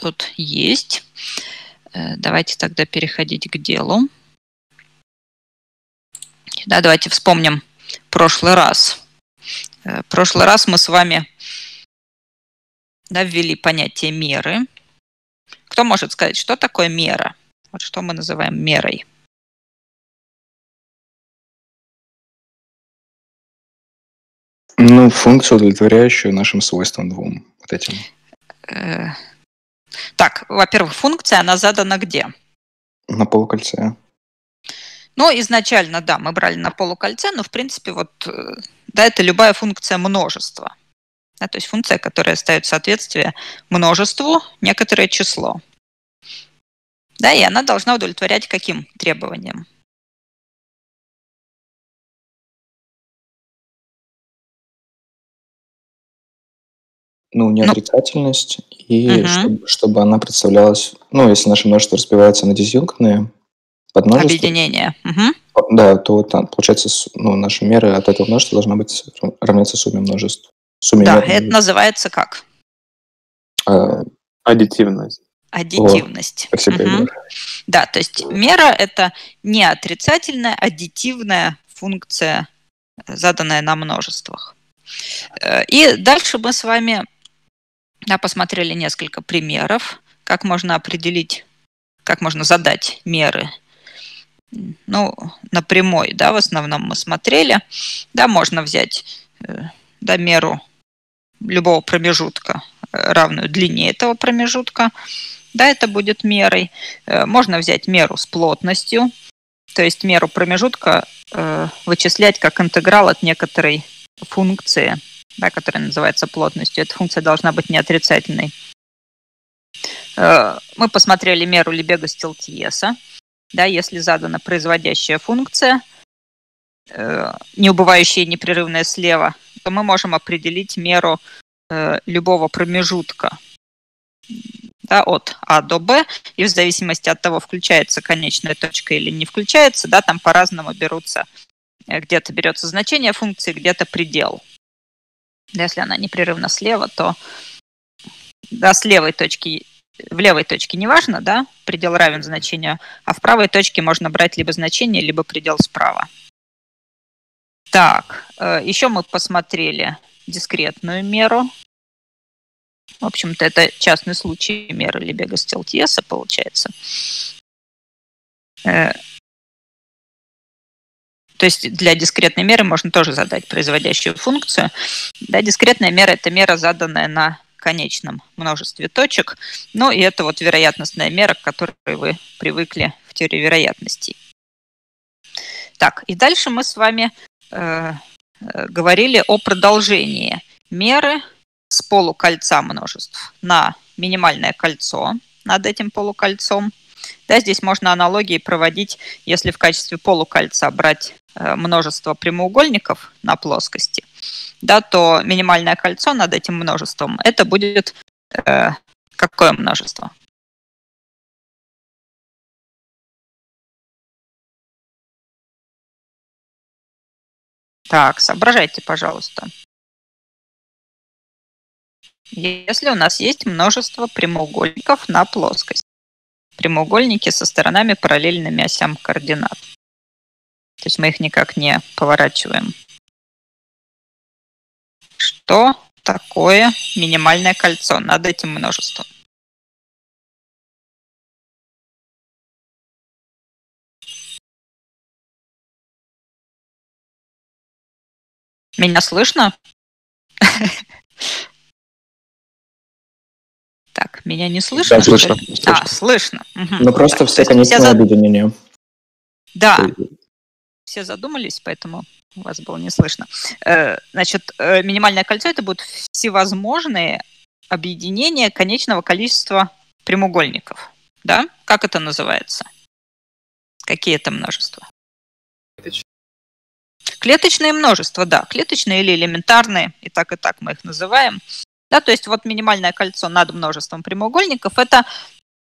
тут есть. Э, давайте тогда переходить к делу. Да, давайте вспомним прошлый раз. Э, прошлый раз мы с вами да, ввели понятие меры. Кто может сказать, что такое мера? Вот что мы называем мерой? Ну, функцию, удовлетворяющую нашим свойствам двум, вот этим. Так, во-первых, функция, она задана где? На полукольце. Ну, изначально, да, мы брали на полукольце, но, в принципе, вот, э, да, это любая функция множества. Да, то есть функция, которая ставит соответствие множеству некоторое число. Да, и она должна удовлетворять каким требованиям? Ну, неотрицательность, ну, и угу. чтобы, чтобы она представлялась, ну, если наше множество разбивается на дизъюнктные подмножества. Объединение. Угу. Да, то там, получается, ну, наша мера от этого множества должна быть равняться сумме множеств. Сумме да, это называется как? А, аддитивность. Аддитивность. О, угу. Да, то есть мера – это не отрицательная, аддитивная функция, заданная на множествах. Э, и дальше мы с вами да, посмотрели несколько примеров, как можно определить, как можно задать меры. Ну, на прямой, да, в основном мы смотрели. Да, можно взять э, да, меру любого промежутка, э, равную длине этого промежутка. Да, это будет мерой. Э, можно взять меру с плотностью, то есть меру промежутка вычислять как интеграл от некоторой функции да, которая называется плотностью. Эта функция должна быть неотрицательной. Э, мы посмотрели меру Лебега Стилтиеса. Да, если задана производящая функция, э, не убывающая непрерывная слева, то мы можем определить меру э, любого промежутка да, от А до Б, и в зависимости от того, включается конечная точка или не включается, да, там по-разному берутся, где-то берется значение функции, где-то предел. Если она непрерывно слева, то да, с левой точки, в левой точке неважно, да, предел равен значению, а в правой точке можно брать либо значение, либо предел справа. Так, э, еще мы посмотрели дискретную меру. В общем-то, это частный случай меры Лебега-Стелтьеса, получается. То есть для дискретной меры можно тоже задать производящую функцию. Да, дискретная мера – это мера, заданная на конечном множестве точек. Ну и это вот вероятностная мера, к которой вы привыкли в теории вероятностей. Так, и дальше мы с вами э, э говорили о продолжении меры с полукольца множеств на минимальное кольцо над этим полукольцом. Да, здесь можно аналогии проводить, если в качестве полукольца брать множество прямоугольников на плоскости, да, то минимальное кольцо над этим множеством это будет э, какое множество? Так, соображайте, пожалуйста. Если у нас есть множество прямоугольников на плоскости, прямоугольники со сторонами параллельными осям координат. То есть мы их никак не поворачиваем. Что такое минимальное кольцо над этим множеством? Меня слышно? Так, меня не слышно? Да, слышно. А, слышно. Ну, просто все конечные объединения. Да, все задумались, поэтому вас было не слышно. Э, значит, э, минимальное кольцо это будут всевозможные объединения конечного количества прямоугольников. Да? Как это называется? Какие это множества? Клеточные множества, да. Клеточные или элементарные, и так и так мы их называем. Да, то есть вот минимальное кольцо над множеством прямоугольников – это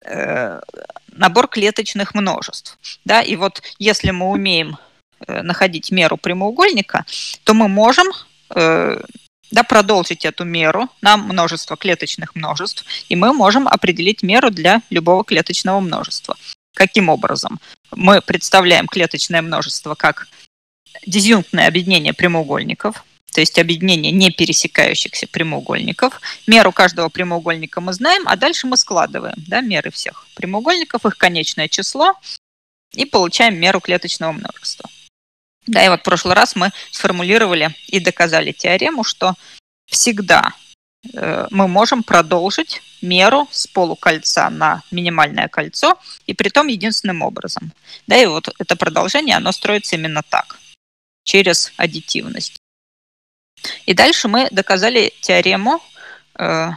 э, набор клеточных множеств. Да, и вот если мы умеем находить меру прямоугольника, то мы можем э, да, продолжить эту меру на множество клеточных множеств, и мы можем определить меру для любого клеточного множества. Каким образом? Мы представляем клеточное множество как дизъюнктное объединение прямоугольников, то есть объединение не пересекающихся прямоугольников. Меру каждого прямоугольника мы знаем, а дальше мы складываем да, меры всех прямоугольников, их конечное число, и получаем меру клеточного множества. Да, и вот в прошлый раз мы сформулировали и доказали теорему, что всегда э, мы можем продолжить меру с полукольца на минимальное кольцо, и при том единственным образом. Да, и вот это продолжение, оно строится именно так, через аддитивность. И дальше мы доказали теорему, э,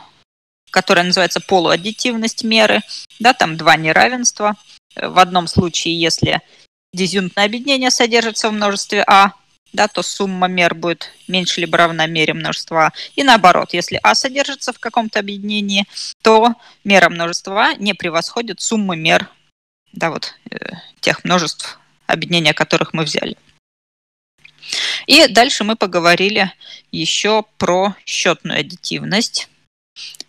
которая называется полуаддитивность меры. Да, там два неравенства. В одном случае, если дизъюнтное объединение содержится в множестве А, да, то сумма мер будет меньше либо равна мере множества А. И наоборот, если А содержится в каком-то объединении, то мера множества А не превосходит суммы мер да, вот, э, тех множеств, объединения которых мы взяли. И дальше мы поговорили еще про счетную аддитивность.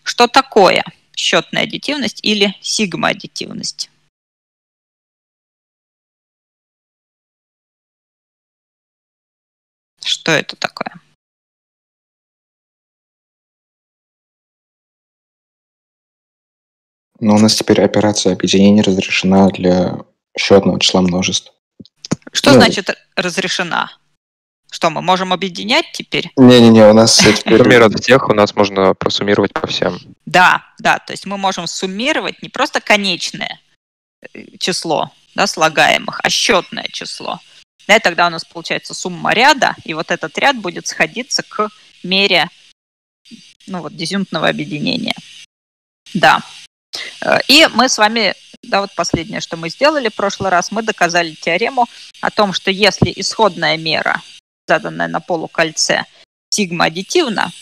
Что такое счетная аддитивность или сигма-аддитивность? Что это такое? Но у нас теперь операция объединения разрешена для счетного числа множеств. Что ну, значит разрешена? Что, мы можем объединять теперь? Не-не-не, у нас теперь... Например, от всех у нас можно просуммировать по всем. Да, да, то есть мы можем суммировать не просто конечное э, число да, слагаемых, а счетное число. Да, тогда у нас получается сумма ряда, и вот этот ряд будет сходиться к мере ну, вот, дизъюнтного объединения. Да. Э, и мы с вами, да, вот последнее, что мы сделали в прошлый раз, мы доказали теорему о том, что если исходная мера заданная на полукольце, сигма-аддитивна,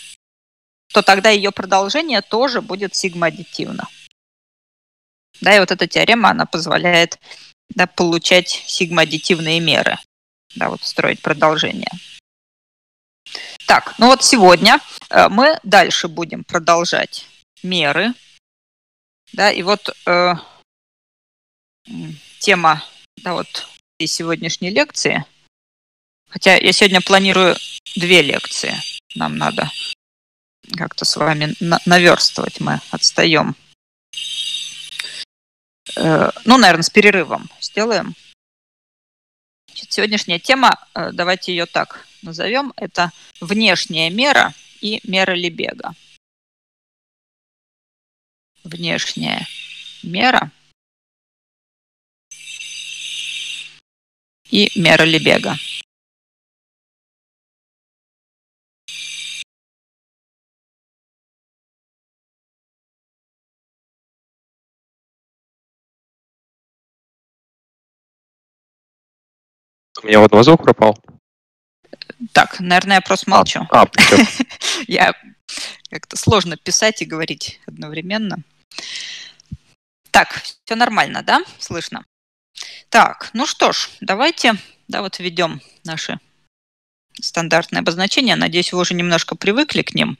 то тогда ее продолжение тоже будет сигма-аддитивно. Да, и вот эта теорема, она позволяет да, получать сигма-аддитивные меры, да, вот строить продолжение. Так, ну вот сегодня э, мы дальше будем продолжать меры. Да, и вот э, тема да, вот сегодняшней лекции – Хотя я сегодня планирую две лекции. Нам надо как-то с вами наверстывать. Мы отстаем. Э, ну, наверное, с перерывом сделаем. Значит, сегодняшняя тема, э, давайте ее так назовем, это внешняя мера и мера Лебега. Внешняя мера и мера Лебега. У меня вот звук пропал. Так, наверное, я просто молчу. А, а Я как-то сложно писать и говорить одновременно. Так, все нормально, да? Слышно? Так, ну что ж, давайте, да, вот введем наши стандартные обозначения. Надеюсь, вы уже немножко привыкли к ним.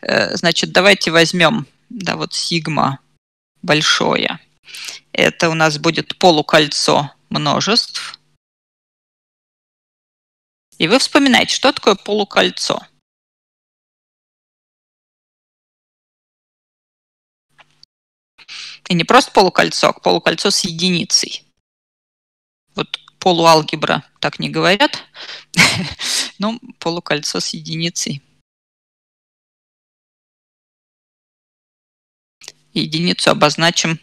Э, значит, давайте возьмем, да, вот сигма большое. Это у нас будет полукольцо множеств. И вы вспоминаете, что такое полукольцо. И не просто полукольцо, а полукольцо с единицей. Вот полуалгебра так не говорят, но полукольцо с единицей. Единицу обозначим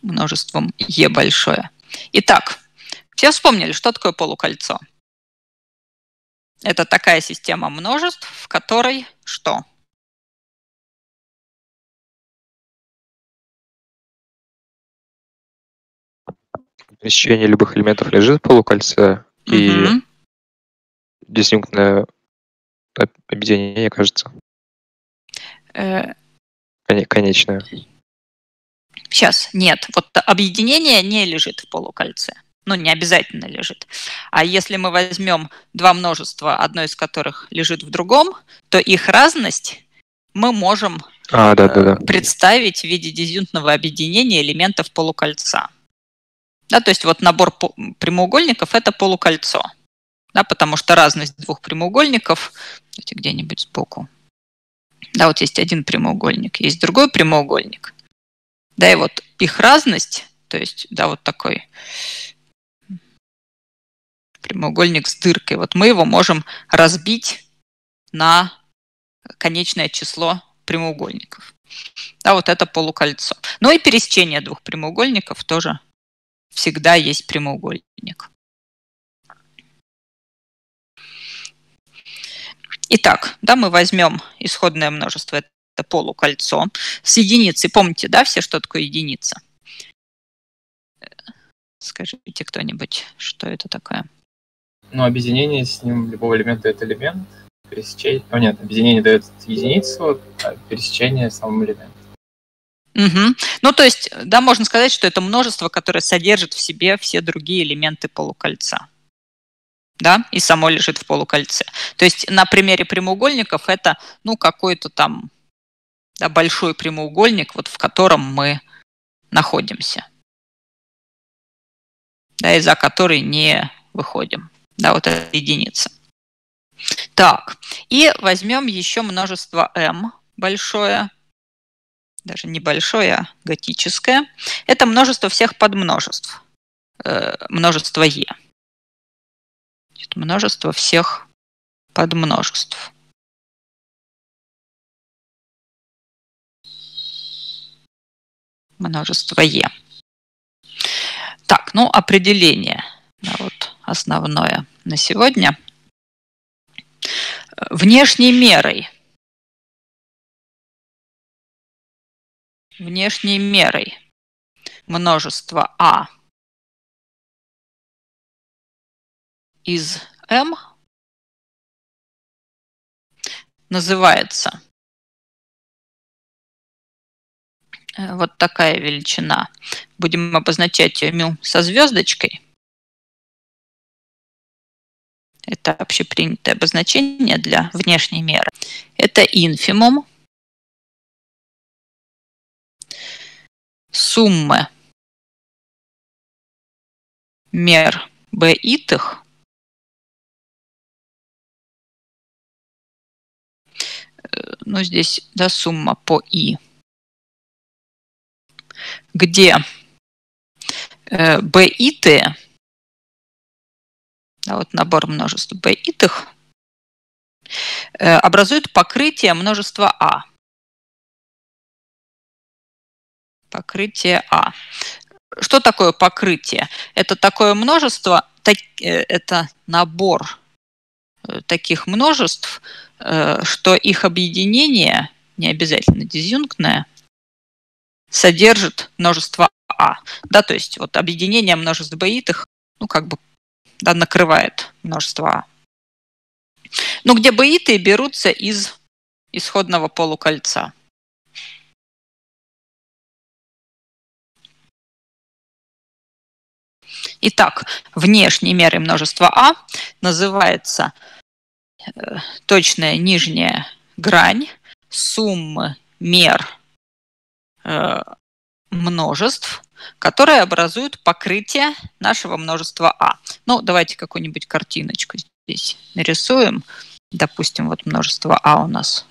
множеством Е большое. Итак, все вспомнили, что такое полукольцо? Это такая система множеств, в которой что? Пересечение любых элементов лежит в полукольце, угу. и дисъюнктное объединение, кажется. Э... Конечное. Сейчас, нет. Вот объединение не лежит в полукольце. Ну, не обязательно лежит. А если мы возьмем два множества, одно из которых лежит в другом, то их разность мы можем а, да, да, да. представить в виде дизъюнтного объединения элементов полукольца. Да, то есть вот набор прямоугольников – это полукольцо. Да, потому что разность двух прямоугольников, где-нибудь сбоку, да, вот есть один прямоугольник, есть другой прямоугольник. Да, и вот их разность, то есть, да, вот такой прямоугольник с дыркой, вот мы его можем разбить на конечное число прямоугольников. Да, вот это полукольцо. Ну и пересечение двух прямоугольников тоже всегда есть прямоугольник. Итак, да, мы возьмем исходное множество, это полукольцо, с единицей. Помните, да, все, что такое единица? Скажите кто-нибудь, что это такое? Ну, объединение с ним любого элемента – это элемент. Пересечение... О, нет, объединение дает единицу, а пересечение – самому элементу. Угу. Ну, то есть, да, можно сказать, что это множество, которое содержит в себе все другие элементы полукольца да, и само лежит в полукольце. То есть на примере прямоугольников это, ну, какой-то там да, большой прямоугольник, вот в котором мы находимся, да, и за который не выходим, да, вот эта единица. Так, и возьмем еще множество m большое, даже не большое, а готическое. Это множество всех подмножеств, э, множество e множество всех подмножеств. Множество Е. Так, ну определение. Да, вот основное на сегодня. Внешней мерой. Внешней мерой множество А из m называется э, вот такая величина. Будем обозначать ее μ со звездочкой. Это общепринятое обозначение для внешней меры. Это инфимум. Суммы мер b итых ну, здесь, да, сумма по и, где э, да, вот набор множеств b и тых, э, образует покрытие множества а. Покрытие а. Что такое покрытие? Это такое множество, так, э, это набор э, таких множеств, что их объединение, не обязательно дизъюнктное, содержит множество А. Да, то есть вот объединение множеств баитых, ну, как бы, да, накрывает множество А. Ну, где баиты берутся из исходного полукольца. Итак, внешней мерой множества А называется точная нижняя грань суммы мер э, множеств, которые образуют покрытие нашего множества А. Ну, давайте какую-нибудь картиночку здесь нарисуем. Допустим, вот множество А у нас,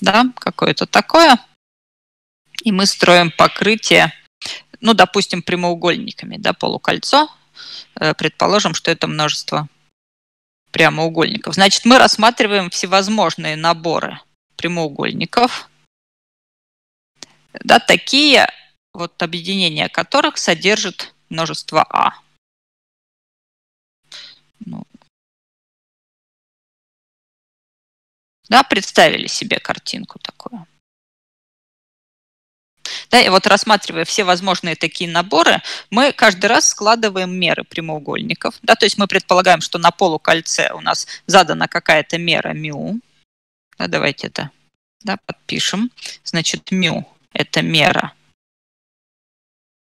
да, какое-то такое. И мы строим покрытие, ну, допустим, прямоугольниками, да, полукольцо. Э, предположим, что это множество прямоугольников. Значит, мы рассматриваем всевозможные наборы прямоугольников, да, такие вот объединения которых содержит множество А. Ну, да, представили себе картинку такую. Да, и вот рассматривая все возможные такие наборы, мы каждый раз складываем меры прямоугольников. Да, то есть мы предполагаем, что на полукольце у нас задана какая-то мера μ. Да, давайте это да, подпишем. Значит, μ – это мера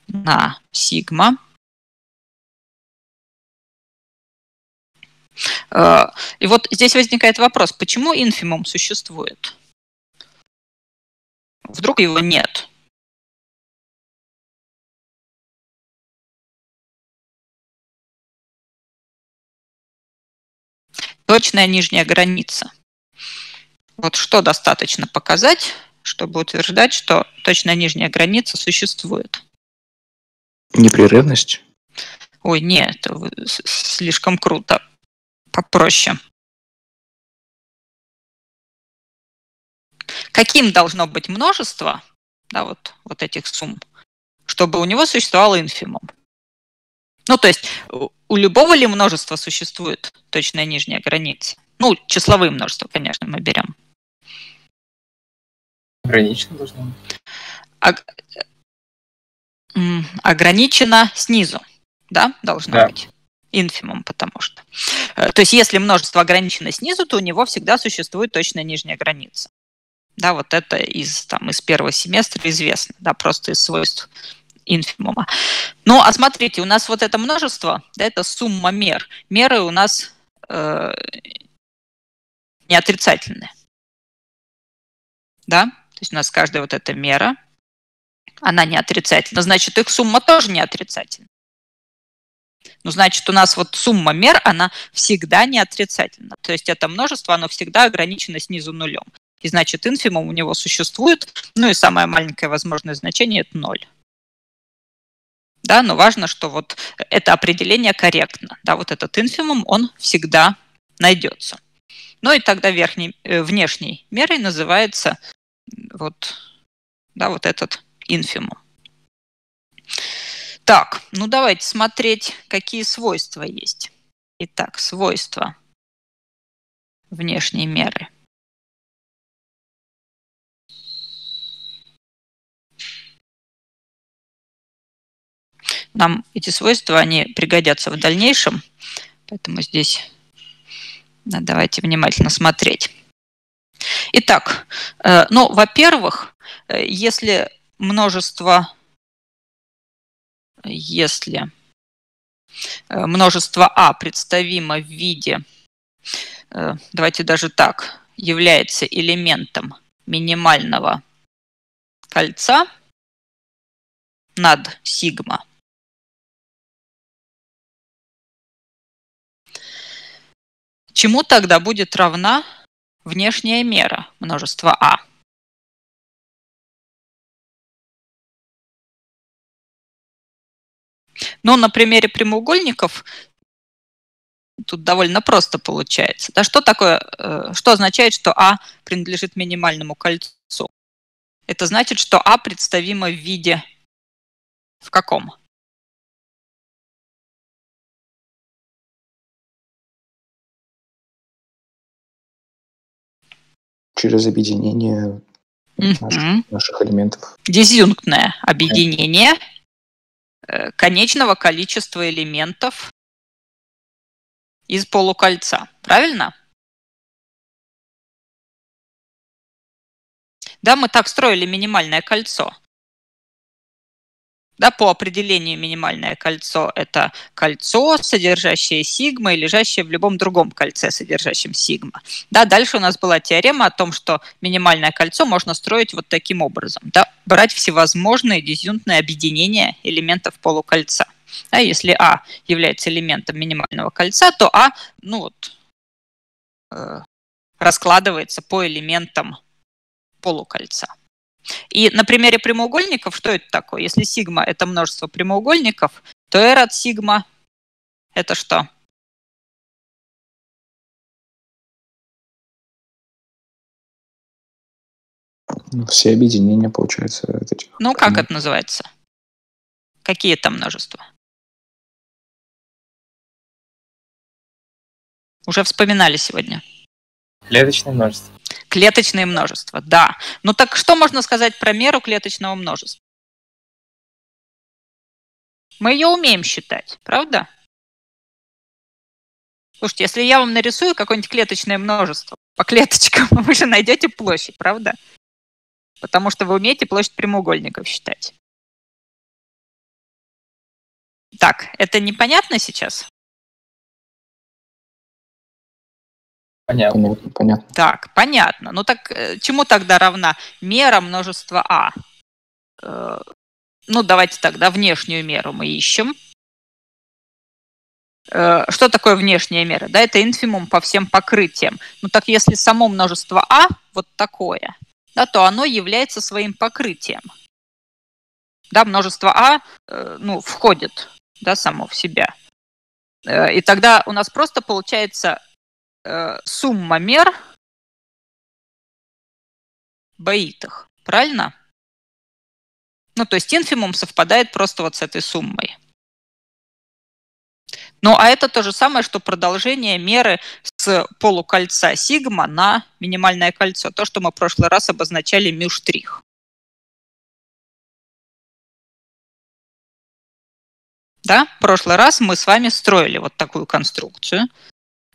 на сигма. Э, и вот здесь возникает вопрос, почему инфимум существует? Вдруг его нет? Точная нижняя граница. Вот что достаточно показать, чтобы утверждать, что точная нижняя граница существует? Непрерывность? Ой, нет, слишком круто. Попроще. Каким должно быть множество, да, вот, вот этих сумм, чтобы у него существовал инфимум? Ну, то есть у любого ли множества существует точная нижняя граница? Ну, числовые множества, конечно, мы берем. Ограничено должно быть. Ог... Ограничено снизу, да, должно да. быть. Инфимум, потому что. Э, то есть, если множество ограничено снизу, то у него всегда существует точная нижняя граница. Да, вот это из, там, из первого семестра известно, да, просто из свойств инфимума. Ну, а смотрите, у нас вот это множество, да, это сумма мер. Меры у нас э, не отрицательные. Да? То есть у нас каждая вот эта мера, она не отрицательна. Значит, их сумма тоже не отрицательна. Ну, значит, у нас вот сумма мер, она всегда не отрицательна. То есть это множество, оно всегда ограничено снизу нулем. И значит, инфимум у него существует, ну и самое маленькое возможное значение – это ноль. Да, но важно, что вот это определение корректно. Да, вот этот инфимум, он всегда найдется. Ну и тогда верхней, э, внешней мерой называется вот, да, вот этот инфимум. Так, ну давайте смотреть, какие свойства есть. Итак, свойства внешней меры. Нам эти свойства, они пригодятся в дальнейшем, поэтому здесь давайте внимательно смотреть. Итак, э, ну, во-первых, э, если множество если э, множество А представимо в виде, э, давайте даже так, является элементом минимального кольца над сигма, чему тогда будет равна внешняя мера множества А? Но на примере прямоугольников тут довольно просто получается. Да, что такое, э, что означает, что А принадлежит минимальному кольцу? Это значит, что А представимо в виде в каком? Через объединение наших, наших элементов. Дизъюнктное объединение конечного количества элементов из полукольца. Правильно? Да, мы так строили минимальное кольцо. Да, по определению минимальное кольцо – это кольцо, содержащее сигма и лежащее в любом другом кольце, содержащем сигма. Да, дальше у нас была теорема о том, что минимальное кольцо можно строить вот таким образом. Да, брать всевозможные дизъюнтные объединения элементов полукольца. Да, если А является элементом минимального кольца, то А ну, вот, э, раскладывается по элементам полукольца. И на примере прямоугольников, что это такое? Если сигма – это множество прямоугольников, то r от сигма – это что? Ну, все объединения, получается. Этих ну, как это называется? Какие там множества? Уже вспоминали сегодня. Клеточное множество. Клеточные множества, да. Ну так что можно сказать про меру клеточного множества? Мы ее умеем считать, правда? Слушайте, если я вам нарисую какое-нибудь клеточное множество по клеточкам, вы же найдете площадь, правда? Потому что вы умеете площадь прямоугольников считать. Так, это непонятно сейчас? Понятно. Понятно, понятно. Так, понятно. Ну так э, чему тогда равна мера множества А? Э, ну, давайте тогда внешнюю меру мы ищем. Э, что такое внешняя мера? Да, это инфимум по всем покрытиям. Ну так если само множество А вот такое, да, то оно является своим покрытием. Да, множество А ну, входит да, само в себя. И тогда у нас просто получается э, сумма мер баитах, правильно? Ну, то есть инфимум совпадает просто вот с этой суммой. Ну, а это то же самое, что продолжение меры с полукольца сигма на минимальное кольцо. То, что мы в прошлый раз обозначали мю-штрих. Да, в прошлый раз мы с вами строили вот такую конструкцию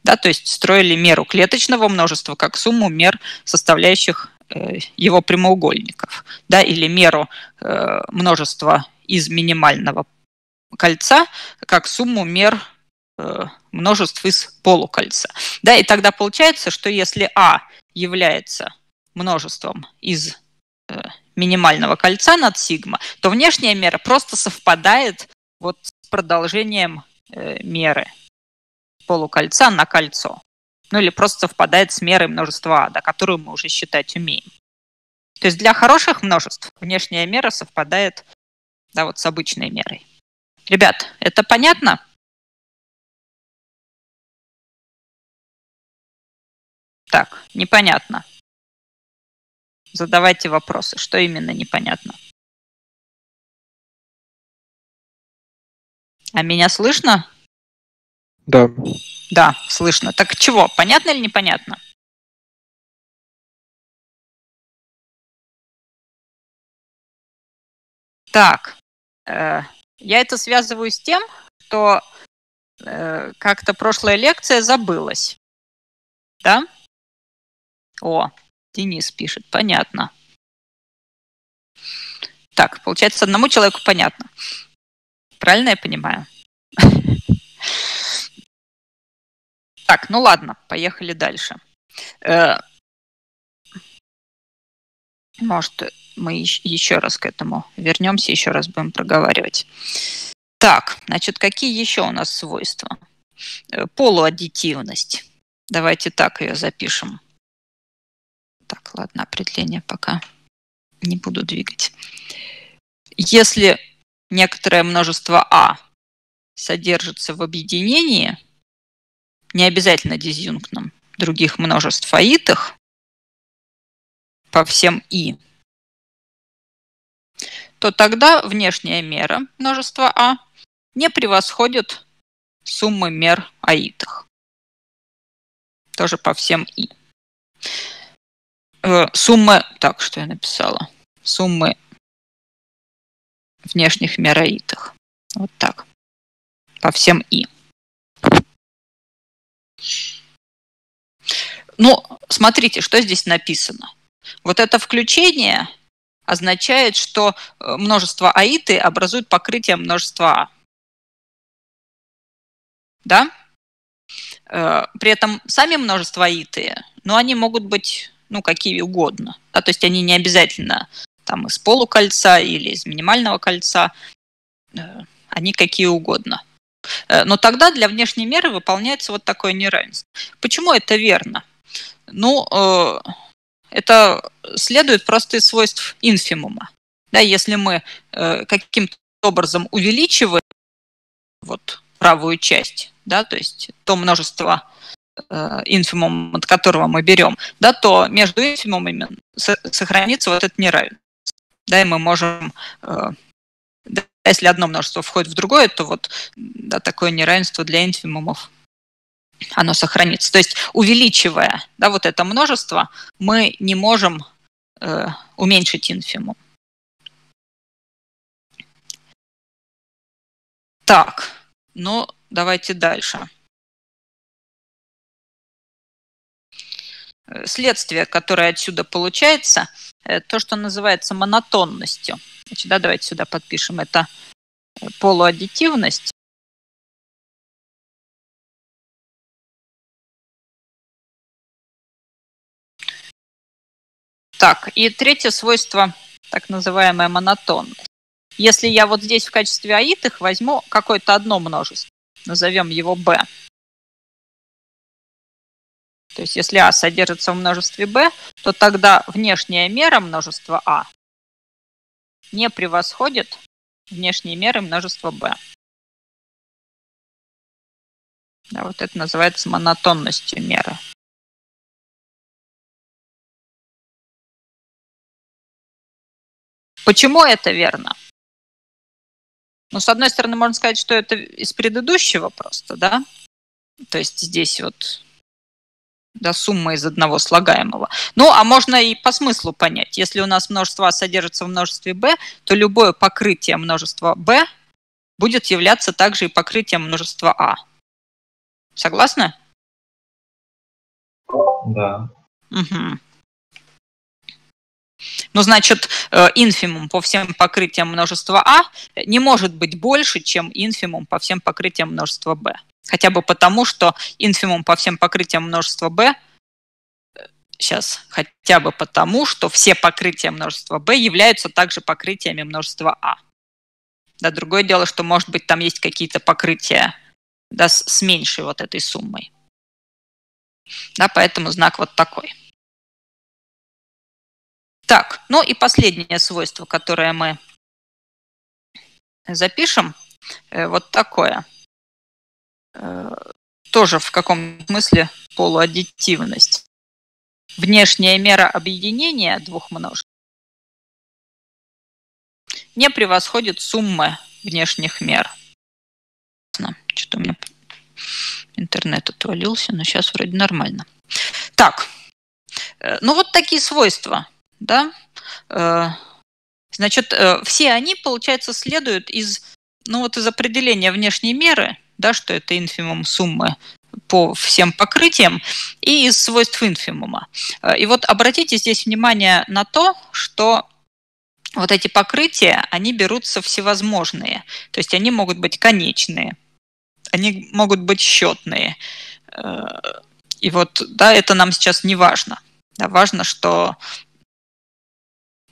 да, то есть строили меру клеточного множества как сумму мер, составляющих э, его прямоугольников, да, или меру э, множества из минимального кольца как сумму мер э, множеств из полукольца. Да, и тогда получается, что если А является множеством из минимального кольца над сигма, то внешняя мера просто совпадает вот с продолжением меры полукольца на кольцо. Ну или просто совпадает с мерой множества ада, которую мы уже считать умеем. То есть для хороших множеств внешняя мера совпадает да, вот с обычной мерой. Ребят, это понятно? Так, непонятно. Задавайте вопросы. Что именно непонятно? А меня слышно? Да. Да, слышно. Так чего, понятно или непонятно? Так, э, я это связываю с тем, что э, как-то прошлая лекция забылась. Да? О, Денис пишет, понятно. Так, получается, одному человеку понятно. Правильно я понимаю? Так, ну ладно, поехали дальше. Э, может, мы еще раз к этому вернемся, еще раз будем проговаривать. Так, значит, какие еще у нас свойства? Э, полуаддитивность. Давайте так ее запишем. Так, ладно, определение пока не буду двигать. Если некоторое множество А содержится в объединении, не обязательно дизъюнктном, других множеств аитах по всем и, то тогда внешняя мера множества А не превосходит суммы мер аитах. Тоже по всем и. Э, суммы, так, что я написала? Суммы внешних мер аитах. Вот так. По всем и. Ну, смотрите, что здесь написано. Вот это включение означает, что э, множество аиты образуют покрытие множества А. Да? Э, при этом сами множества аиты, ну, они могут быть, ну, какие угодно. Да? То есть они не обязательно там из полукольца или из минимального кольца. Э, они какие угодно. Но тогда для внешней меры выполняется вот такое неравенство. Почему это верно? Ну, э, это следует просто из свойств инфимума. Да, если мы э, каким-то образом увеличиваем вот правую часть, да, то есть то множество инфимум, от которого мы берем, да, то между инфимумами сохранится вот это неравенство. Да, и мы можем а если одно множество входит в другое, то вот да, такое неравенство для инфимумов оно сохранится. То есть увеличивая да, вот это множество, мы не можем э, уменьшить инфимум. Так, ну давайте дальше. Следствие, которое отсюда получается, то, что называется монотонностью. Значит, да, давайте сюда подпишем. Это полуаддитивность. Так, и третье свойство, так называемая монотонность. Если я вот здесь в качестве аид их возьму какое-то одно множество, назовем его b, то есть если а содержится в множестве b, то тогда внешняя мера множества а не превосходит внешние меры множества b. Да, вот это называется монотонностью меры. Почему это верно? Ну, с одной стороны, можно сказать, что это из предыдущего просто, да? То есть здесь вот да, сумма из одного слагаемого. Ну, а можно и по смыслу понять. Если у нас множество А содержится в множестве b, то любое покрытие множества b будет являться также и покрытием множества А. Согласны? Да. Угу. Ну, значит, э, инфимум по всем покрытиям множества А не может быть больше, чем инфимум по всем покрытиям множества b. Хотя бы потому, что инфимум по всем покрытиям множества b сейчас хотя бы потому, что все покрытия множества b являются также покрытиями множества А. Да, другое дело, что, может быть, там есть какие-то покрытия да, с меньшей вот этой суммой. Да, поэтому знак вот такой. Так, ну и последнее свойство, которое мы запишем, э, вот такое. Э, тоже в каком смысле полуаддитивность. Внешняя мера объединения двух множеств не превосходит суммы внешних мер. Что-то у меня интернет отвалился, но сейчас вроде нормально. Так, э, ну вот такие свойства, да. Э, значит, все они, получается, следуют из, ну вот из определения внешней меры – да, что это инфимум суммы по всем покрытиям и из свойств инфимума. Э, и вот обратите здесь внимание на то, что вот эти покрытия, они берутся всевозможные. То есть они могут быть конечные, они могут быть счетные. Э, и вот, да, это нам сейчас не важно. Да, важно, что,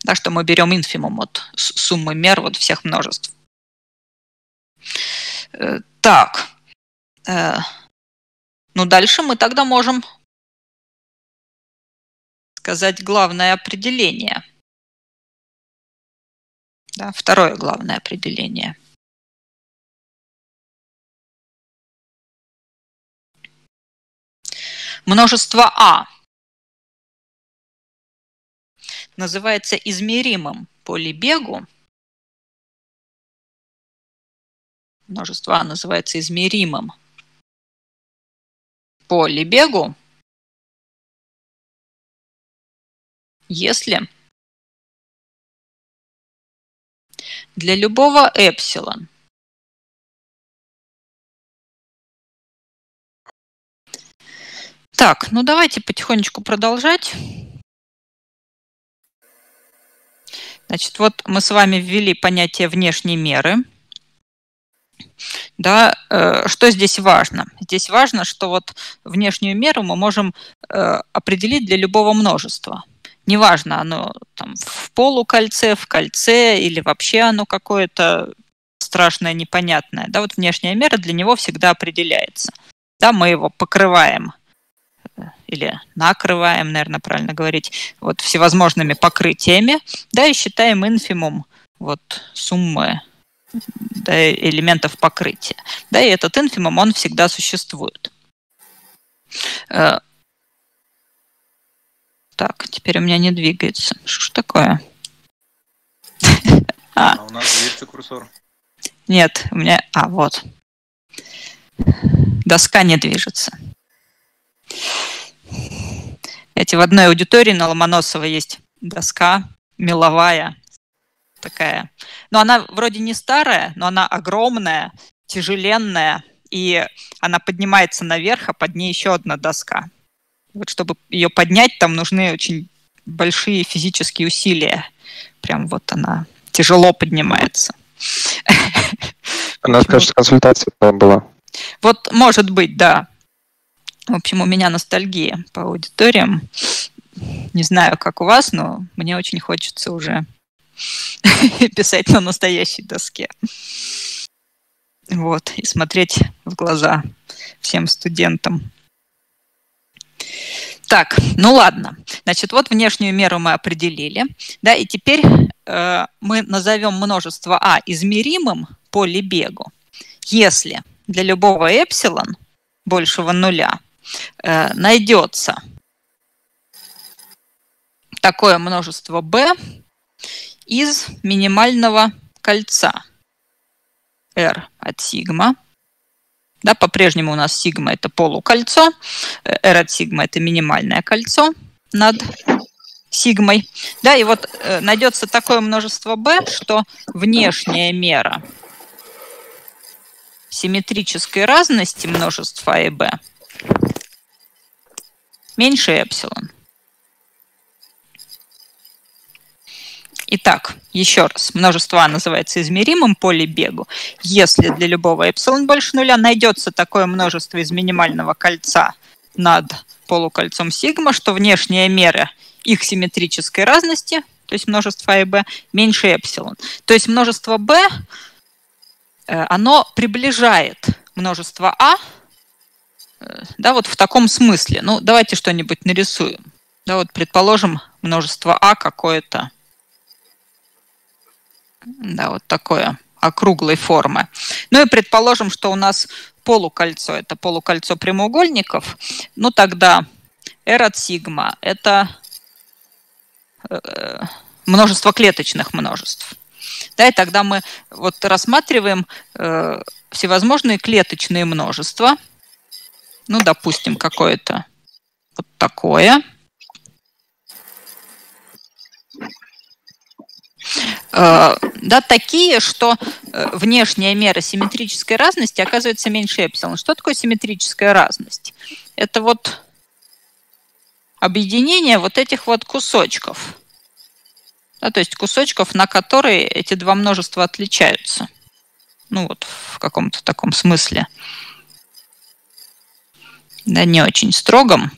да, что мы берем инфимум от суммы мер вот всех множеств. Э, так. Э, ну, дальше мы тогда можем сказать главное определение. Да, второе главное определение. Множество А называется измеримым по Лебегу множество А называется измеримым по Лебегу, если для любого эпсилон Так, ну давайте потихонечку продолжать. Значит, вот мы с вами ввели понятие внешней меры – да, э, что здесь важно? Здесь важно, что вот внешнюю меру мы можем э, определить для любого множества. Неважно, оно там в полукольце, в кольце или вообще оно какое-то страшное, непонятное. Да, вот внешняя мера для него всегда определяется. Да, мы его покрываем или накрываем, наверное, правильно говорить, вот всевозможными покрытиями, да, и считаем инфимум вот суммы да, элементов покрытия. Да, и этот инфимум, он всегда существует. Э, так, теперь у меня не двигается. Что ж такое? А. а у нас движется курсор. Нет, у меня... А, вот. Доска не движется. Эти в одной аудитории на Ломоносова есть доска меловая, такая. Но она вроде не старая, но она огромная, тяжеленная, и она поднимается наверх, а под ней еще одна доска. Вот чтобы ее поднять, там нужны очень большие физические усилия. Прям вот она тяжело поднимается. Она, кажется, консультация была. Вот, может быть, да. В общем, у меня ностальгия по аудиториям. не знаю, как у вас, но мне очень хочется уже писать на настоящей доске. Вот, и смотреть в глаза всем студентам. Так, ну ладно. Значит, вот внешнюю меру мы определили. Да, и теперь э, мы назовем множество А измеримым по Лебегу, если для любого эпсилон большего нуля э, найдется такое множество b из минимального кольца r от сигма да, по-прежнему у нас сигма это полукольцо, r от сигма это минимальное кольцо над сигмой. Да, и вот э, найдется такое множество b, что внешняя мера симметрической разности множеств а и b меньше эпсилон. Итак, еще раз, множество А называется измеримым по Лебегу. Если для любого эпсилон больше нуля найдется такое множество из минимального кольца над полукольцом сигма, что внешняя мера их симметрической разности, то есть множество А и Б, меньше эпсилон. То есть множество Б, э, оно приближает множество А, да, вот в таком смысле. Ну, давайте что-нибудь нарисуем. Да, вот предположим, множество А какое-то да, вот такое округлой формы. Ну и предположим, что у нас полукольцо, это полукольцо прямоугольников, ну тогда R от сигма – это э, множество клеточных множеств. Да, и тогда мы вот рассматриваем э, всевозможные клеточные множества. Ну, допустим, какое-то вот такое – Э, да, такие, что э, внешняя мера симметрической разности оказывается меньше эпсилон. Что такое симметрическая разность? Это вот объединение вот этих вот кусочков. Да, то есть кусочков, на которые эти два множества отличаются. Ну вот в каком-то таком смысле. Да, не очень строгом.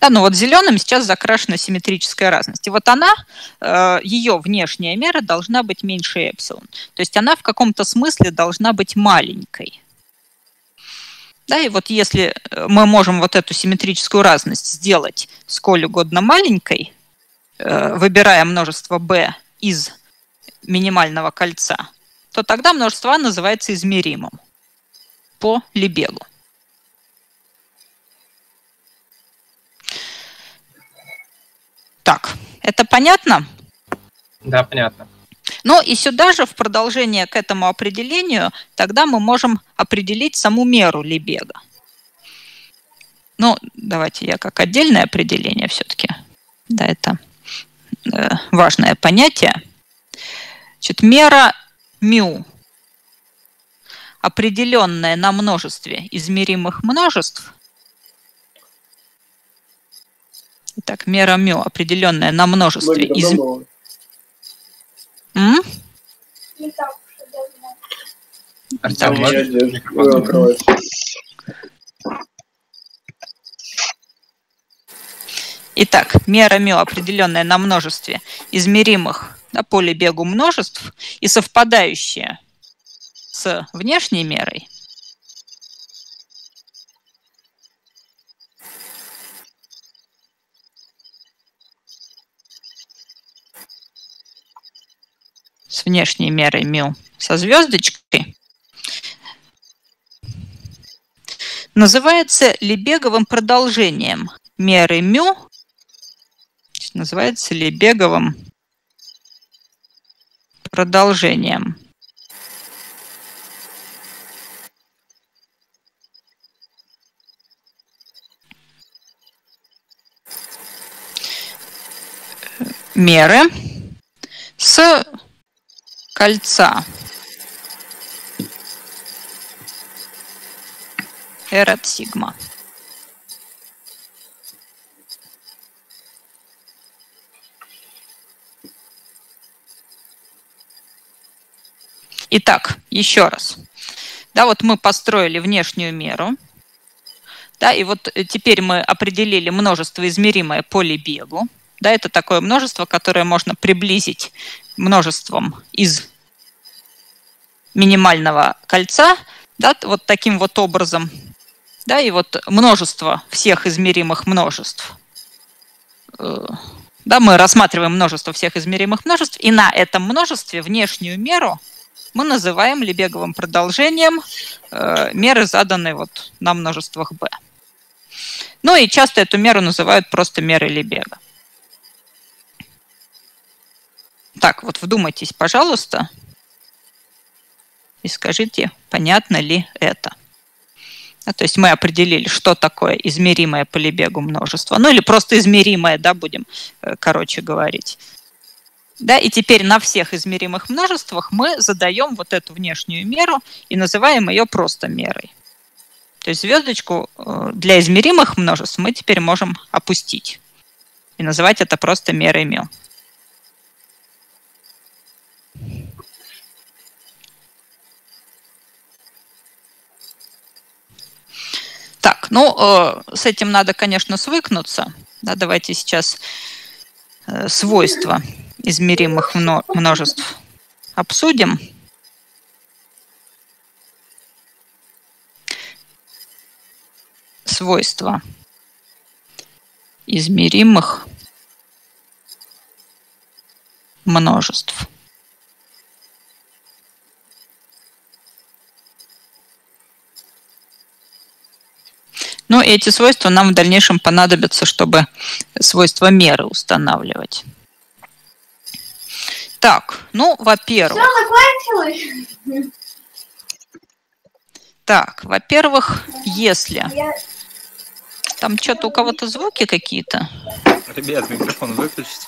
Да, ну вот зеленым сейчас закрашена симметрическая разность. И вот она, э, ее внешняя мера должна быть меньше эпсилон. То есть она в каком-то смысле должна быть маленькой. Да, и вот если э, мы можем вот эту симметрическую разность сделать сколь угодно маленькой, э, выбирая множество b из минимального кольца, то тогда множество а называется измеримым по Лебегу. Так, это понятно? Да, понятно. Ну и сюда же в продолжение к этому определению тогда мы можем определить саму меру Лебега. Ну, давайте я как отдельное определение все-таки. Да, это э, важное понятие. Значит, мера μ, определенная на множестве измеримых множеств, Итак, мера мю, определенная на множестве из... М? Итак, мера мю, определенная на множестве измеримых на поле бегу множеств и совпадающая с внешней мерой, с внешней мерой μ со звездочкой, называется Лебеговым продолжением меры μ, называется Лебеговым продолжением. меры с кольца. R от сигма. Итак, еще раз. Да, вот мы построили внешнюю меру. Да, и вот э, теперь мы определили множество измеримое по Лебегу. Да, это такое множество, которое можно приблизить множеством из минимального кольца, да, вот таким вот образом. Да, и вот множество всех измеримых множеств. Э, да, мы рассматриваем множество всех измеримых множеств, и на этом множестве внешнюю меру мы называем Лебеговым продолжением э, меры, заданной вот на множествах b. Ну и часто эту меру называют просто мерой Лебега. Так, вот вдумайтесь, пожалуйста, и скажите, понятно ли это. Да, то есть мы определили, что такое измеримое по Лебегу множество. Ну или просто измеримое, да, будем э, короче говорить. Да, и теперь на всех измеримых множествах мы задаем вот эту внешнюю меру и называем ее просто мерой. То есть звездочку э, для измеримых множеств мы теперь можем опустить и называть это просто мерой μ. Так, ну, э, с этим надо, конечно, свыкнуться. Да, давайте сейчас э, свойства измеримых множеств обсудим. Свойства измеримых множеств. Ну, и эти свойства нам в дальнейшем понадобятся, чтобы свойства меры устанавливать. Так, ну, во-первых... Так, во-первых, если... Там что-то у кого-то звуки какие-то. Ребят, микрофон выключите.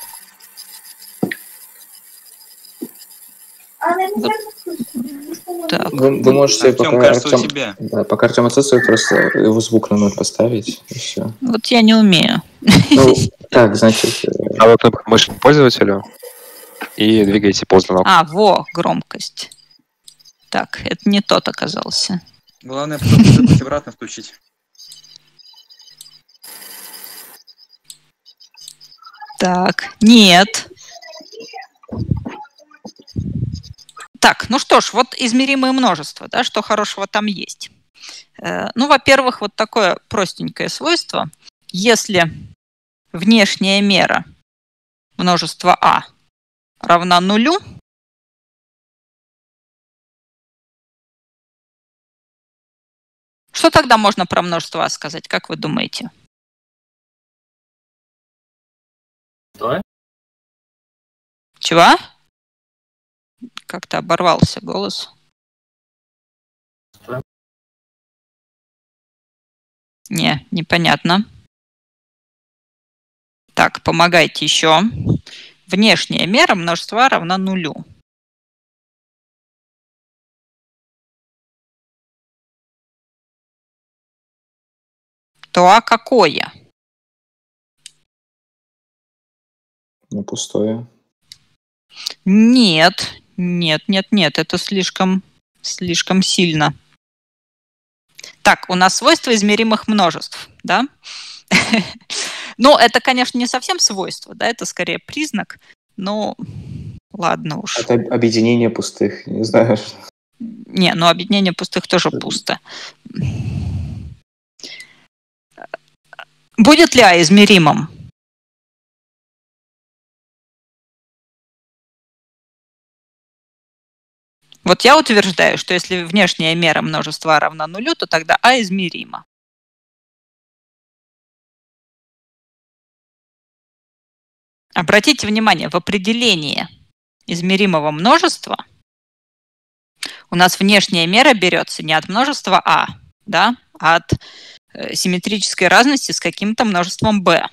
Так. Вы, вы можете Артем, пока кажется, Артем, у тебя. Да, пока Артем отсутствует, просто его звук на ноль поставить, и все. Вот я не умею. Ну, так, значит... Э, а вот мыши пользователю и двигайте по. А, во, громкость. Так, это не тот оказался. Главное потом обратно включить. Так, нет. Так, ну что ж, вот измеримое множество, да, что хорошего там есть. Э, ну, во-первых, вот такое простенькое свойство. Если внешняя мера множества А равна нулю, что тогда можно про множество А сказать, как вы думаете? Что? Чего? Как-то оборвался голос. Что? Не, непонятно. Так, помогайте еще. Внешняя мера множества равна нулю. То а какое? Ну, пустое. Нет, нет, нет, нет, это слишком, слишком сильно. Так, у нас свойства измеримых множеств, да? Ну, это, конечно, не совсем свойство, да, это скорее признак, но ладно уж. Это объединение пустых, не знаю. Не, ну объединение пустых тоже пусто. Будет ли А измеримым? Вот я утверждаю, что если внешняя мера множества равна нулю, то тогда А измеримо. Обратите внимание, в определении измеримого множества у нас внешняя мера берется не от множества А, да, а от э, симметрической разности с каким-то множеством b.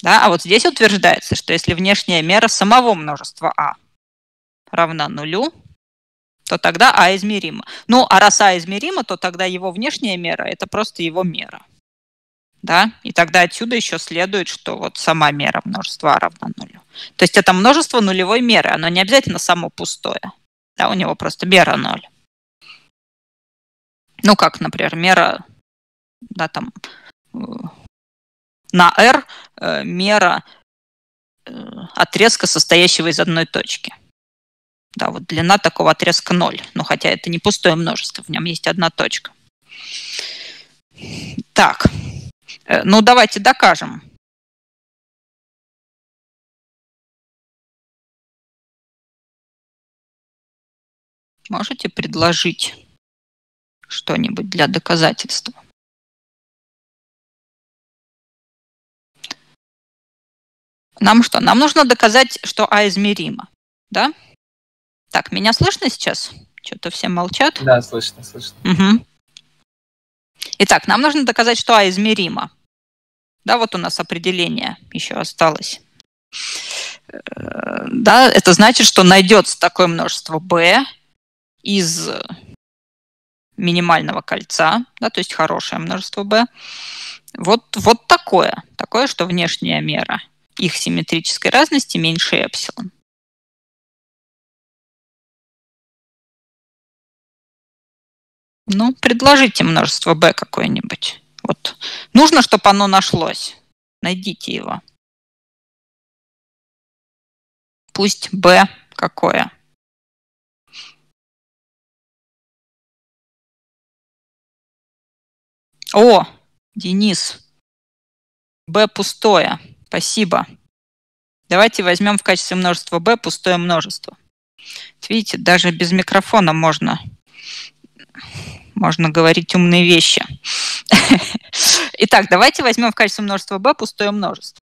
Да, а вот здесь утверждается, что если внешняя мера самого множества А равна нулю, то тогда А измеримо. Ну, а раз А измеримо, то тогда его внешняя мера – это просто его мера да, и тогда отсюда еще следует, что вот сама мера множества А равна нулю. То есть это множество нулевой меры, оно не обязательно само пустое, да, у него просто мера ноль. Ну, как, например, мера, да, там, э, на R э, мера э, отрезка, состоящего из одной точки. Да, вот длина такого отрезка 0. Ну, хотя это не пустое множество, в нем есть одна точка. Так, ну давайте докажем. Можете предложить что-нибудь для доказательства? Нам что? Нам нужно доказать, что А измеримо. Да? Так, меня слышно сейчас? Что-то все молчат. Да, слышно, слышно. Угу. Итак, нам нужно доказать, что А измеримо. Да, вот у нас определение еще осталось. Э, да, это значит, что найдется такое множество b из минимального кольца, да, то есть хорошее множество b. Вот, вот такое, такое, что внешняя мера их симметрической разности меньше эпсилон. Ну, предложите множество b какое-нибудь. Вот. Нужно, чтобы оно нашлось. Найдите его. Пусть b какое. О, Денис. b пустое. Спасибо. Давайте возьмем в качестве множества b пустое множество. Видите, даже без микрофона можно можно говорить умные вещи. Итак, давайте возьмем в качестве множества b пустое множество.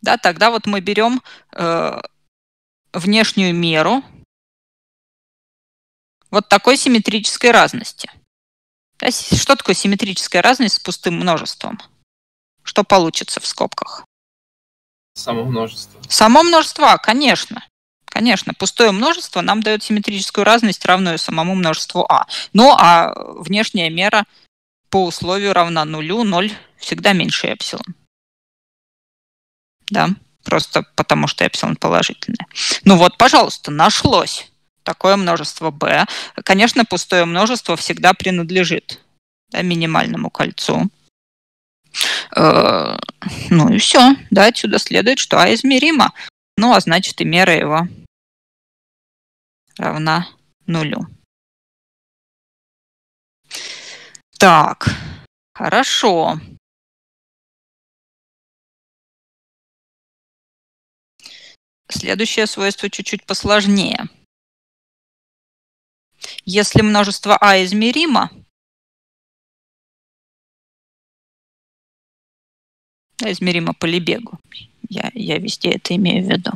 Да, тогда вот мы берем э, внешнюю меру вот такой симметрической разности. Да, что такое симметрическая разность с пустым множеством? Что получится в скобках? Само множество. Само множество, конечно. Конечно, пустое множество нам дает симметрическую разность, равную самому множеству А. Ну, а внешняя мера по условию равна нулю, ноль всегда меньше эпсилон. Да, просто потому что эпсилон положительное. Ну вот, пожалуйста, нашлось такое множество b. Конечно, пустое множество всегда принадлежит да, минимальному кольцу. Э, ну и все. Да, отсюда следует, что А измеримо. Ну, а значит и мера его равна нулю. Так, хорошо. Следующее свойство чуть-чуть посложнее. Если множество А измеримо, измеримо по Лебегу, я, я везде это имею в виду,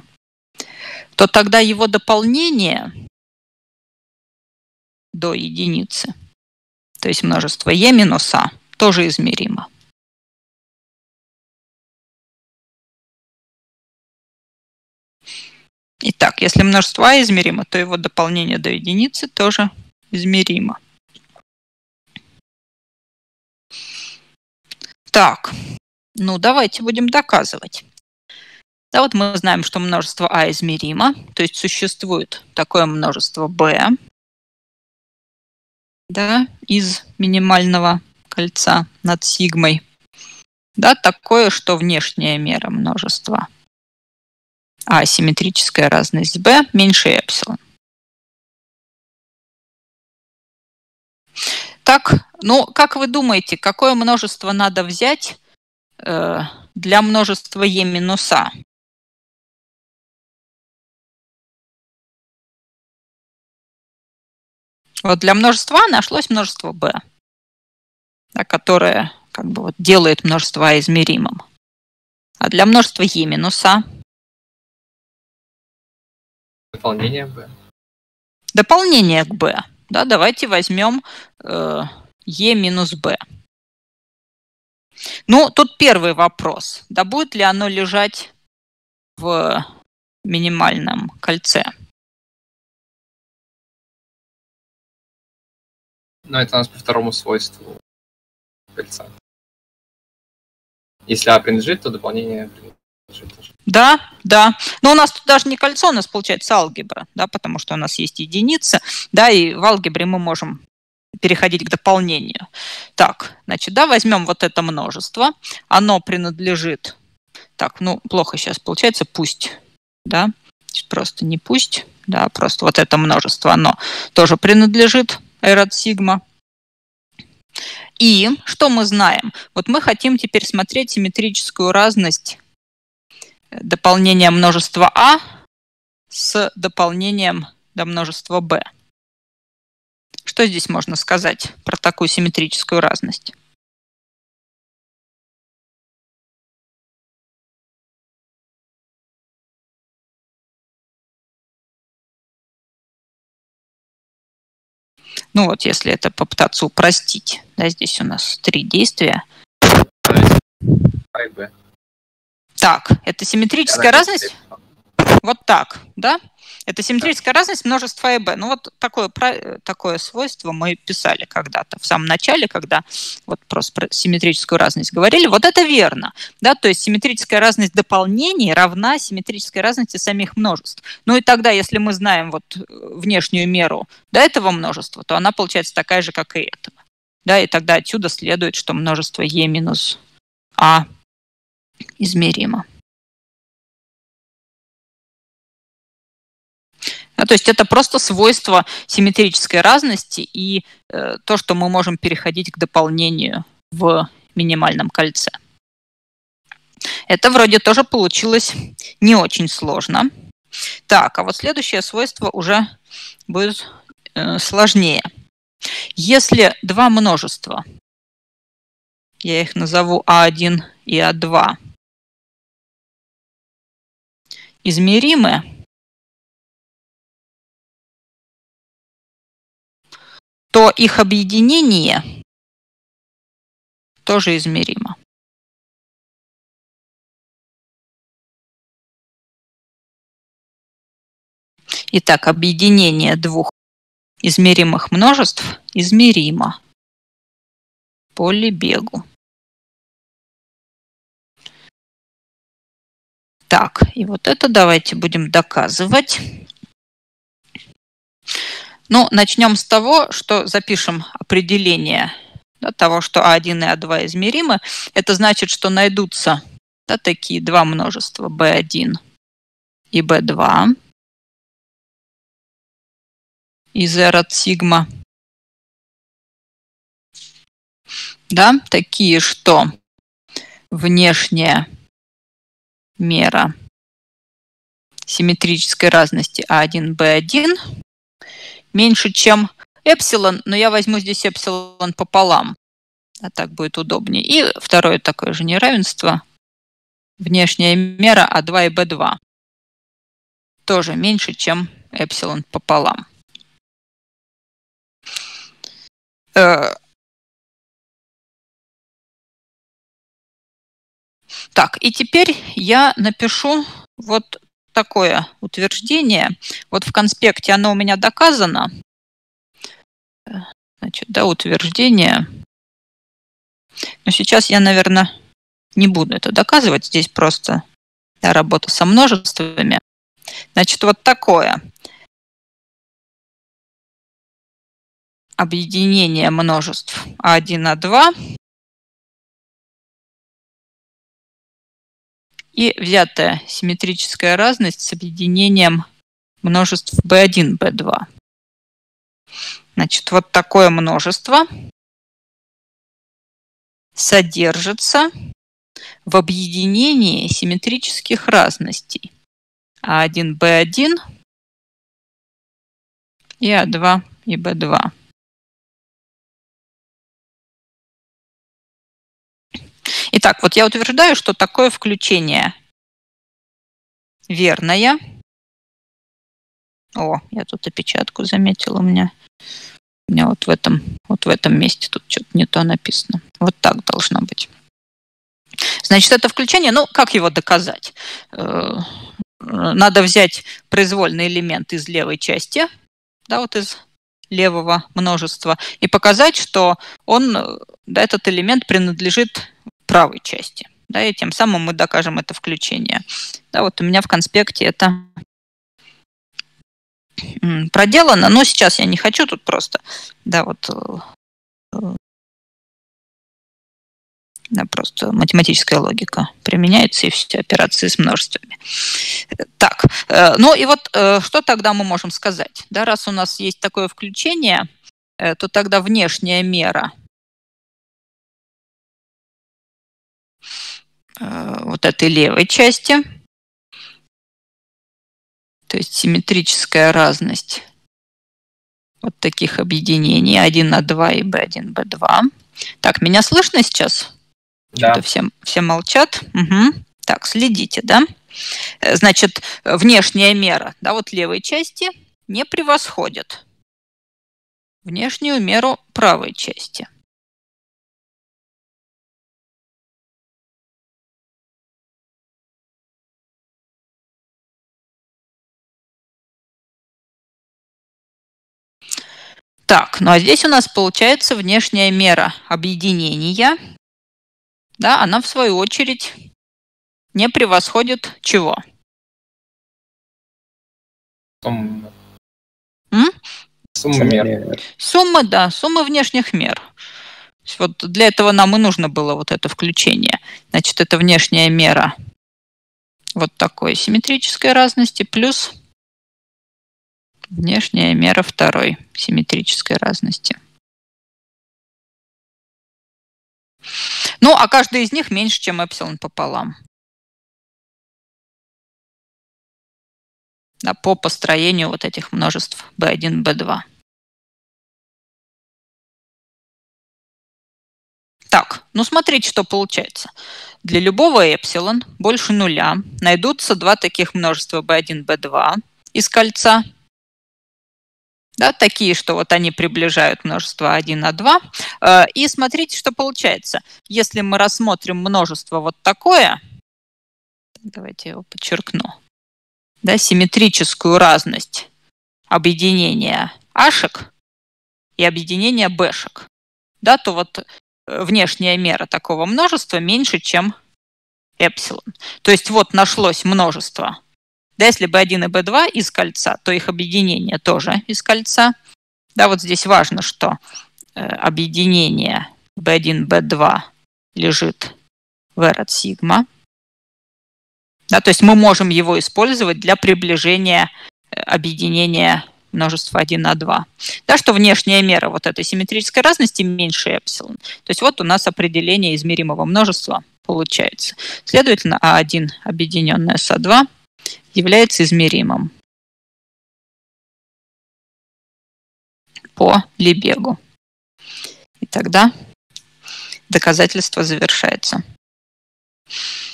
то тогда его дополнение до единицы, то есть множество e минус а, тоже измеримо. Итак, если множество а измеримо, то его дополнение до единицы тоже измеримо. Так, ну давайте будем доказывать. Да, вот мы знаем, что множество А измеримо, то есть существует такое множество b да, из минимального кольца над сигмой. Да, такое, что внешняя мера множества А симметрическая разность b меньше эпсилон. Так, ну, как вы думаете, какое множество надо взять э, для множества e минус а? Вот для множества нашлось множество b, да, которое как бы вот делает множество А измеримым. А для множества e минус А Дополнение b. Дополнение к b. Да, давайте возьмем э, e минус b. Ну, тут первый вопрос. Да будет ли оно лежать в минимальном кольце? Но это у нас по второму свойству кольца. Если А принадлежит, то дополнение принадлежит тоже. Да, да. Но у нас тут даже не кольцо, у нас получается алгебра, да, потому что у нас есть единица, да, и в алгебре мы можем переходить к дополнению. Так, значит, да, возьмем вот это множество. Оно принадлежит... Так, ну, плохо сейчас получается, пусть, да, просто не пусть, да, просто вот это множество, оно тоже принадлежит От сигма. И что мы знаем? Вот мы хотим теперь смотреть симметрическую разность дополнения множества А с дополнением до множества b. Что здесь можно сказать про такую симметрическую разность? Ну вот, если это попытаться упростить, да, здесь у нас три действия. Так, это симметрическая разность? Вот так, да? Это симметрическая да. разность множества и b. Ну вот такое, такое свойство мы писали когда-то в самом начале, когда вот просто про симметрическую разность говорили. Вот это верно. Да? То есть симметрическая разность дополнений равна симметрической разности самих множеств. Ну и тогда, если мы знаем вот э, внешнюю меру до этого множества, то она получается такая же, как и этого. Да, и тогда отсюда следует, что множество e минус а измеримо. То есть это просто свойство симметрической разности и э, то, что мы можем переходить к дополнению в минимальном кольце. Это вроде тоже получилось не очень сложно. Так, а вот следующее свойство уже будет э, сложнее. Если два множества, я их назову А1 и А2, измеримы, то их объединение тоже измеримо. Итак, объединение двух измеримых множеств измеримо по Лебегу. Так, и вот это давайте будем доказывать. Ну, начнем с того, что запишем определение да, того, что А1 и А2 измеримы. Это значит, что найдутся да, такие два множества B1 и B2 из R от сигма. Да, такие, что внешняя мера симметрической разности А1, B1 меньше, чем эпсилон, но я возьму здесь эпсилон пополам. А так будет удобнее. И второе такое же неравенство. Внешняя мера А2 и B2. Тоже меньше, чем эпсилон пополам. Э, так, и теперь я напишу вот такое утверждение. Вот в конспекте оно у меня доказано. Значит, да, утверждение. Но сейчас я, наверное, не буду это доказывать. Здесь просто да, работа со множествами. Значит, вот такое. Объединение множеств А1, А2 и взятая симметрическая разность с объединением множеств B1, B2. Значит, вот такое множество содержится в объединении симметрических разностей А1, B1 и А2 и B2. Итак, вот я утверждаю, что такое включение верное. О, я тут опечатку заметила у меня. У меня вот в этом, вот в этом месте тут что-то не то написано. Вот так должно быть. Значит, это включение, ну, как его доказать? Э, надо взять произвольный элемент из левой части, да, вот из левого множества, и показать, что он, да, этот элемент принадлежит правой части. Да, и тем самым мы докажем это включение. Да, вот у меня в конспекте это проделано, но сейчас я не хочу тут просто, да, вот да, просто математическая логика применяется, и все операции с множествами. Так, э, ну и вот э, что тогда мы можем сказать? Да, раз у нас есть такое включение, э, то тогда внешняя мера вот этой левой части, то есть симметрическая разность вот таких объединений 1 на 2 и b1, b2. Так, меня слышно сейчас? Да. Все, все молчат. Угу. Так, следите, да? Э, значит, внешняя мера, да, вот левой части не превосходит внешнюю меру правой части. Так, ну а здесь у нас получается внешняя мера объединения да, она в свою очередь не превосходит чего? Суммы. М? Суммы мер. Суммы, да, суммы внешних мер. Вот для этого нам и нужно было вот это включение. Значит, это внешняя мера вот такой симметрической разности плюс внешняя мера второй симметрической разности. Ну, а каждый из них меньше, чем эпсилон пополам. Да, по построению вот этих множеств b1, b2. Так, ну смотрите, что получается. Для любого эпсилон больше нуля найдутся два таких множества b1, b2 из кольца да, такие, что вот они приближают множество 1 на 2. Э, и смотрите, что получается. Если мы рассмотрим множество вот такое, давайте я его подчеркну, да, симметрическую разность объединения ашек и объединения бэшек, да, то вот э, внешняя мера такого множества меньше, чем эпсилон. То есть вот нашлось множество да, если B1 и B2 из кольца, то их объединение тоже из кольца. Да, вот здесь важно, что э, объединение B1, B2 лежит в R от сигма. Да, то есть мы можем его использовать для приближения э, объединения множества 1 на 2. Да, что внешняя мера вот этой симметрической разности меньше эпсилон. То есть вот у нас определение измеримого множества получается. Следовательно, А1 объединенное с А2 является измеримым по Лебегу. И тогда доказательство завершается.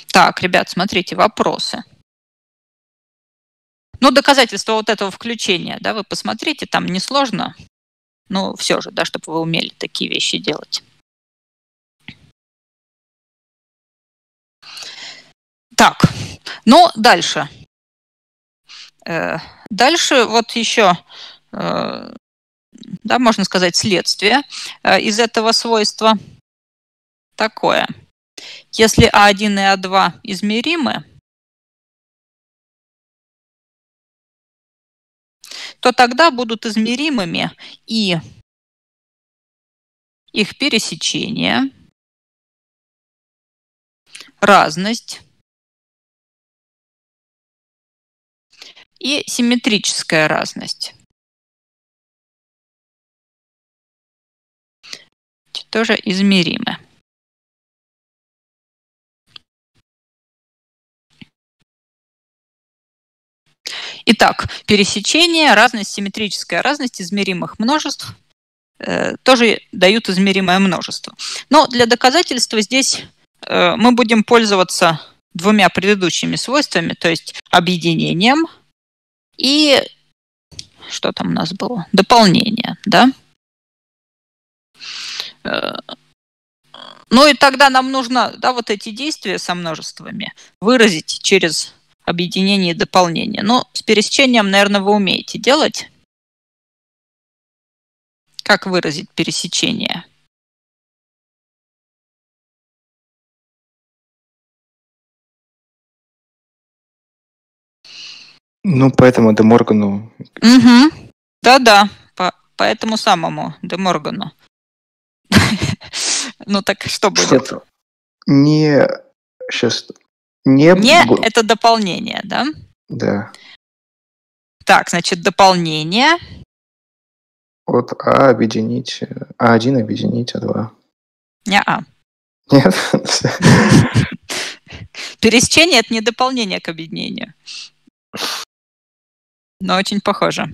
Так, ребят, смотрите, вопросы. Ну, доказательство вот этого включения, да, вы посмотрите, там несложно, но все же, да, чтобы вы умели такие вещи делать. Так, ну, дальше. Э, дальше вот еще, э, да, можно сказать, следствие э, из этого свойства такое. Если А1 и А2 измеримы, то тогда будут измеримыми и их пересечение, разность, и симметрическая разность. Тоже измеримы. Итак, пересечение, разность, симметрическая разность измеримых множеств э, тоже дают измеримое множество. Но для доказательства здесь э, мы будем пользоваться двумя предыдущими свойствами, то есть объединением – и что там у нас было? Дополнение, да? Э, ну и тогда нам нужно да, вот эти действия со множествами выразить через объединение и дополнение. Но с пересечением, наверное, вы умеете делать. Как выразить пересечение? Ну, поэтому Де Моргану Угу. Да-да, по, по этому самому Де Моргану. Ну так что будет? Не... Сейчас. Не... Не – это дополнение, да? Да. Так, значит, дополнение. От А объединить... А1 объединить А2. Не-а. Нет? Пересечение – это не дополнение к объединению. Но очень похоже.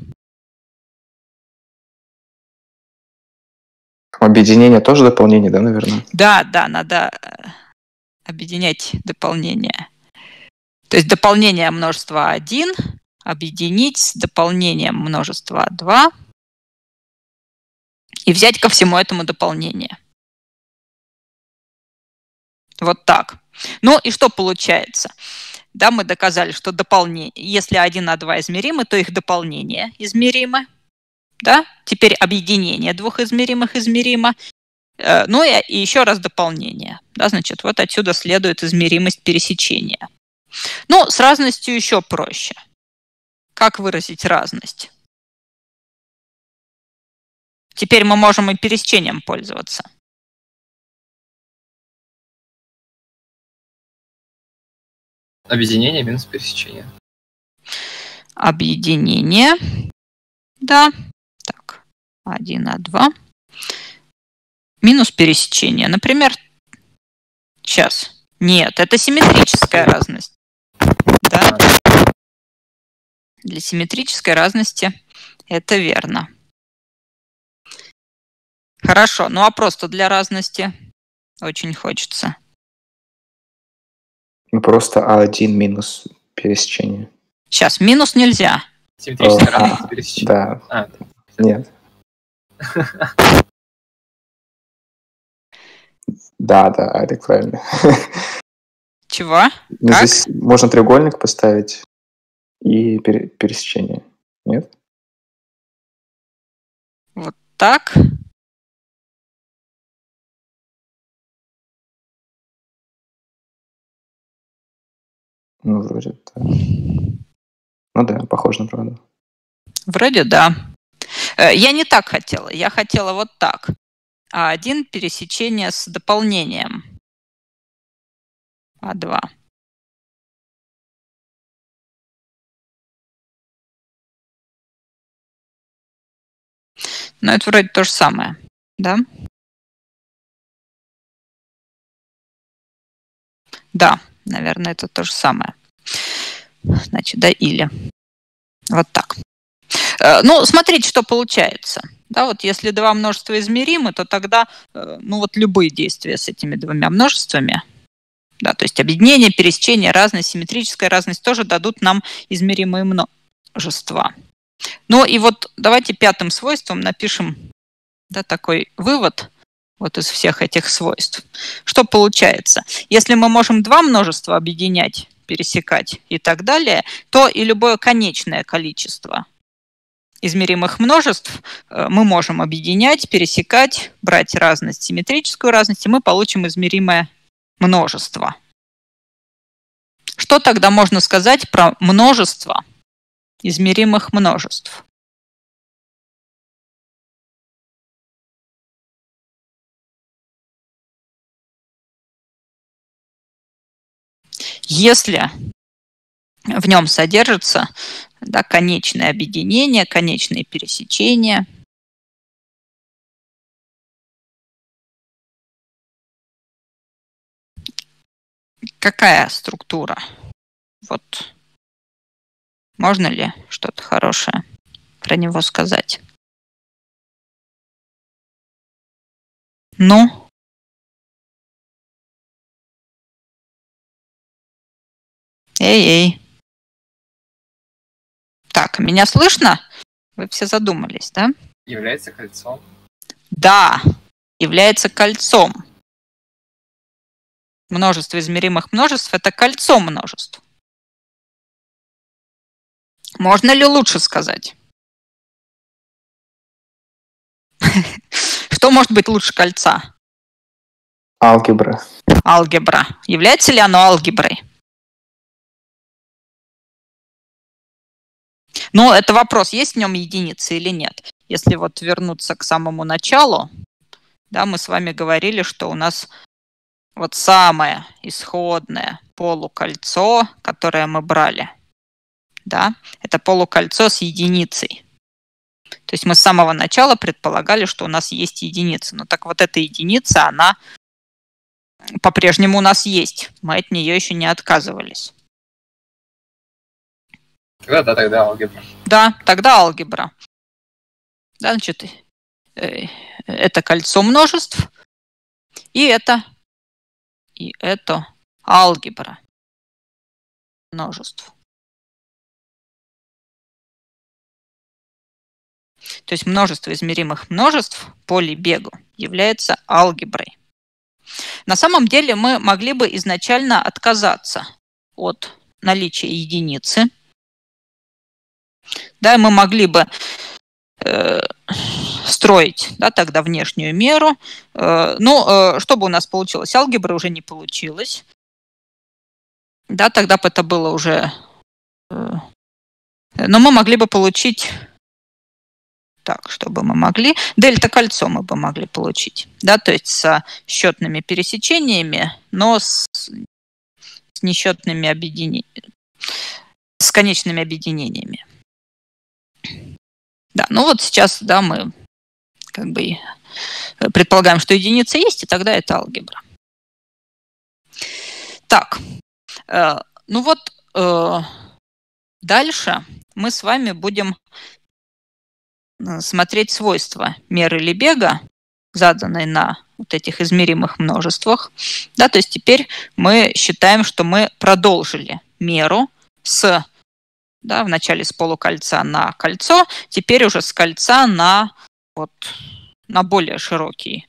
Объединение тоже дополнение, да, наверное? Да, да, надо э, объединять дополнение. То есть дополнение множества 1 объединить с дополнением множества 2 и взять ко всему этому дополнение. Вот так. Ну и что получается? Да, мы доказали, что дополнение, если 1 на 2 измеримы, то их дополнение измеримы. Да? Теперь объединение двух измеримых измеримо. Э, ну и еще раз дополнение. Да, значит, вот отсюда следует измеримость пересечения. Ну, с разностью еще проще. Как выразить разность? Теперь мы можем и пересечением пользоваться. Объединение минус пересечение. Объединение. Да. Так, 1 на 2. Минус пересечение. Например, сейчас. Нет, это симметрическая разность. Да? Для симметрической разности это верно. Хорошо, ну а просто для разности очень хочется. Ну, просто А1 минус пересечение. Сейчас, минус нельзя. Симметрическая разность пересечения. Да. А, Нет. Да, да, Алик, правильно. Чего? Ну, Как? здесь можно треугольник поставить и пере- пересечение. Нет? Так. Ну, вроде да. Ну да, похоже на правду. Вроде да. Э, Я не так хотела. Я хотела вот так. А один пересечение с дополнением. А2. Но это вроде то же самое, да? Да, наверное, это то же самое. Значит, да, или. Вот так. Э, Ну, смотрите, что получается. Да, вот если два множества измеримы, то тогда, э, ну вот любые действия с этими двумя множествами, да, то есть объединение, пересечение, разность, симметрическая разность тоже дадут нам измеримые множества. Ну и вот давайте пятым свойством напишем да, такой вывод вот из всех этих свойств. Что получается? Если мы можем два множества объединять, пересекать и так далее, то и любое конечное количество измеримых множеств э, мы можем объединять, пересекать, брать разность, симметрическую разность, и мы получим измеримое множество. Что тогда можно сказать про множество измеримых множеств? Если в нем содержится да, конечное объединение, конечные пересечения. Какая структура? Вот можно ли что-то хорошее про него сказать? Ну? Эй-эй. Так, меня слышно? Вы все задумались, да? является кольцом. Да, является кольцом. Множество измеримых множеств – это кольцо множеств. Можно ли лучше сказать? Что может быть лучше кольца? Алгебра. Алгебра. Является ли оно алгеброй? Но это вопрос, есть в нем единицы или нет. Если вот вернуться к самому началу, да, мы с вами говорили, что у нас вот самое исходное полукольцо, которое мы брали, да, это полукольцо с единицей. То есть мы с самого начала предполагали, что у нас есть единица. Но так вот эта единица, она по-прежнему у нас есть. Мы от нее еще не отказывались. Тогда да, тогда алгебра. Да, тогда алгебра. Да, значит, э, это кольцо множеств, и это, и это алгебра множеств. То есть множество измеримых множеств по Лебегу является алгеброй. На самом деле мы могли бы изначально отказаться от наличия единицы. Да, мы могли бы э, строить да, тогда внешнюю меру. Э, ну, э, что бы у нас получилось? Алгебра уже не получилось. Да, тогда бы это было уже... Э, но мы могли бы получить так, чтобы мы могли. Дельта-кольцо мы бы могли получить, да, то есть с счетными пересечениями, но с, с несчетными объединениями, с конечными объединениями. Да, ну вот сейчас, да, мы как бы предполагаем, что единица есть, и тогда это алгебра. Так, э, ну вот э, дальше мы с вами будем Э, смотреть свойства меры Лебега, заданной на вот этих измеримых множествах. Да, то есть теперь мы считаем, что мы продолжили меру с да, вначале с полукольца на кольцо, теперь уже с кольца на, вот, на более широкий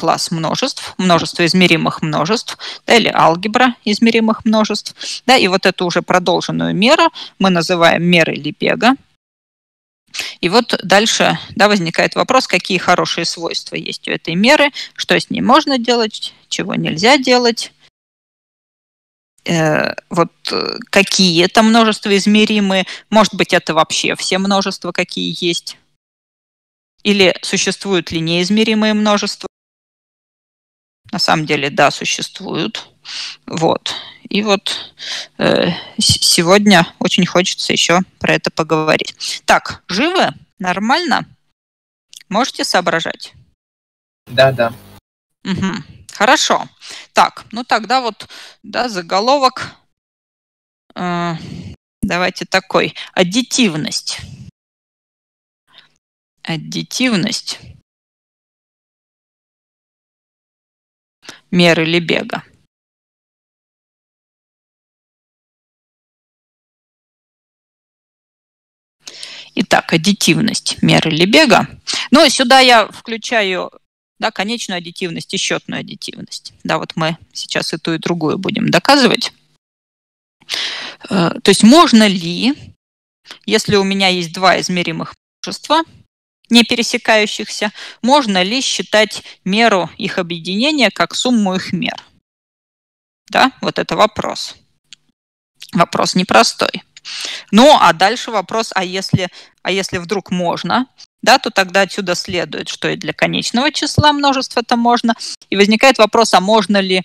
класс множеств, множество измеримых множеств, да, или алгебра измеримых множеств. Да, и вот эту уже продолженную меру мы называем мерой Лебега. И вот дальше да, возникает вопрос, какие хорошие свойства есть у этой меры, что с ней можно делать, чего нельзя делать. Э, вот э, какие это множества измеримые, может быть, это вообще все множества, какие есть. Или существуют ли неизмеримые множества? На самом деле, да, существуют. Вот. И вот э, сегодня очень хочется еще про это поговорить. Так, живы? Нормально? Можете соображать? Да, да. Угу. Хорошо. Так, ну тогда вот, да, заголовок. Э, давайте такой. Аддитивность. Аддитивность меры Лебега. Итак, аддитивность меры Лебега. Ну, сюда я включаю да, конечную аддитивность и счетную аддитивность. Да, вот мы сейчас и ту, и другую будем доказывать. Э, то есть можно ли, если у меня есть два измеримых множества, не пересекающихся, можно ли считать меру их объединения как сумму их мер? Да, вот это вопрос. Вопрос непростой. Ну, а дальше вопрос, а если, а если вдруг можно, да, то тогда отсюда следует, что и для конечного числа множество это можно. И возникает вопрос, а можно ли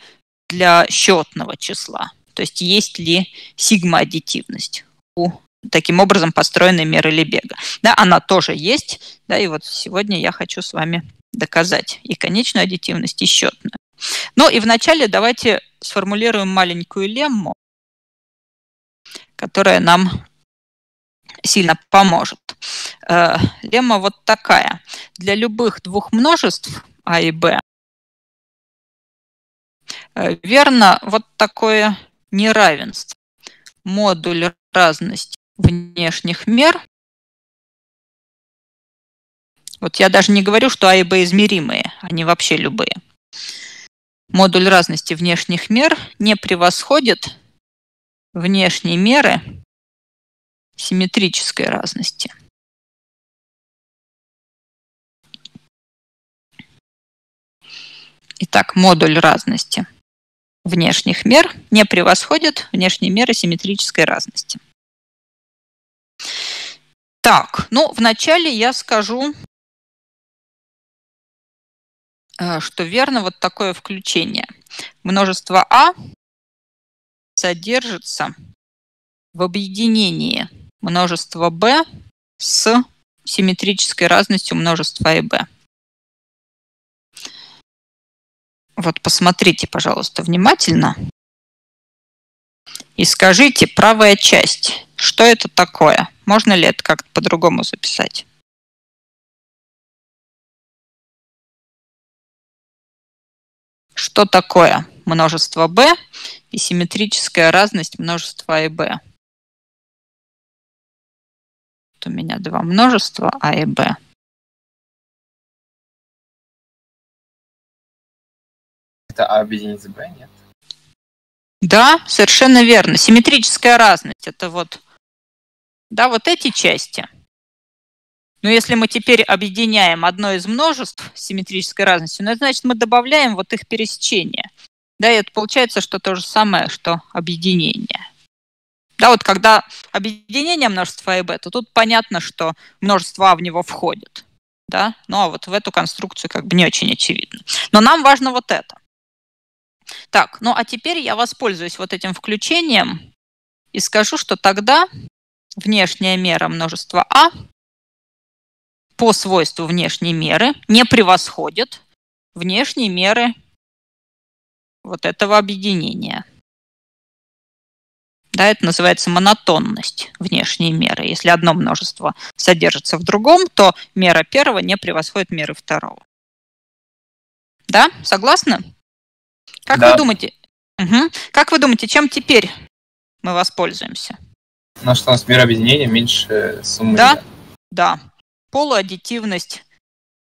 для счетного числа? То есть есть ли сигма-аддитивность у таким образом построенной меры Лебега? Да, она тоже есть, да, и вот сегодня я хочу с вами доказать и конечную аддитивность, и счетную. Ну и вначале давайте сформулируем маленькую лемму, которая нам сильно поможет. Э, лемма вот такая. Для любых двух множеств А и Б э, верно вот такое неравенство. Модуль разности внешних мер. Вот я даже не говорю, что А и Б измеримые, они вообще любые. Модуль разности внешних мер не превосходит внешней меры симметрической разности. Итак, модуль разности внешних мер не превосходит внешние меры симметрической разности. Так, ну, вначале я скажу, э, что верно вот такое включение. Множество А содержится в объединении множества b с симметрической разностью множества и b. Вот посмотрите, пожалуйста, внимательно и скажите правая часть. Что это такое? Можно ли это как-то по-другому записать? Что такое множество b и симметрическая разность множества и b? У меня два множества А и Б. Это А объединить с Б, нет? Да, совершенно верно. Симметрическая разность. Это вот, да, вот эти части. Но если мы теперь объединяем одно из множеств симметрической разностью, ну, это значит, мы добавляем вот их пересечение. Да, и это получается, что то же самое, что объединение. Да, вот когда объединение множества А и Б, то тут понятно, что множество А в него входит. Да? Ну а вот в эту конструкцию как бы не очень очевидно. Но нам важно вот это. Так, ну а теперь я воспользуюсь вот этим включением и скажу, что тогда внешняя мера множества А по свойству внешней меры не превосходит внешней меры вот этого объединения. Да, это называется монотонность внешней меры. Если одно множество содержится в другом, то мера первого не превосходит меры второго. Да, согласны? Как да. вы думаете? Угу. Как вы думаете, чем теперь мы воспользуемся? Ну что у нас мера объединения меньше суммы. Да, да. Полуаддитивность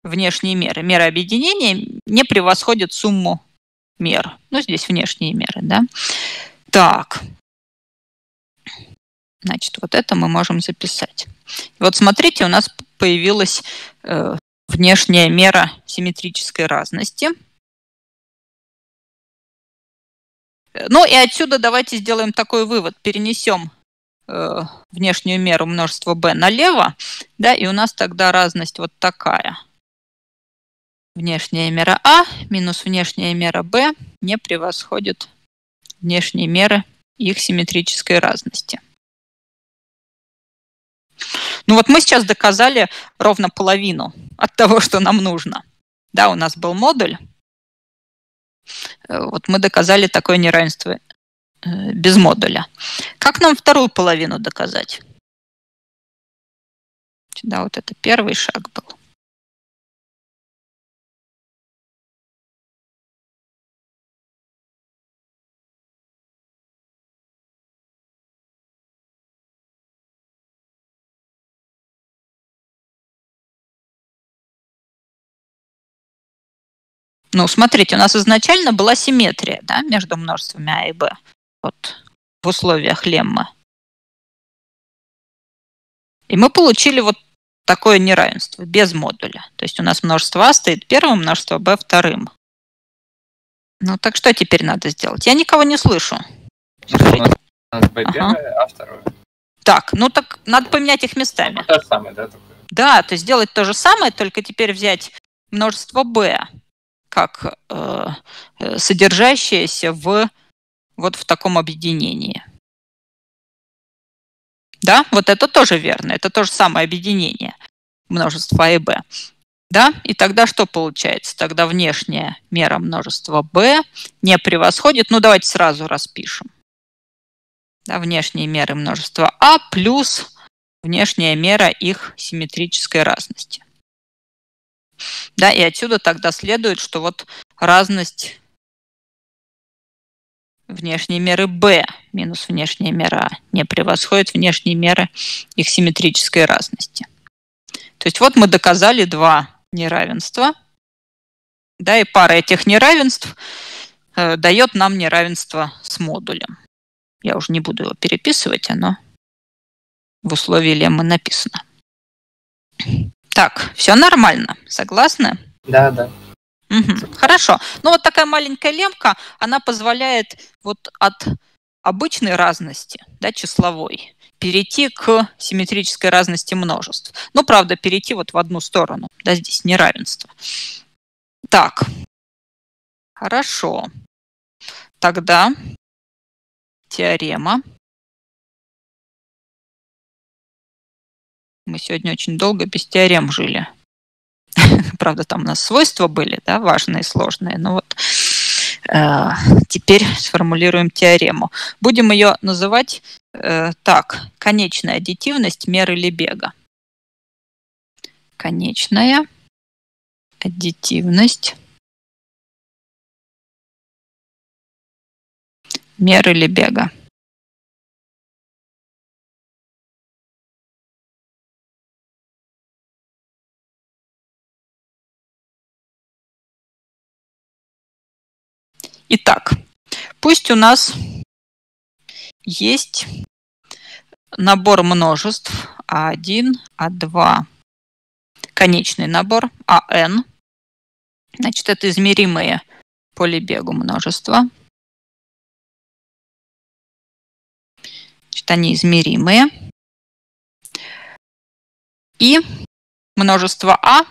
внешней меры. Мера объединения не превосходит сумму мер. Ну, здесь внешние меры, да. Так, Значит, вот это мы можем записать. вот смотрите, у нас появилась э, внешняя мера симметрической разности. Ну и отсюда давайте сделаем такой вывод. Перенесем э, внешнюю меру множества b налево, да, и у нас тогда разность вот такая. Внешняя мера а минус внешняя мера b не превосходит внешние меры их симметрической разности. Ну вот мы сейчас доказали ровно половину от того, что нам нужно. Да, у нас был модуль. Э, вот мы доказали такое неравенство э, без модуля. Как нам вторую половину доказать? Да, вот это первый шаг был. Ну, смотрите, у нас изначально была симметрия да, между множествами А и Б вот, в условиях лемма. И мы получили вот такое неравенство без модуля. То есть у нас множество А стоит первым, множество Б вторым. Ну так что теперь надо сделать? Я никого не слышу. Б первое, А второе. Так, ну так надо поменять их местами. Ну, то же самое, да? Да, то есть сделать то же самое, только теперь взять множество b как э, э, содержащееся в вот в таком объединении. Да, вот это тоже верно, это то же самое объединение множества А и Б. Да, и тогда что получается? Тогда внешняя мера множества b не превосходит, ну давайте сразу распишем. Да, внешние меры множества А плюс внешняя мера их симметрической разности. Да, и отсюда тогда следует, что вот разность внешней меры b минус внешняя мера а не превосходит внешние меры их симметрической разности. То есть вот мы доказали два неравенства, да, и пара этих неравенств э, дает нам неравенство с модулем. Я уже не буду его переписывать, оно в условии леммы написано. Так, все нормально. Согласны? Да, да. Угу, хорошо. Ну вот такая маленькая лемка, она позволяет вот от обычной разности, да, числовой, перейти к симметрической разности множеств. Ну, правда, перейти вот в одну сторону. Да, здесь неравенство. Так, хорошо. Тогда теорема. Мы сегодня очень долго без теорем жили. Правда, там у нас свойства были, да, важные и сложные. Но вот э, теперь сформулируем теорему. Будем ее называть э, так. Конечная аддитивность меры Лебега. Конечная аддитивность меры Лебега. Итак, пусть у нас есть набор множеств А1, А2, конечный набор АН. Значит, это измеримые по Лебегу множества. Значит, они измеримые. И множество А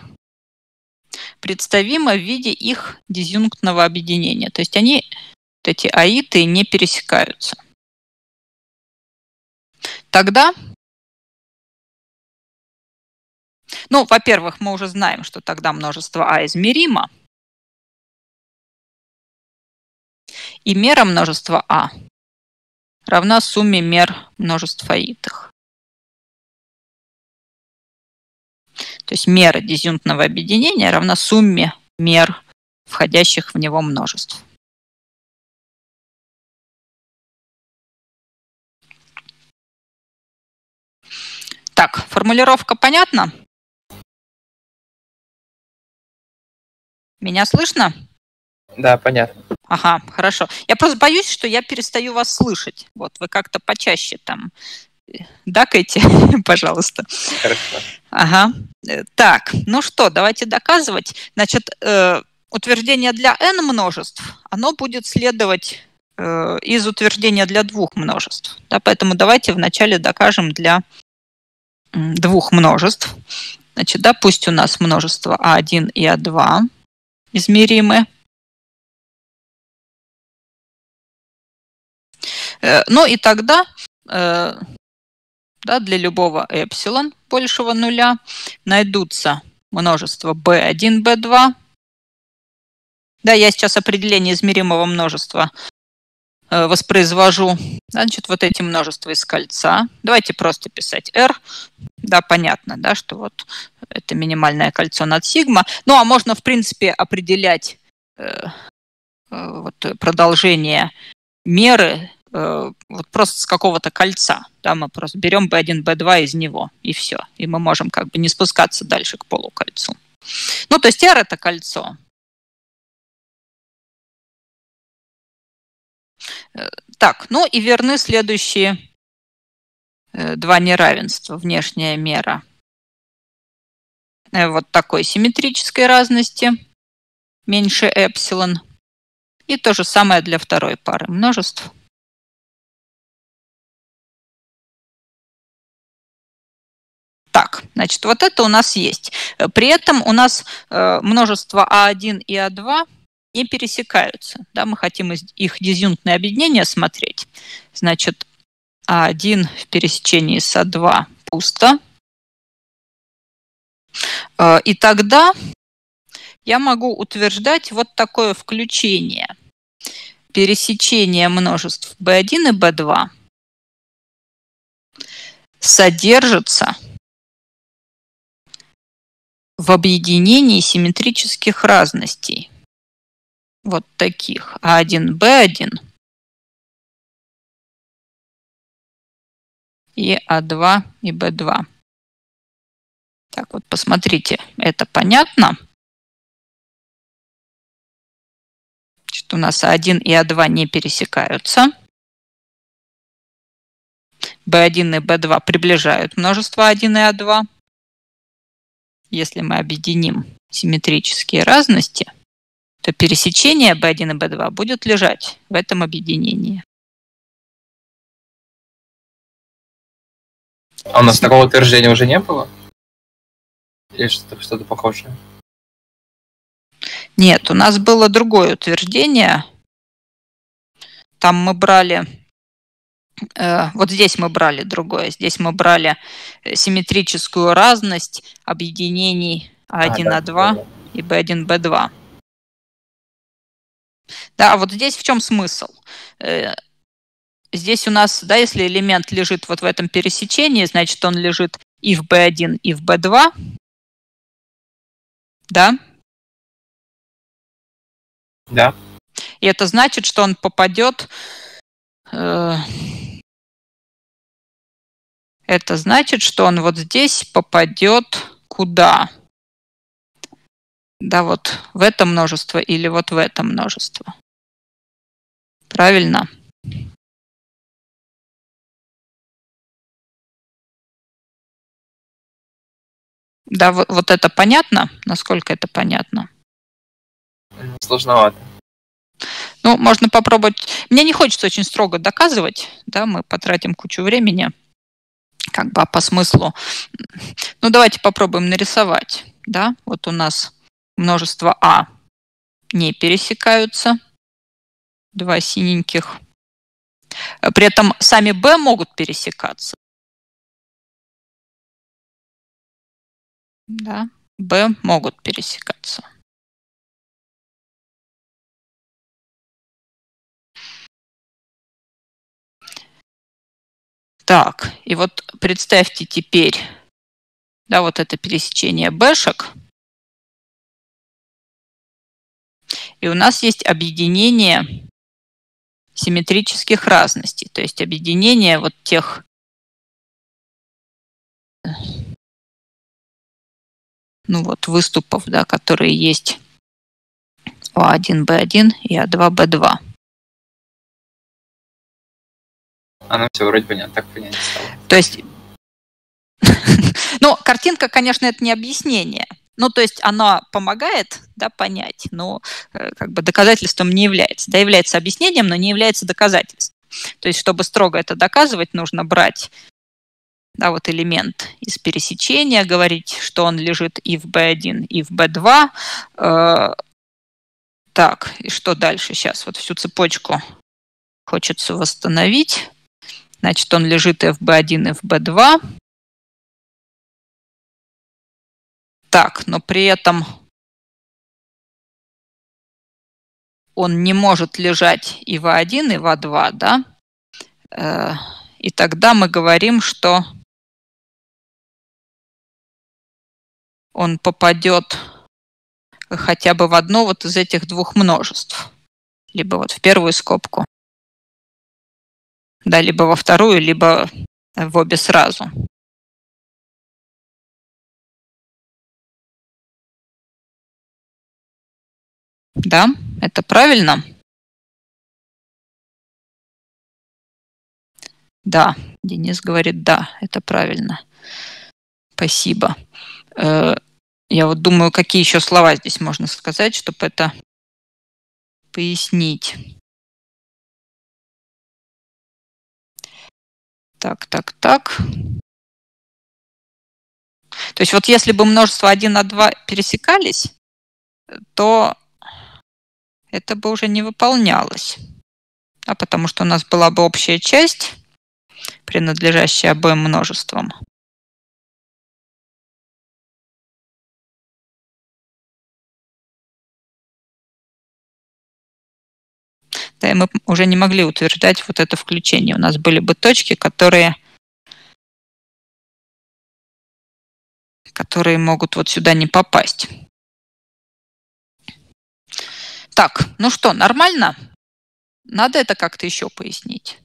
представимо в виде их дизъюнктного объединения. То есть они, вот эти аиты, не пересекаются. Тогда, ну, во-первых, мы уже знаем, что тогда множество А измеримо, и мера множества А равна сумме мер множеств аитых. То есть мера дизъюнктного объединения равна сумме мер, входящих в него множеств. Так, формулировка понятна? Меня слышно? Да, понятно. Ага, хорошо. Я просто боюсь, что я перестаю вас слышать. Вот вы как-то почаще там дакайте, пожалуйста. Хорошо. Ага. Э, так, ну что, давайте доказывать. Значит, э, утверждение для n множеств, оно будет следовать э, из утверждения для двух множеств. Да, поэтому давайте вначале докажем для двух множеств. Значит, да, пусть у нас множество А1 и А2 измеримы. Ну и тогда да, для любого эпсилон большего нуля найдутся множество b1, b2. Да, я сейчас определение измеримого множества э, воспроизвожу. Значит, вот эти множества из кольца. Давайте просто писать r. Да, понятно, да, что вот это минимальное кольцо над сигма. Ну, а можно, в принципе, определять э, э, вот, продолжение меры вот просто с какого-то кольца. Да, мы просто берем B1, B2 из него, и все. И мы можем как бы не спускаться дальше к полукольцу. Ну, то есть R это кольцо. Э, так, ну и верны следующие э, два неравенства. Внешняя мера вот такой симметрической разности, меньше эпсилон. И то же самое для второй пары множеств. Так, значит, вот это у нас есть. Э, при этом у нас э, множество А1 и А2 не пересекаются. Да, мы хотим их дизъюнктное объединение смотреть. Значит, А1 в пересечении с А2 пусто. Э, и тогда я могу утверждать вот такое включение. Пересечение множеств B1 и B2 содержится в объединении симметрических разностей. Вот таких. А1, Б1 и А2 и Б2. Так вот, посмотрите, это понятно? Что у нас А1 и А2 не пересекаются. B1 и B2 приближают множество 1 и А2 если мы объединим симметрические разности, то пересечение B1 и B2 будет лежать в этом объединении. А у нас такого утверждения уже не было? Или что-то что похожее? Нет, у нас было другое утверждение. Там мы брали, вот здесь мы брали другое, здесь мы брали э, симметрическую разность объединений А1А2 а, да, и B1B2. Да, а вот здесь в чем смысл? Э, здесь у нас, да, если элемент лежит вот в этом пересечении, значит, он лежит и в B1, и в B2. Да? Да. И это значит, что он попадет... Э, это значит, что он вот здесь попадет куда? Да, вот в это множество или вот в это множество. Правильно? Да, вот, вот это понятно? Насколько это понятно? Сложновато. Ну, можно попробовать. Мне не хочется очень строго доказывать, да, мы потратим кучу времени, как бы а по смыслу. Ну, давайте попробуем нарисовать, да, вот у нас множество А не пересекаются, два синеньких. При этом сами Б могут пересекаться. Да, Б могут пересекаться. Так, и вот представьте теперь, да, вот это пересечение бэшек. И у нас есть объединение симметрических разностей, то есть объединение вот тех ну вот, выступов, да, которые есть у А1, Б1 и А2, Б2. Оно все вроде понятно, так понятно стало. То есть, ну, картинка, конечно, это не объяснение. Ну, то есть оно помогает да, понять, но э, как бы доказательством не является. Да, является объяснением, но не является доказательством. То есть, чтобы строго это доказывать, нужно брать да, вот элемент из пересечения, говорить, что он лежит и в B1, и в B2. Э, так, и что дальше? Сейчас вот всю цепочку хочется восстановить. Значит, он лежит и в B1, и в B2. Так, но при этом он не может лежать и в А1, и в А2, да? Э, и тогда мы говорим, что он попадет хотя бы в одно вот из этих двух множеств. Либо вот в первую скобку, да, либо во вторую, либо в обе сразу. Да, это правильно? Да, Денис говорит, да, это правильно. Спасибо. Э, я вот думаю, какие еще слова здесь можно сказать, чтобы это пояснить. Так, так, так. То есть вот если бы множество 1 на 2 пересекались, то это бы уже не выполнялось. А потому что у нас была бы общая часть, принадлежащая обоим множествам. И мы уже не могли утверждать вот это включение. У нас были бы точки, которые которые могут вот сюда не попасть. Так, ну что, нормально? Надо это как-то еще пояснить.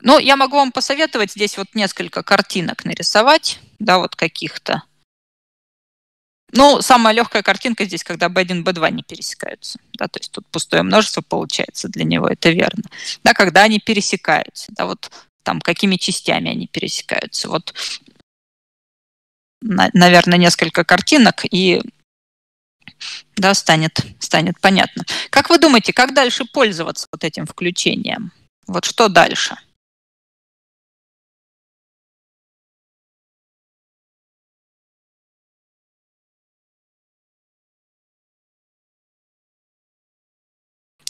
Ну, я могу вам посоветовать здесь вот несколько картинок нарисовать, да, вот каких-то. Ну, самая легкая картинка здесь, когда B1, B2 не пересекаются. Да, то есть тут пустое множество получается для него, это верно. Да, когда они пересекаются, да, вот там какими частями они пересекаются. Вот, на, наверное, несколько картинок, и да, станет, станет понятно. Как вы думаете, как дальше пользоваться вот этим включением? Вот что дальше?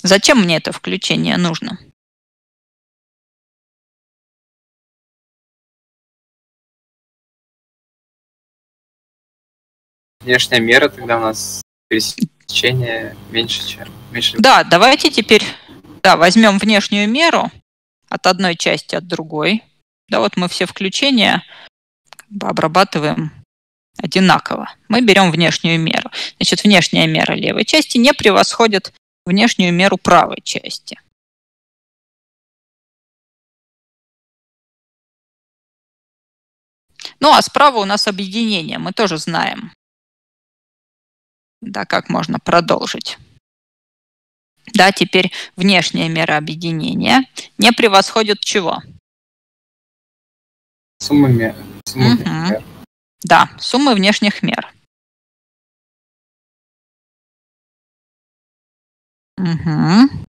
Зачем мне это включение нужно? Внешняя мера тогда у нас пересечение меньше, чем... Меньше... Да, давайте теперь да, возьмем внешнюю меру от одной части от другой. Да, вот мы все включения как бы обрабатываем одинаково. Мы берем внешнюю меру. Значит, внешняя мера левой части не превосходит внешнюю меру правой части. Ну, а справа у нас объединение, мы тоже знаем да, как можно продолжить. Да, теперь внешняя мера объединения не превосходит чего? Суммы мер. Суммы угу. мер. Да, суммы внешних мер. Угу.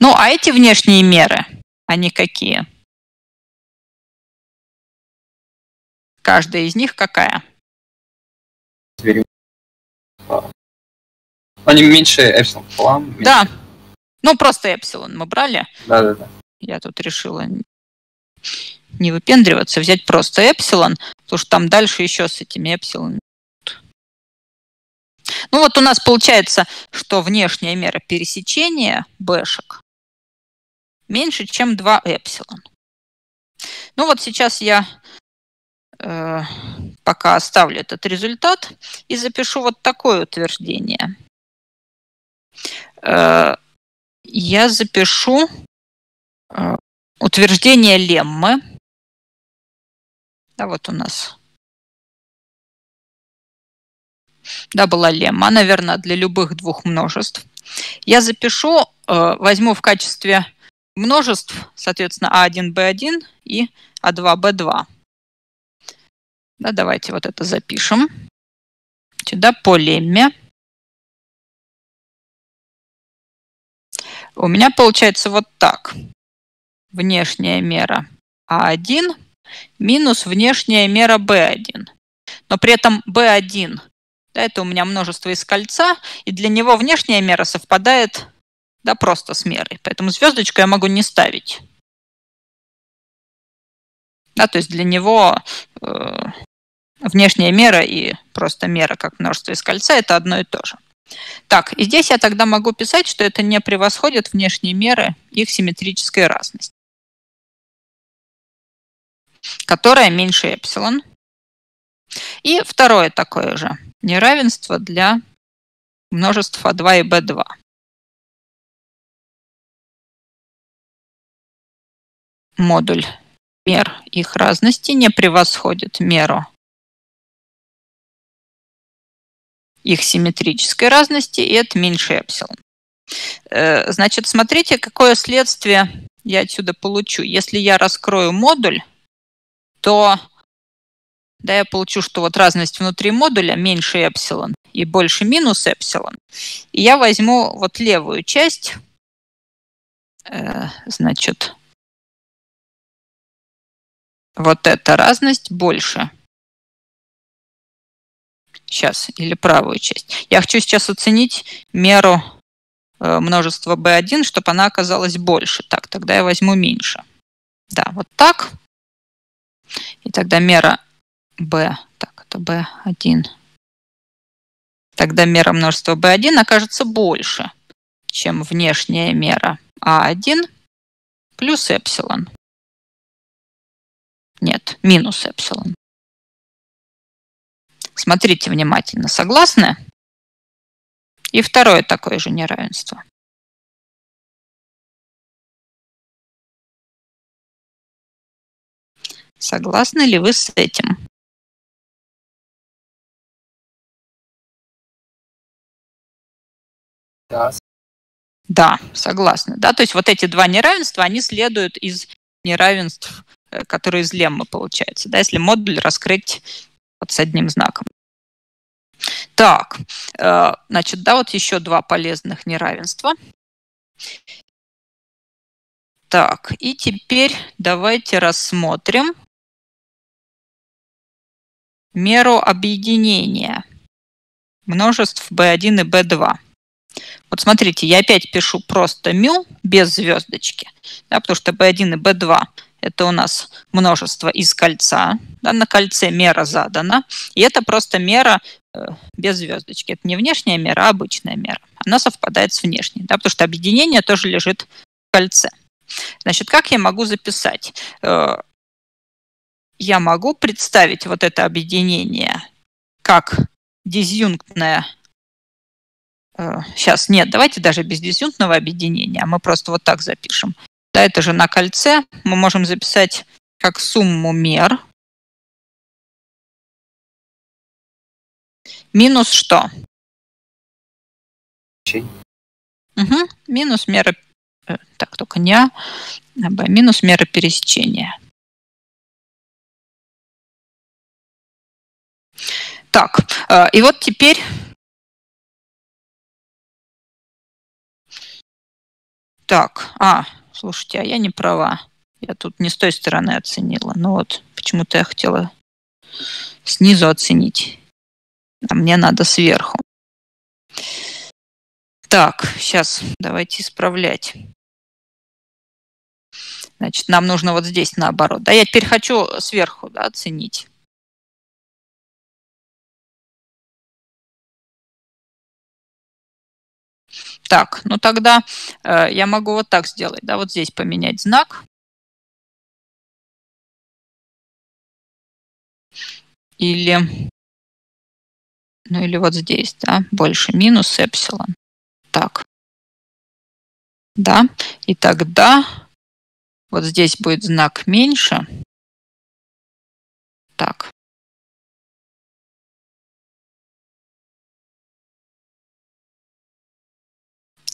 Ну, а эти внешние меры, они какие? Каждая из них какая? Они меньше эпсилон пополам. Да. Ну, просто эпсилон мы брали. Да, да, да. Я тут решила не выпендриваться, взять просто эпсилон, потому что там дальше еще с этими эпсилонами. Ну вот у нас получается, что внешняя мера пересечения бэшек меньше, чем 2 эпсилон. Ну вот сейчас я э, пока оставлю этот результат и запишу вот такое утверждение. Э, я запишу э, утверждение леммы. Да, вот у нас. Да, была лемма, наверное, для любых двух множеств. Я запишу, э, возьму в качестве множеств, соответственно, А1, Б1 и А2, Б2. Да, давайте вот это запишем. Сюда по лемме. У меня получается вот так. Внешняя мера А1 минус внешняя мера B1. Но при этом B1 да, это у меня множество из кольца, и для него внешняя мера совпадает да, просто с мерой. Поэтому звездочку я могу не ставить. Да, то есть для него э, внешняя мера и просто мера как множество из кольца это одно и то же. Так, и здесь я тогда могу писать, что это не превосходит внешние меры их симметрической разности, которая меньше эпсилон. И второе такое же неравенство для множеств А2 и Б2. Модуль мер их разности не превосходит меру их симметрической разности, и это меньше эпсилон. Э, значит, смотрите, какое следствие я отсюда получу. Если я раскрою модуль, то да, я получу, что вот разность внутри модуля меньше эпсилон и больше минус эпсилон. И я возьму вот левую часть, э, значит, вот эта разность больше сейчас, или правую часть. Я хочу сейчас оценить меру э, множества b1, чтобы она оказалась больше. Так, тогда я возьму меньше. Да, вот так. И тогда мера b, так, это b1. Тогда мера множества b1 окажется больше, чем внешняя мера a1 плюс эпсилон. Нет, минус эпсилон. Смотрите внимательно. Согласны? И второе такое же неравенство. Согласны ли вы с этим? Да. Да, согласны. Да, то есть вот эти два неравенства, они следуют из неравенств, э, которые из леммы получаются. Да, если модуль раскрыть вот с одним знаком. Так, э, значит, да, вот еще два полезных неравенства. Так, и теперь давайте рассмотрим меру объединения множеств b1 и b2. Вот смотрите, я опять пишу просто мю без звездочки, да, потому что b1 и b2 это у нас множество из кольца. Да, на кольце мера задана. И это просто мера э, без звездочки. Это не внешняя мера, а обычная мера. Она совпадает с внешней, да, потому что объединение тоже лежит в кольце. Значит, как я могу записать? Э, я могу представить вот это объединение как дизъюнктное Сейчас, э, нет, давайте даже без дизъюнктного объединения, а мы просто вот так запишем. Да, это же на кольце. Мы можем записать как сумму мер. Минус что? Угу. Минус мера... Э, так, только не А, а Б. Минус мера пересечения. Так, э, и вот теперь Так, а, слушайте, а я не права. Я тут не с той стороны оценила. Ну вот, почему-то я хотела снизу оценить. А мне надо сверху. Так, сейчас давайте исправлять. Значит, нам нужно вот здесь наоборот. Да, я теперь хочу сверху да, оценить. Так, ну тогда э, я могу вот так сделать, да, вот здесь поменять знак. Или, ну или вот здесь, да, больше минус эпсилон. Так. Да, и тогда вот здесь будет знак меньше. Так.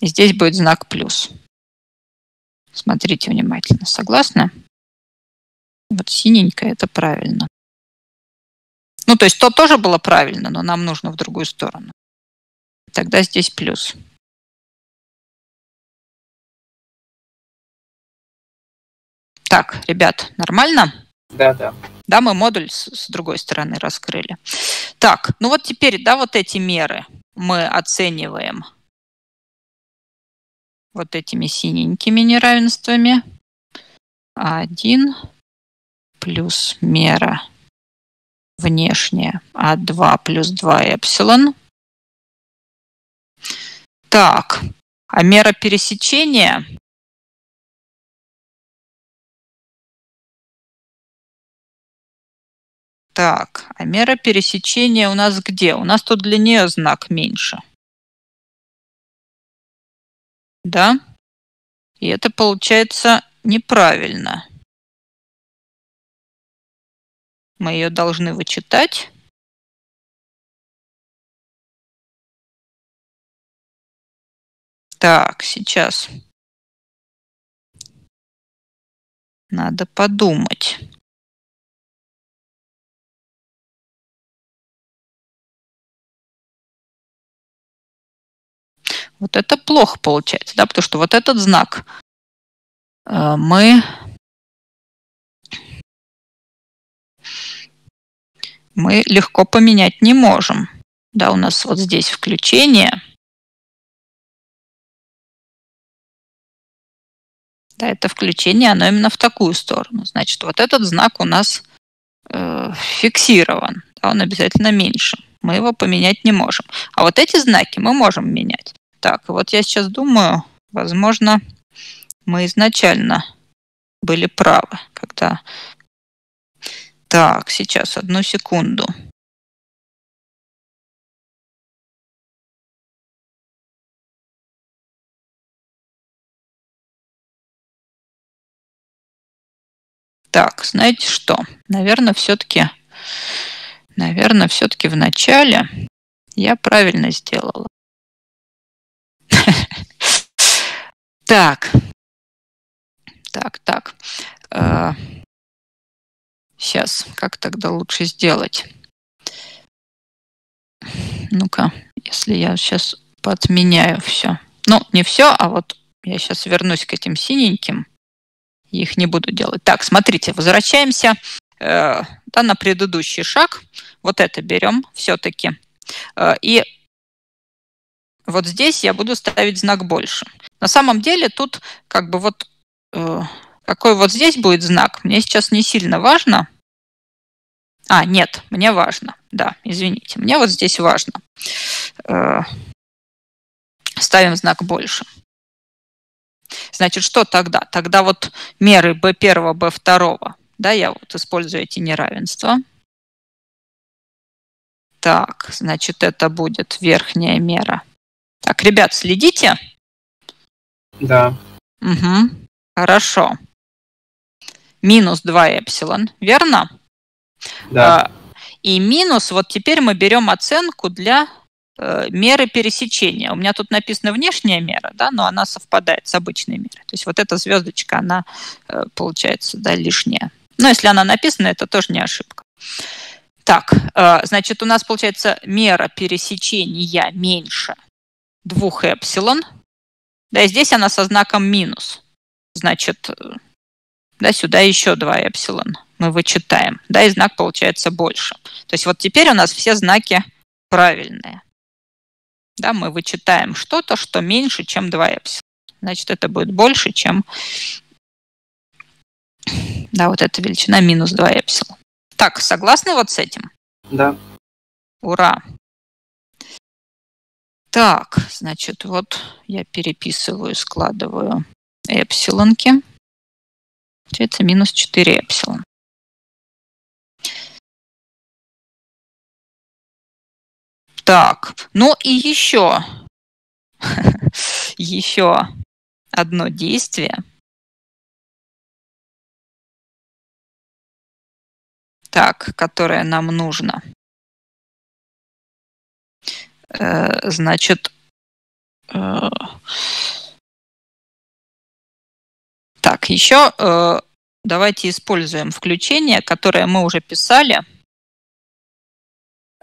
И здесь будет знак плюс. Смотрите внимательно. Согласны? Вот синенькое – это правильно. Ну, то есть то тоже было правильно, но нам нужно в другую сторону. Тогда здесь плюс. Так, ребят, нормально? Да, да. Да, мы модуль с, с другой стороны раскрыли. Так, ну вот теперь, да, вот эти меры мы оцениваем вот этими синенькими неравенствами. 1 плюс мера внешняя А2 плюс 2 эпсилон. Так, а мера пересечения Так, а мера пересечения у нас где? У нас тут для нее знак меньше да? И это получается неправильно. Мы ее должны вычитать. Так, сейчас. Надо подумать. Вот это плохо получается, да, потому что вот этот знак э, мы мы легко поменять не можем. Да, у нас вот здесь включение. Да, это включение, оно именно в такую сторону. Значит, вот этот знак у нас э, фиксирован. Да, он обязательно меньше. Мы его поменять не можем. А вот эти знаки мы можем менять. Так, вот я сейчас думаю, возможно, мы изначально были правы, когда... Так, сейчас, одну секунду. Так, знаете что? Наверное, все-таки, наверное, все-таки в начале я правильно сделала. Так. Так, так. Сейчас, э, как тогда лучше сделать? Ну-ка, если я сейчас подменяю все. Ну, не все, а вот я сейчас вернусь к этим синеньким. Их не буду делать. Так, смотрите, возвращаемся э, да, на предыдущий шаг. Вот это берем все-таки. Э, и вот здесь я буду ставить знак больше. На самом деле тут как бы вот э, какой вот здесь будет знак, мне сейчас не сильно важно. А, нет, мне важно. Да, извините, мне вот здесь важно. Э, ставим знак больше. Значит, что тогда? Тогда вот меры B1, B2, да, я вот использую эти неравенства. Так, значит, это будет верхняя мера. Так, ребят, следите? Да. Угу. Хорошо. Минус 2 эпсилон, верно? Да. А, и минус, вот теперь мы берем оценку для э, меры пересечения. У меня тут написано внешняя мера, да, но она совпадает с обычной мерой. То есть вот эта звездочка, она э, получается да, лишняя. Но если она написана, это тоже не ошибка. Так, э, значит, у нас получается мера пересечения меньше 2 эпсилон. Да, и здесь она со знаком минус. Значит, э, да, сюда еще 2 эпсилон мы вычитаем. Да, и знак получается больше. То есть вот теперь у нас все знаки правильные. Да, мы вычитаем что-то, что меньше, чем 2 эпсилон. Значит, это будет больше, чем да, вот эта величина минус 2 эпсилон. Так, согласны вот с этим? Да. Ура! Так, значит, вот я переписываю, складываю эпсилонки. Получается минус 4 эпсилон. Так, ну и еще, еще одно действие – так, которое нам нужно. Э, значит, э, так, еще э, давайте используем включение, которое мы уже писали.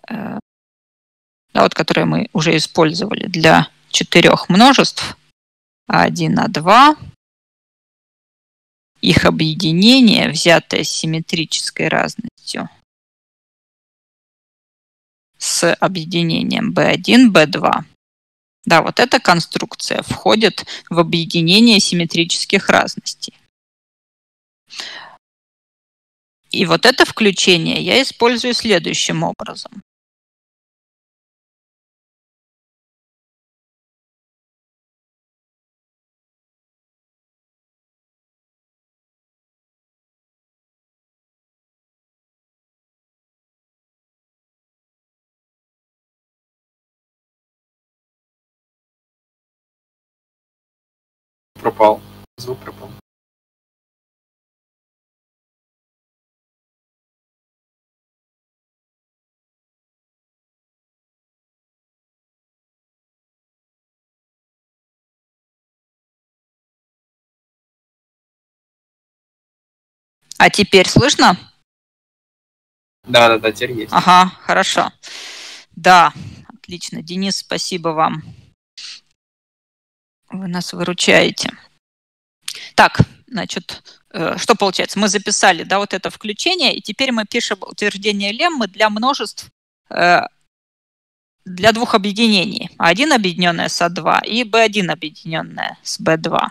Да, вот, которое мы уже использовали для четырех множеств. А1 на 2 их объединение, взятое с симметрической разностью, с объединением B1, B2. Да, вот эта конструкция входит в объединение симметрических разностей. И вот это включение я использую следующим образом. Пропал. А теперь слышно? Да, да, да, теперь есть. Ага, хорошо. Да, отлично. Денис, спасибо вам. Вы нас выручаете. Так, значит, э, что получается? Мы записали, да, вот это включение, и теперь мы пишем утверждение леммы для множеств, э, для двух объединений. А1 объединенное с А2 и B1 объединенное с B2.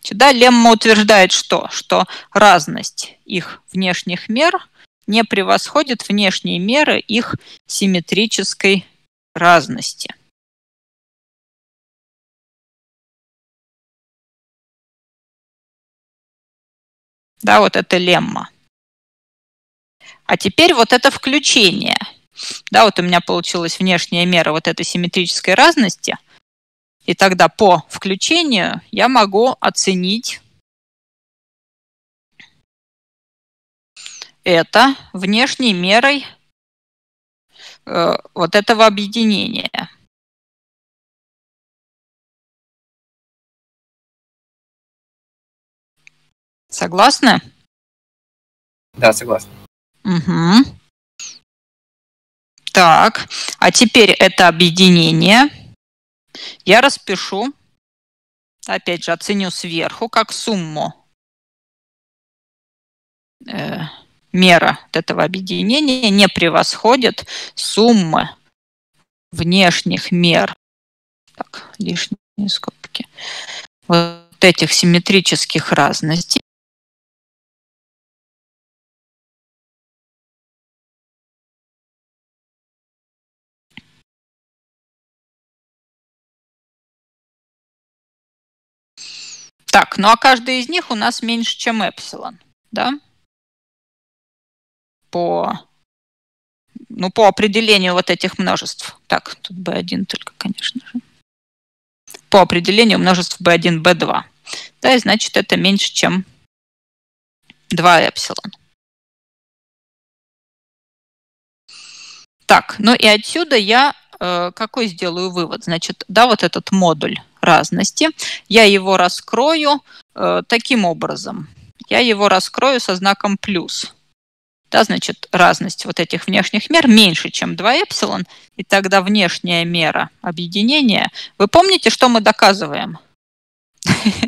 Сюда лемма утверждает что? Что разность их внешних мер не превосходит внешние меры их симметрической разности. Да, вот это лемма. А теперь вот это включение. Да, вот у меня получилась внешняя мера вот этой симметрической разности. И тогда по включению я могу оценить это внешней мерой э, вот этого объединения. Согласны? Да, согласна. Угу. Так, а теперь это объединение. Я распишу, опять же, оценю сверху как сумму э, мера вот этого объединения не превосходит суммы внешних мер, так, лишние скобки, вот этих симметрических разностей, Так, ну а каждый из них у нас меньше, чем эпсилон, да? По, ну, по определению вот этих множеств. Так, тут B1 только, конечно же. По определению множеств B1, B2. Да, и значит, это меньше, чем 2 эпсилон. Так, ну и отсюда я э, какой сделаю вывод? Значит, да, вот этот модуль разности. Я его раскрою э, таким образом. Я его раскрою со знаком плюс. Да, значит, разность вот этих внешних мер меньше, чем 2 эпсилон, и тогда внешняя мера объединения. Вы помните, что мы доказываем?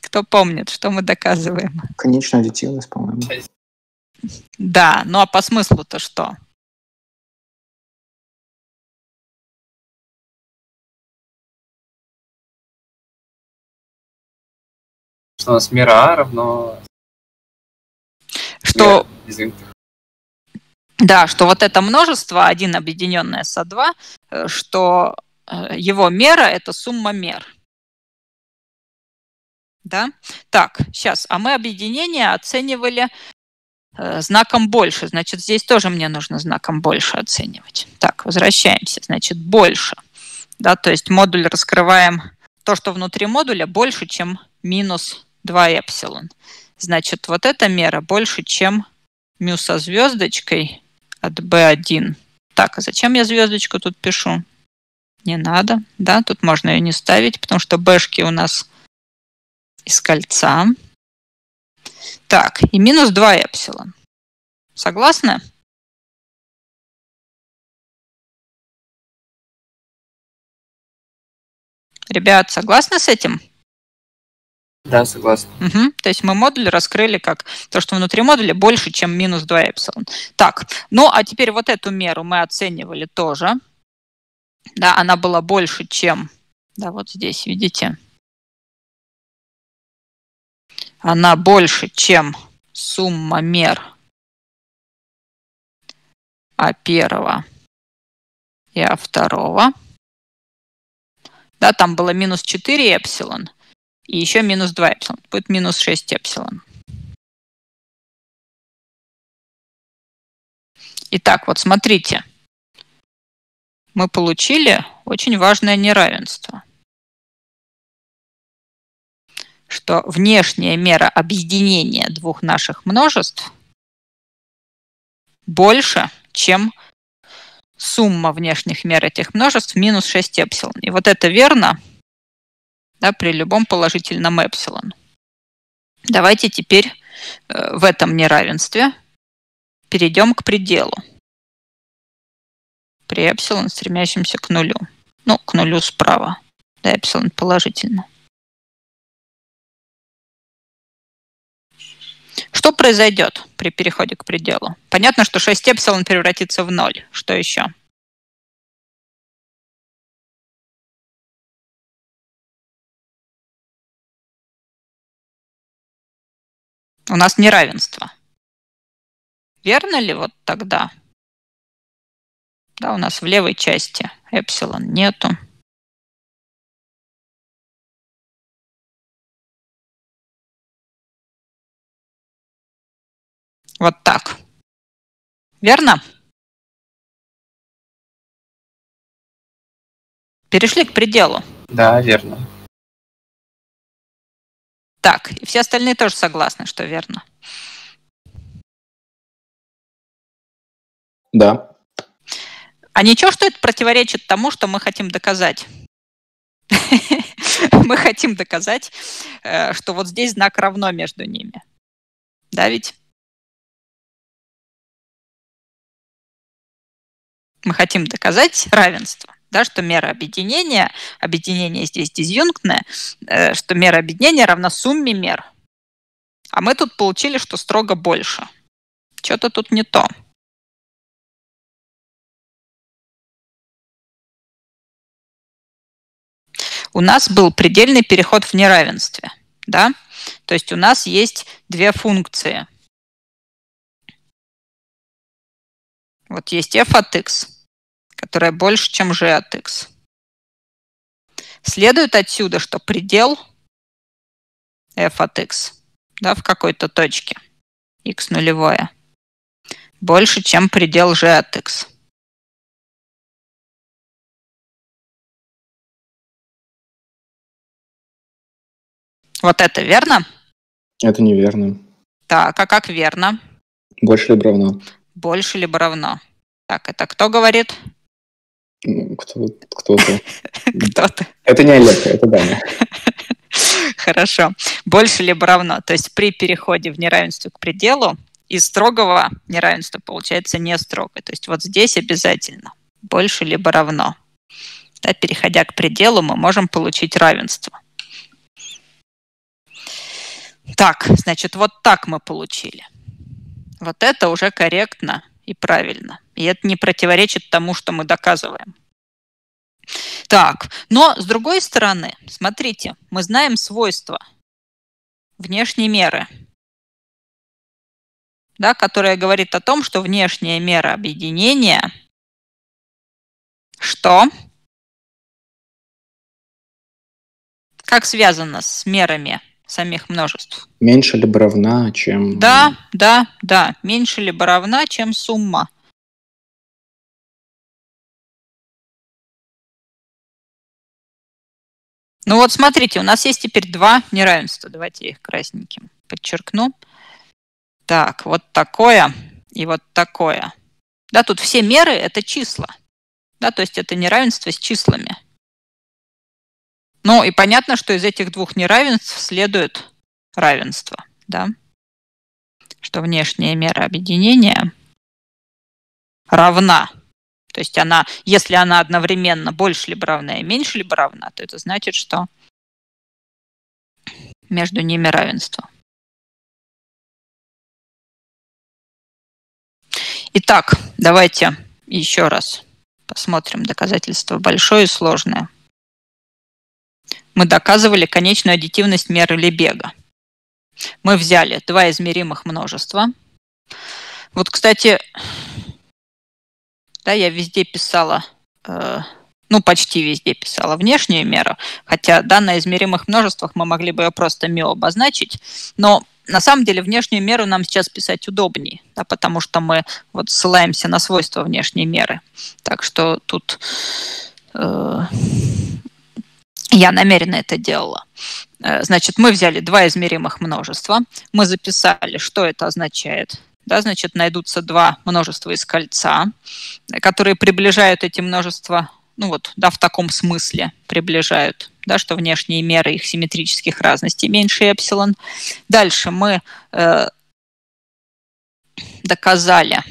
Кто помнит, что мы доказываем? Конечная аддитивность, по-моему. Да, ну а по смыслу-то что? Что у нас мера А равно... Что... Да, что вот это множество, один объединенное со 2, э, что э, его мера – это сумма мер. Да? Так, сейчас. А мы объединение оценивали э, знаком больше. Значит, здесь тоже мне нужно знаком больше оценивать. Так, возвращаемся. Значит, больше. Да, то есть модуль раскрываем то, что внутри модуля, больше, чем минус 2 эпсилон. Значит, вот эта мера больше, чем мю со звездочкой от B1. Так, а зачем я звездочку тут пишу? Не надо, да, тут можно ее не ставить, потому что бэшки у нас из кольца. Так, и минус 2 эпсилон. Согласны? Ребят, согласны с этим? Да, согласен. Угу. То есть мы модуль раскрыли как то, что внутри модуля больше, чем минус 2 эпсилон. Так, ну а теперь вот эту меру мы оценивали тоже. Да, она была больше, чем... Да, вот здесь, видите? Она больше, чем сумма мер А первого и А второго. Да, там было минус 4 эпсилон – и еще минус 2 эпсилон. Будет минус 6 эпсилон. Итак, вот смотрите. Мы получили очень важное неравенство. Что внешняя мера объединения двух наших множеств больше, чем сумма внешних мер этих множеств минус 6 эпсилон. И вот это верно – да, при любом положительном эпсилон. Давайте теперь э, в этом неравенстве перейдем к пределу. При эпсилон, стремящемся к нулю. Ну, к нулю справа. Да, эпсилон положительно. Что произойдет при переходе к пределу? Понятно, что 6 эпсилон превратится в ноль. Что еще? У нас неравенство. Верно ли вот тогда? Да, у нас в левой части эпсилон нету. Вот так. Верно? Перешли к пределу. Да, верно. Так, и все остальные тоже согласны, что верно. Да. А ничего, что это противоречит тому, что мы хотим доказать? Мы хотим доказать, э, что вот здесь знак равно между ними. Да ведь? Мы хотим доказать равенство да, что мера объединения, объединение здесь дизъюнктное, э, что мера объединения равна сумме мер. А мы тут получили, что строго больше. Что-то тут не то. У нас был предельный переход в неравенстве. Да? То есть у нас есть две функции. Вот есть f от x которая больше, чем g от x. Следует отсюда, что предел f от x да, в какой-то точке, x нулевое, больше, чем предел g от x. Вот это верно? Это неверно. Так, а как верно? Больше либо равно. Больше либо равно. Так, это кто говорит? Кто, кто-то. Кто-то. Это не Олег, это Даня. Хорошо. Больше либо равно. То есть при переходе в неравенство к пределу из строгого неравенства получается не строгое. То есть вот здесь обязательно больше либо равно. Да, переходя к пределу, мы можем получить равенство. Так, значит, вот так мы получили. Вот это уже корректно и правильно. И это не противоречит тому, что мы доказываем. Так, но с другой стороны, смотрите, мы знаем свойства внешней меры, да, которая говорит о том, что внешняя мера объединения что? Как связано с мерами самих множеств. Меньше либо равна, чем... Да, да, да. Меньше либо равна, чем сумма. Ну вот смотрите, у нас есть теперь два неравенства. Давайте я их красненьким подчеркну. Так, вот такое и вот такое. Да, тут все меры – это числа. Да, то есть это неравенство с числами. Ну и понятно, что из этих двух неравенств следует равенство, да? Что внешняя мера объединения равна. То есть она, если она одновременно больше либо равна и меньше либо равна, то это значит, что между ними равенство. Итак, давайте еще раз посмотрим доказательство большое и сложное мы доказывали конечную аддитивность меры Лебега. Мы взяли два измеримых множества. Вот, кстати, да, я везде писала, э, ну, почти везде писала внешнюю меру, хотя да, на измеримых множествах мы могли бы ее просто мио обозначить, но на самом деле внешнюю меру нам сейчас писать удобнее, да, потому что мы вот ссылаемся на свойства внешней меры. Так что тут э, я намеренно это делала. Э, значит, мы взяли два измеримых множества, мы записали, что это означает. Да, значит, найдутся два множества из кольца, которые приближают эти множества, ну вот, да, в таком смысле приближают, да, что внешние меры их симметрических разностей меньше эпсилон. Дальше мы э, доказали,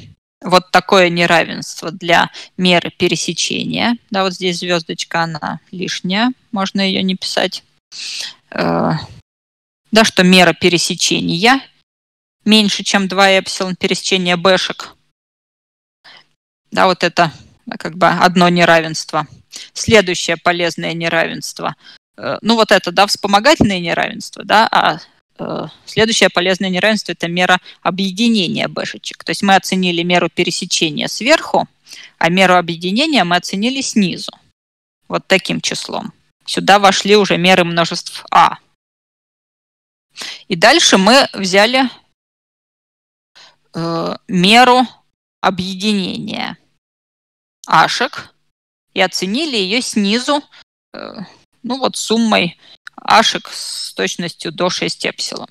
вот такое неравенство для меры пересечения. Да, вот здесь звездочка, она лишняя, можно ее не писать. Э, да, что мера пересечения меньше, чем 2 эпсилон пересечения бэшек. Да, вот это как бы одно неравенство. Следующее полезное неравенство. Э, ну, вот это, да, вспомогательное неравенство, да, а Э, следующее полезное неравенство – это мера объединения бэшечек. То есть мы оценили меру пересечения сверху, а меру объединения мы оценили снизу. Вот таким числом. Сюда вошли уже меры множеств А. И дальше мы взяли э, меру объединения ашек и оценили ее снизу, э, ну вот суммой ашек с точностью до 6 эпсилон.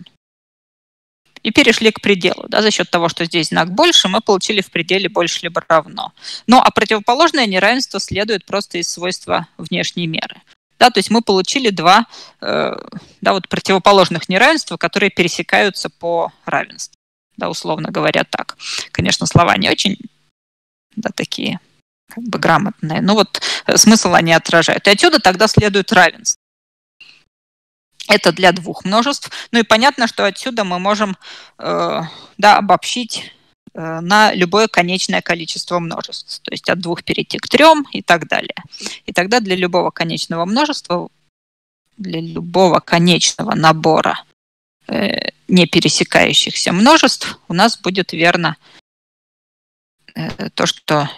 И перешли к пределу. Да, за счет того, что здесь знак больше, мы получили в пределе больше либо равно. Ну, а противоположное неравенство следует просто из свойства внешней меры. Да, то есть мы получили два э, да, вот противоположных неравенства, которые пересекаются по равенству. Да, условно говоря, так. Конечно, слова не очень да, такие как бы грамотные, но вот смысл они отражают. И отсюда тогда следует равенство. Это для двух множеств. Ну и понятно, что отсюда мы можем э, да, обобщить э, на любое конечное количество множеств. То есть от двух перейти к трем и так далее. И тогда для любого конечного множества для любого конечного набора э, не пересекающихся множеств у нас будет верно э, то, что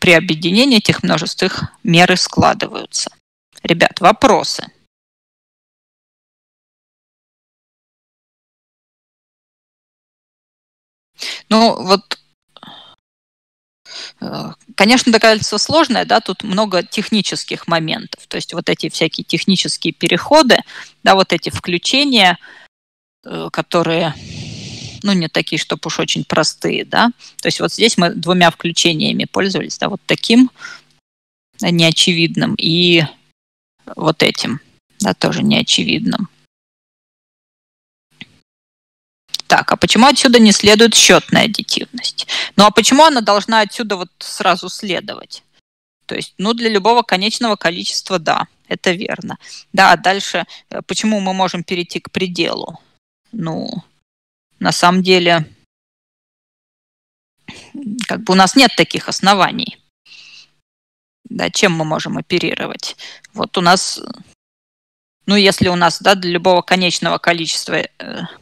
при объединении этих множеств их меры складываются. Ребят, вопросы? Ну, вот Э, конечно, доказательство сложное, да, тут много технических моментов. То есть вот эти всякие технические переходы, да, вот эти включения, э, которые, ну, не такие, чтобы уж очень простые, да. То есть вот здесь мы двумя включениями пользовались, да, вот таким неочевидным и вот этим, да, тоже неочевидным. Так, а почему отсюда не следует счетная аддитивность? Ну а почему она должна отсюда вот сразу следовать? То есть, ну, для любого конечного количества, да, это верно. Да, а дальше, э, почему мы можем перейти к пределу? Ну, на самом деле, как бы у нас нет таких оснований. Да, чем мы можем оперировать? Вот у нас ну, если у нас, да, для любого конечного количества э,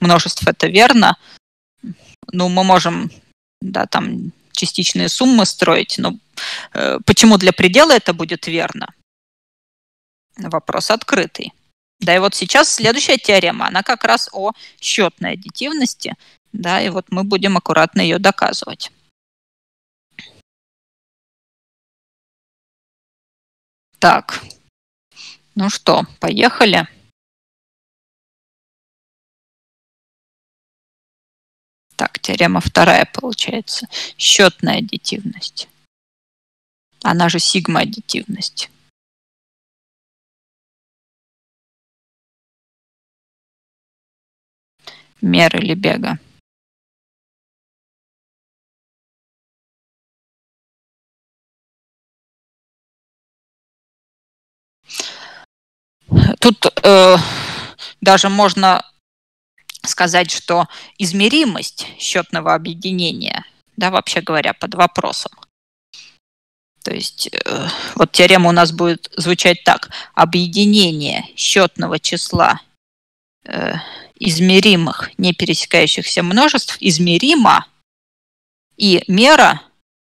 множеств это верно, ну, мы можем, да, там частичные суммы строить, но э, почему для предела это будет верно? Вопрос открытый. Да, и вот сейчас следующая теорема, она как раз о счетной аддитивности, да, и вот мы будем аккуратно ее доказывать. Так, ну что, поехали. Так, теорема вторая получается. Счетная аддитивность. Она же сигма-аддитивность. Меры Лебега. Тут э, даже можно сказать, что измеримость счетного объединения, да, вообще говоря, под вопросом. То есть э, вот теорема у нас будет звучать так. Объединение счетного числа э, измеримых, не пересекающихся множеств измеримо, и мера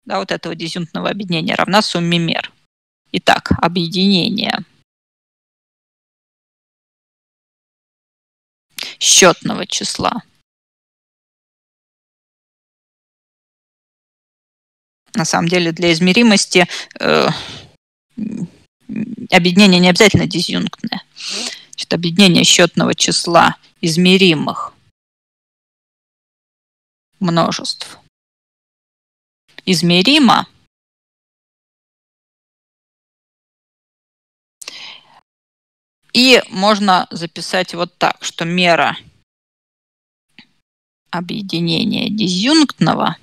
да, вот этого дизъюнтного объединения равна сумме мер. Итак, объединение – счетного числа. На самом деле для измеримости э, объединение не обязательно дизъюнктное. Значит, объединение счетного числа измеримых множеств измеримо – И можно записать вот так, что мера объединения дизъюнктного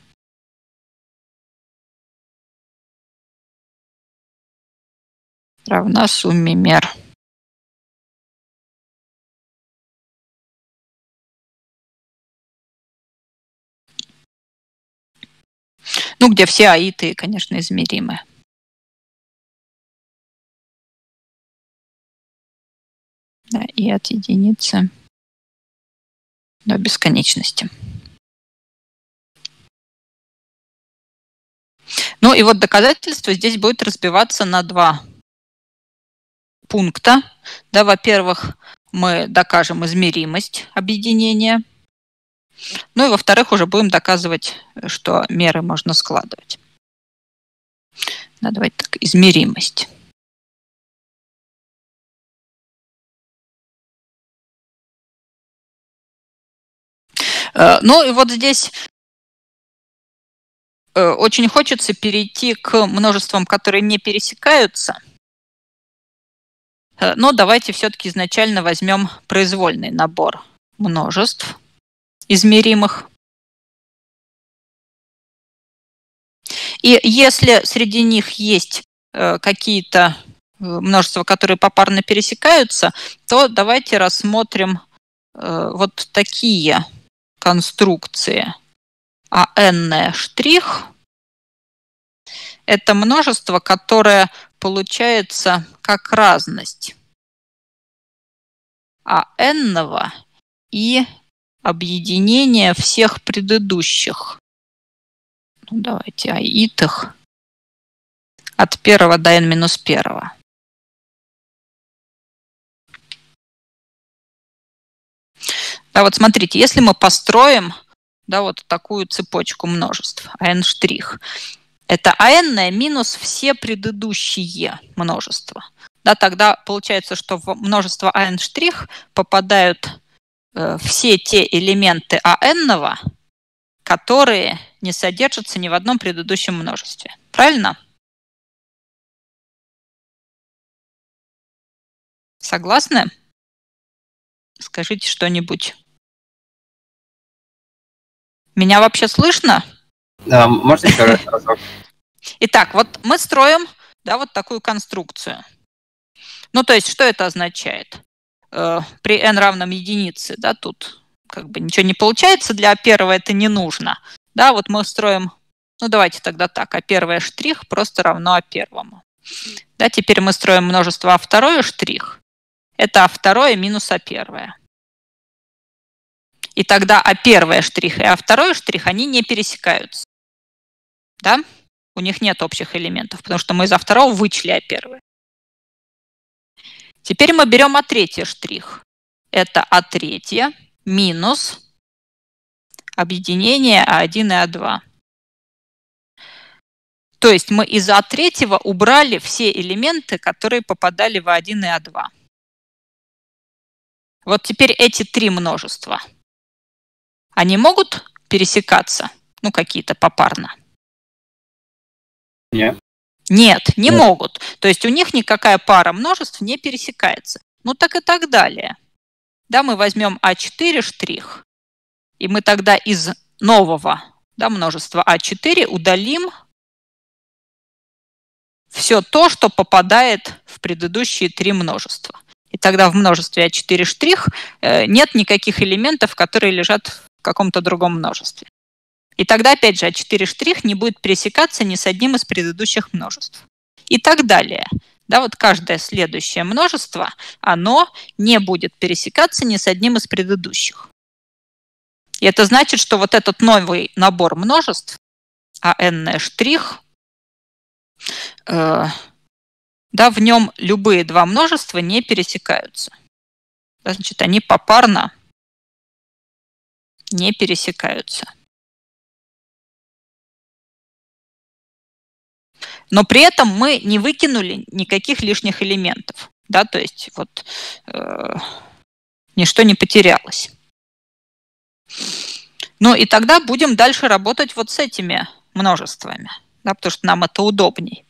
равна сумме мер. Ну, где все аиты, конечно, измеримы. Да, и от единицы до бесконечности. Ну и вот доказательство здесь будет разбиваться на два пункта. Да, во-первых, мы докажем измеримость объединения. Ну и во-вторых, уже будем доказывать, что меры можно складывать. Да, давайте так, измеримость. Ну и вот здесь э, очень хочется перейти к множествам, которые не пересекаются. Э, но давайте все-таки изначально возьмем произвольный набор множеств измеримых. И если среди них есть какие-то множества, которые попарно пересекаются, то давайте рассмотрим вот такие конструкции. А n штрих – это множество, которое получается как разность. АН и объединение всех предыдущих. Ну, давайте, аитых от первого до n минус первого. Да, вот смотрите, если мы построим да, вот такую цепочку множеств, n штрих, это n минус все предыдущие множества. Да, тогда получается, что в множество n штрих попадают э, все те элементы an, которые не содержатся ни в одном предыдущем множестве. Правильно? Согласны? Скажите что-нибудь. Меня вообще слышно? Да, можно еще раз разок? Итак, вот мы строим да, вот такую конструкцию. Ну, то есть, что это означает? Э, при n равном единице, да, тут как бы ничего не получается, для первого это не нужно. Да, вот мы строим, ну, давайте тогда так, а первое штрих просто равно а первому. Да, теперь мы строим множество а второе штрих. Это а второе минус а первое. И тогда а первое штрих и а второе штрих, они не пересекаются. Да? У них нет общих элементов, потому что мы из а второго вычли а первое. Теперь мы берем а третий штрих. Это а третье минус объединение А1 и А2. То есть мы из А третьего убрали все элементы, которые попадали в А1 и А2. Вот теперь эти три множества, они могут пересекаться, ну, какие-то попарно? Нет. Нет, не Нет. могут. То есть у них никакая пара множеств не пересекается. Ну так и так далее. Да, мы возьмем А4 штрих, и мы тогда из нового да, множества А4 удалим все то, что попадает в предыдущие три множества. И тогда в множестве А4 штрих э, нет никаких элементов, которые лежат в каком-то другом множестве. И тогда, опять же, А4 штрих не будет пересекаться ни с одним из предыдущих множеств. И так далее. Да, вот каждое следующее множество, оно не будет пересекаться ни с одним из предыдущих. И это значит, что вот этот новый набор множеств, а n штрих, э, да, в нем любые два множества не пересекаются. Да, значит, они попарно не пересекаются. Но при этом мы не выкинули никаких лишних элементов. Да, то есть вот э, ничто не потерялось. Ну и тогда будем дальше работать вот с этими множествами, да, потому что нам это удобней.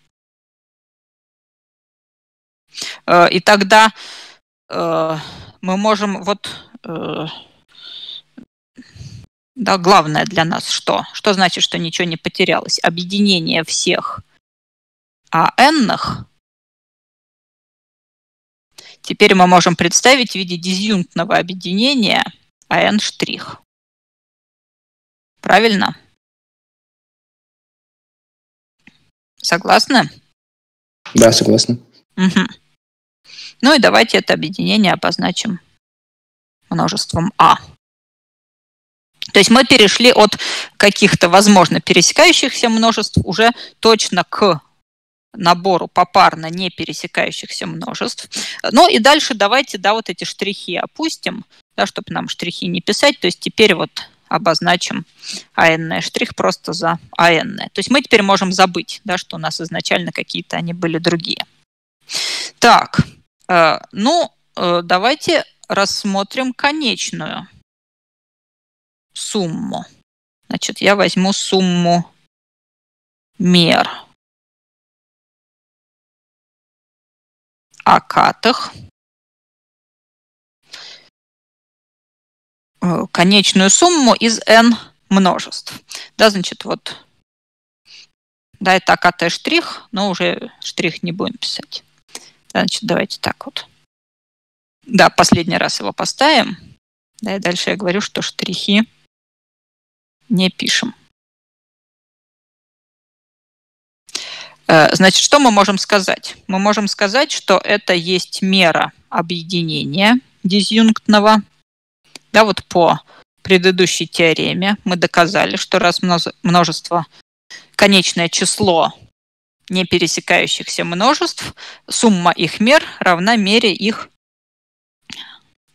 Э, и тогда э, мы можем вот э, да, главное для нас что? Что значит, что ничего не потерялось? Объединение всех а n теперь мы можем представить в виде дизъюнктного объединения АН штрих. Правильно? Согласны? Да, согласна. Угу. Ну и давайте это объединение обозначим множеством А. То есть мы перешли от каких-то, возможно, пересекающихся множеств уже точно к набору попарно не пересекающихся множеств. Ну и дальше давайте, да, вот эти штрихи опустим, да, чтобы нам штрихи не писать. То есть теперь вот обозначим АН штрих просто за АН. То есть мы теперь можем забыть, да, что у нас изначально какие-то они были другие. Так, э, ну, э, давайте рассмотрим конечную сумму. Значит, я возьму сумму мер окатах э, конечную сумму из n множеств. Да, значит, вот, да, это АКТ штрих, но уже штрих не будем писать. Да, значит, давайте так вот. Да, последний раз его поставим. Да, и дальше я говорю, что штрихи не пишем. Э, значит, что мы можем сказать? Мы можем сказать, что это есть мера объединения дизъюнктного. Да, вот по предыдущей теореме мы доказали, что раз множество, конечное число не пересекающихся множеств, сумма их мер равна мере их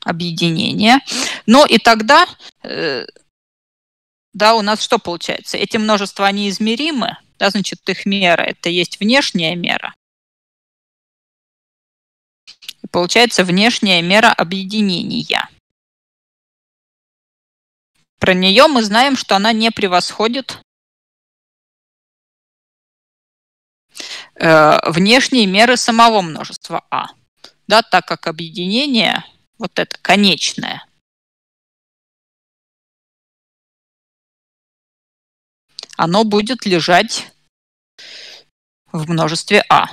объединения. Ну и тогда, э, да, у нас что получается? Эти множества, они измеримы, да, значит, их мера – это есть внешняя мера. И получается внешняя мера объединения. Про нее мы знаем, что она не превосходит э, внешние меры самого множества А. Да, так как объединение, вот это конечное, оно будет лежать в множестве А.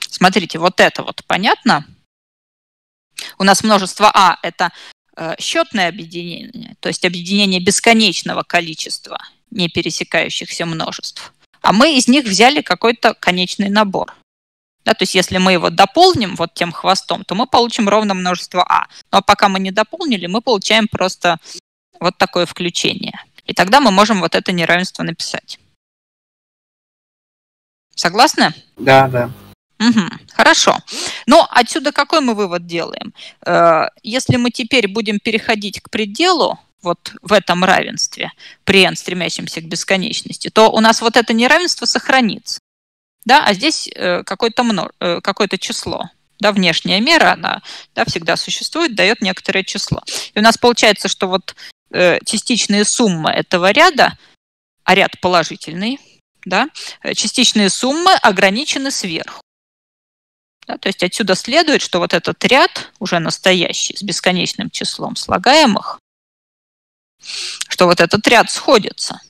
Смотрите, вот это вот понятно? У нас множество А – это э, счетное объединение, то есть объединение бесконечного количества не пересекающихся множеств. А мы из них взяли какой-то конечный набор. Да, то есть если мы его дополним вот тем хвостом, то мы получим ровно множество А. Но пока мы не дополнили, мы получаем просто вот такое включение. И тогда мы можем вот это неравенство написать. Согласны? Да, да. Угу, хорошо. Но отсюда какой мы вывод делаем? Э, если мы теперь будем переходить к пределу, вот в этом равенстве, при n стремящемся к бесконечности, то у нас вот это неравенство сохранится. Да, а здесь э, какое-то множ... Э, какое число. Да, внешняя мера, она да, всегда существует, дает некоторое число. И у нас получается, что вот частичные суммы этого ряда, а ряд положительный, да, частичные суммы ограничены сверху. Да, то есть отсюда следует, что вот этот ряд, уже настоящий, с бесконечным числом слагаемых, что вот этот ряд сходится.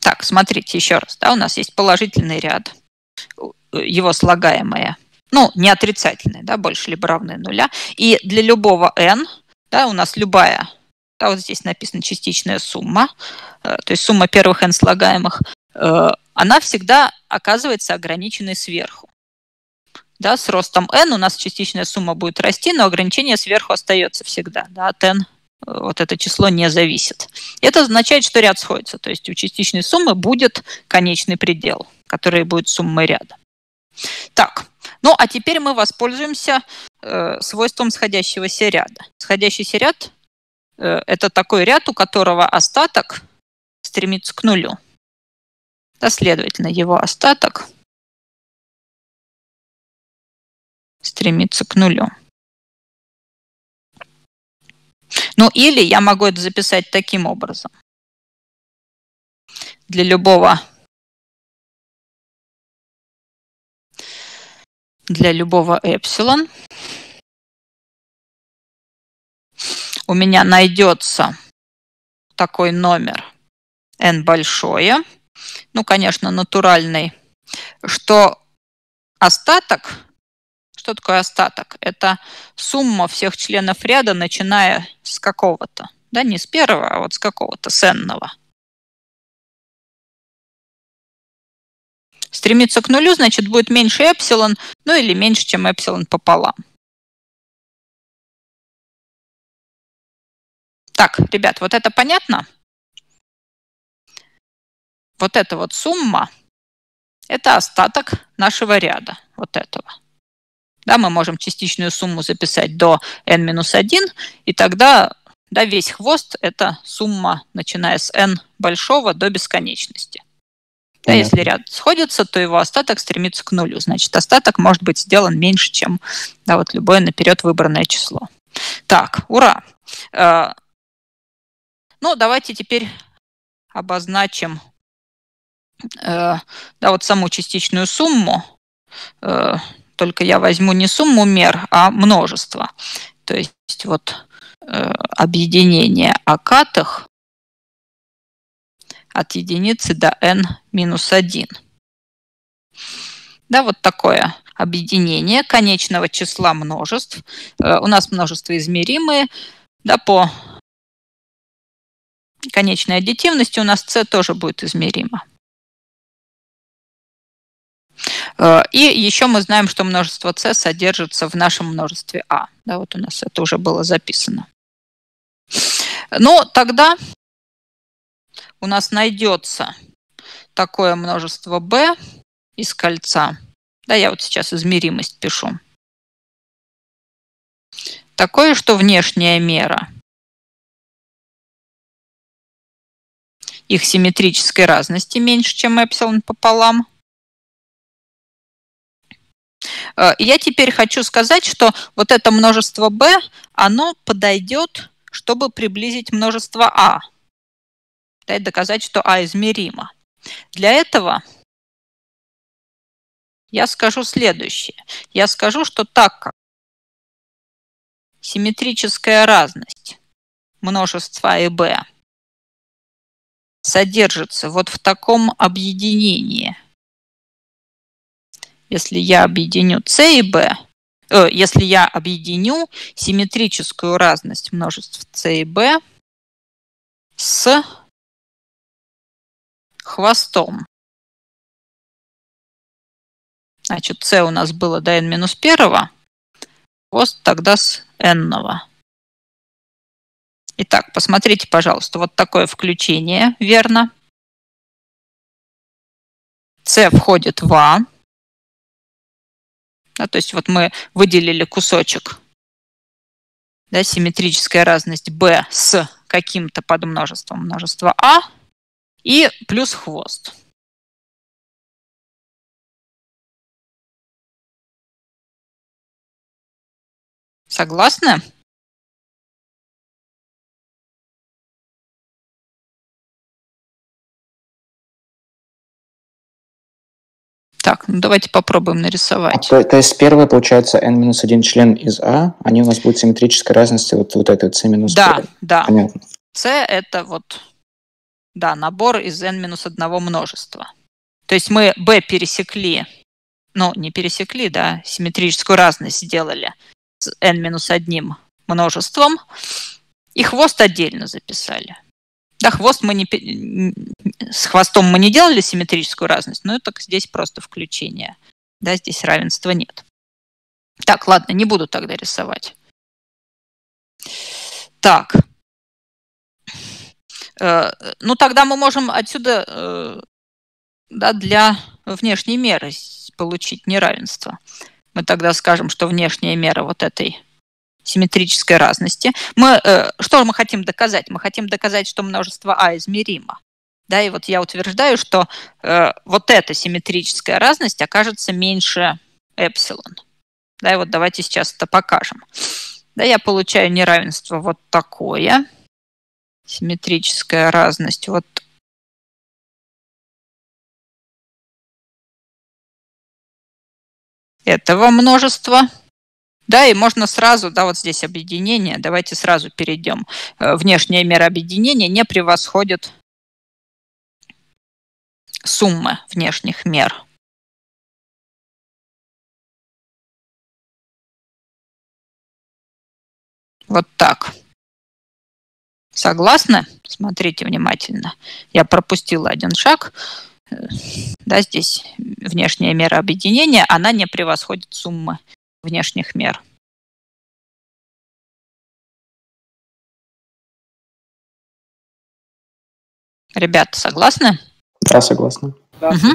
Так, смотрите еще раз. Да, у нас есть положительный ряд, его слагаемое, ну, не отрицательное, да, больше либо равное нуля. И для любого n, да, у нас любая да, вот здесь написана частичная сумма, э, то есть сумма первых n слагаемых, э, она всегда оказывается ограниченной сверху. Да, с ростом n у нас частичная сумма будет расти, но ограничение сверху остается всегда. Да, от n э, вот это число не зависит. Это означает, что ряд сходится, то есть у частичной суммы будет конечный предел, который будет суммой ряда. Так, ну а теперь мы воспользуемся э, свойством сходящегося ряда. Сходящийся ряд Э, это такой ряд, у которого остаток стремится к нулю. Да, следовательно, его остаток стремится к нулю. Ну или я могу это записать таким образом. Для любого для любого эпсилон у меня найдется такой номер n большое, ну, конечно, натуральный, что остаток, что такое остаток? Это сумма всех членов ряда, начиная с какого-то, да, не с первого, а вот с какого-то, с n-ного. Стремиться к нулю, значит, будет меньше эпсилон, ну или меньше, чем эпсилон пополам. Так, ребят, вот это понятно? Вот эта вот сумма – это остаток нашего ряда, вот этого. Да, мы можем частичную сумму записать до n-1, и тогда да, весь хвост – это сумма, начиная с n большого до бесконечности. Да, если ряд сходится, то его остаток стремится к нулю. Значит, остаток может быть сделан меньше, чем да, вот любое наперед выбранное число. Так, ура! Э, ну, давайте теперь обозначим э, да, вот саму частичную сумму. Э, только я возьму не сумму мер, а множество. То есть вот объединение окатых от единицы до n минус 1. Да, вот такое объединение конечного числа множеств. Э, у нас множества измеримые да, по конечной аддитивности у нас c тоже будет измеримо. Э, и еще мы знаем, что множество c содержится в нашем множестве а. Да, вот у нас это уже было записано. Ну, тогда у нас найдется такое множество b из кольца. Да, я вот сейчас измеримость пишу. Такое, что внешняя мера их симметрической разности меньше, чем эпсилон пополам. Э, я теперь хочу сказать, что вот это множество b, оно подойдет, чтобы приблизить множество а. Да, доказать, что а измеримо. Для этого я скажу следующее. Я скажу, что так как симметрическая разность множества а и b содержится вот в таком объединении. Если я объединю c и b, э, если я объединю симметрическую разность множеств c и b с хвостом. Значит, c у нас было до n минус первого, хвост тогда с n. -ного. Итак, посмотрите, пожалуйста, вот такое включение, верно. С входит в А. Да, то есть вот мы выделили кусочек, да, симметрическая разность B с каким-то подмножеством множества А и плюс хвост. Согласны? Так, ну давайте попробуем нарисовать. А, то, то есть первое, получается, n-1 член из А, они у нас будут симметрической разности вот, вот этой c минус Да, да. Понятно. c это вот, да, набор из n-1 множества. То есть мы b пересекли, ну, не пересекли, да, симметрическую разность сделали с n-1 множеством, и хвост отдельно записали. Да, хвост мы не, с хвостом мы не делали симметрическую разность, но это здесь просто включение. Да, здесь равенства нет. Так, ладно, не буду тогда рисовать. Так. Э, ну, тогда мы можем отсюда э, да, для внешней меры получить неравенство. Мы тогда скажем, что внешняя мера вот этой симметрической разности. Мы, э, что мы хотим доказать? Мы хотим доказать, что множество А измеримо. Да, и вот я утверждаю, что вот эта симметрическая разность окажется меньше эпсилон. Да, и вот давайте сейчас это покажем. Да, я получаю неравенство вот такое. Симметрическая разность вот этого множества. Да, и можно сразу, да, вот здесь объединение, давайте сразу перейдем. Э, внешняя мера объединения не превосходит суммы внешних мер. Вот так. Согласны? Смотрите внимательно. Я пропустила один шаг. Да, здесь внешняя мера объединения, она не превосходит суммы внешних мер. Ребята, согласны? Да, согласна. Да. Угу.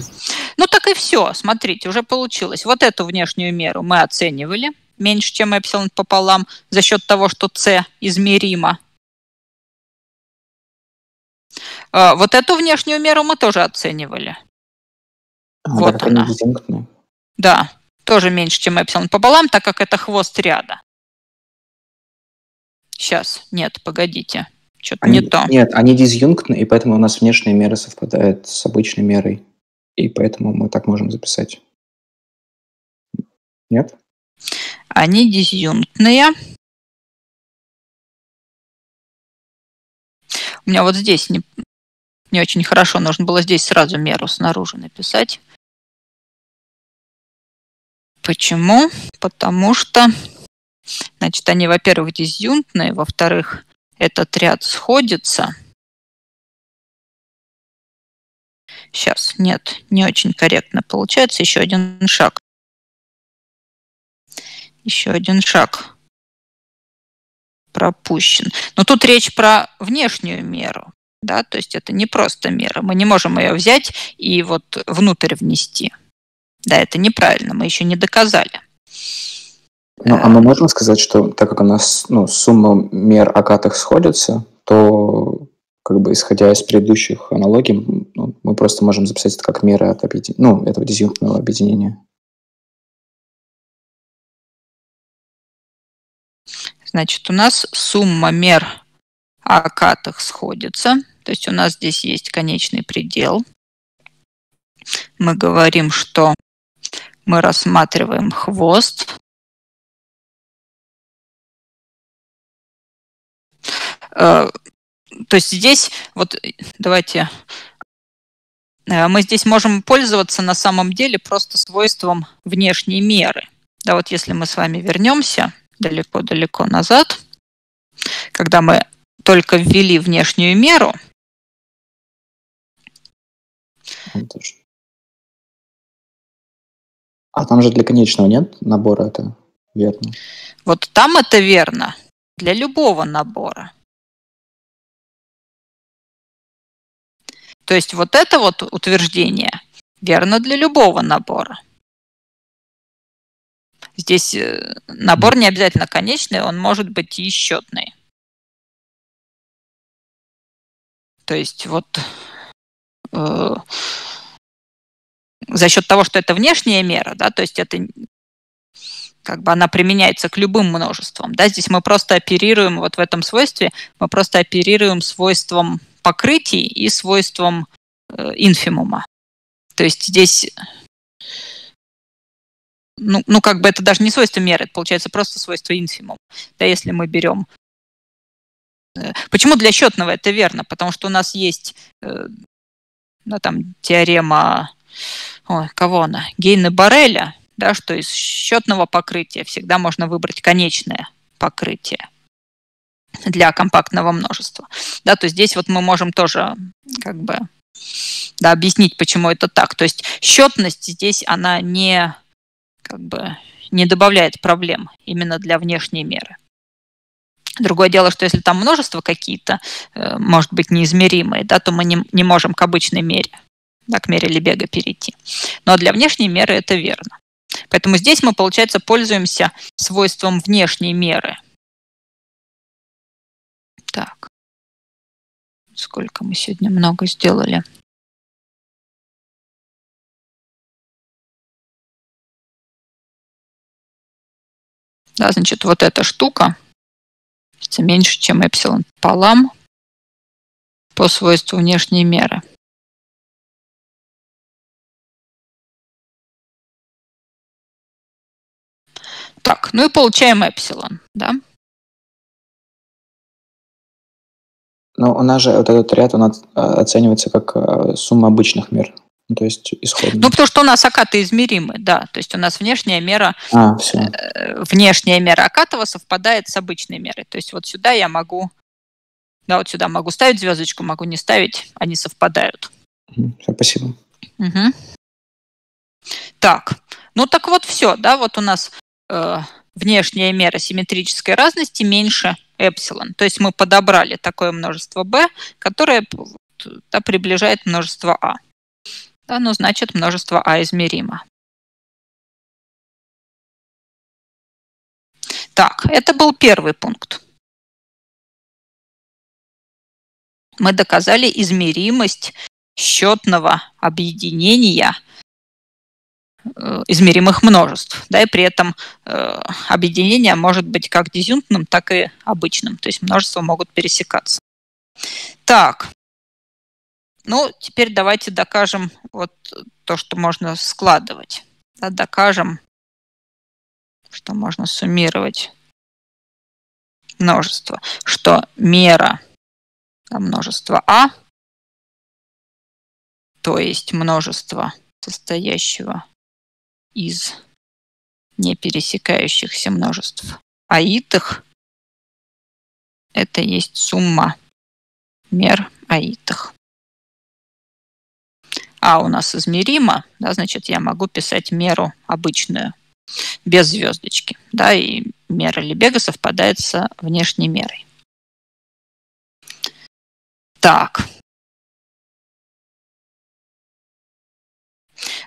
Ну так и все, смотрите, уже получилось. Вот эту внешнюю меру мы оценивали меньше, чем эпсилон пополам, за счет того, что c измеримо. Вот эту внешнюю меру мы тоже оценивали. А, вот она. Да, тоже меньше, чем эпсилон пополам, так как это хвост ряда. Сейчас, нет, погодите. Что-то не то. Нет, они дизъюнктны, и поэтому у нас внешняя мера совпадает с обычной мерой. И поэтому мы так можем записать. Нет? Они дизъюнктные. У меня вот здесь не, не очень хорошо. Нужно было здесь сразу меру снаружи написать. Почему? Потому что, значит, они, во-первых, дизъюнтные, во-вторых, этот ряд сходится. Сейчас, нет, не очень корректно получается. Еще один шаг. Еще один шаг пропущен. Но тут речь про внешнюю меру. Да, то есть это не просто мера. Мы не можем ее взять и вот внутрь внести. Да, это неправильно, мы еще не доказали. Ну, а мы можем сказать, что так как у нас ну, сумма мер окатых сходится, то как бы исходя из предыдущих аналогий, ну, мы просто можем записать это как меры от объедин... ну, этого дизъюнктного объединения. Значит, у нас сумма мер окатых сходится. То есть у нас здесь есть конечный предел. Мы говорим, что мы рассматриваем хвост. Э, то есть здесь, вот давайте, э, мы здесь можем пользоваться на самом деле просто свойством внешней меры. Да, вот если мы с вами вернемся далеко-далеко назад, когда мы только ввели внешнюю меру, а там же для конечного нет набора, это верно? Вот там это верно для любого набора. То есть вот это вот утверждение верно для любого набора. Здесь э, набор не обязательно конечный, он может быть и счетный. То есть вот э, за счет того, что это внешняя мера, да, то есть это как бы она применяется к любым множествам. Да, здесь мы просто оперируем вот в этом свойстве, мы просто оперируем свойством покрытий и свойством э, инфимума. То есть здесь ну, ну, как бы это даже не свойство меры, это получается просто свойство инфимум. Да, если мы берем Почему для счетного это верно? Потому что у нас есть э, ну, там, теорема ой, кого она? Гейна Барреля, да, что из счетного покрытия всегда можно выбрать конечное покрытие для компактного множества. Да, то есть здесь вот мы можем тоже как бы да, объяснить, почему это так. То есть счетность здесь она не как бы не добавляет проблем именно для внешней меры. Другое дело, что если там множество какие-то, э, может быть, неизмеримые, да, то мы не, не можем к обычной мере, да, к мере Лебега перейти. Но для внешней меры это верно. Поэтому здесь мы, получается, пользуемся свойством внешней меры – так. Сколько мы сегодня много сделали. Да, значит, вот эта штука меньше, чем эпсилон пополам по свойству внешней меры. Так, ну и получаем эпсилон, да? Но у нас же вот этот ряд, он а, оценивается как а, сумма обычных мер. Ну, то есть исходно. Ну, потому что у нас окаты измеримы, да. То есть у нас внешняя мера, а, все. Э, внешняя мера Акатова совпадает с обычной мерой. То есть вот сюда я могу, да, вот сюда могу ставить звездочку, могу не ставить, они совпадают. Все, спасибо. Угу. Так, ну так вот все, да, вот у нас э, внешняя мера симметрической разности меньше эпсилон. То есть мы подобрали такое множество b, которое да, приближает множество а. Да, ну, значит, множество а измеримо. Так, это был первый пункт. Мы доказали измеримость счетного объединения Э, измеримых множеств, да, и при этом э, объединение может быть как дизъюнктным, так и обычным, то есть множества могут пересекаться. Так, ну, теперь давайте докажем вот то, что можно складывать. Да, докажем, что можно суммировать множество, что мера да, множества А, то есть множество состоящего из непересекающихся множеств. А итых – это есть сумма мер аитых. А у нас измеримо, да, значит, я могу писать меру обычную, без звездочки, да, и мера Лебега совпадает с внешней мерой. Так.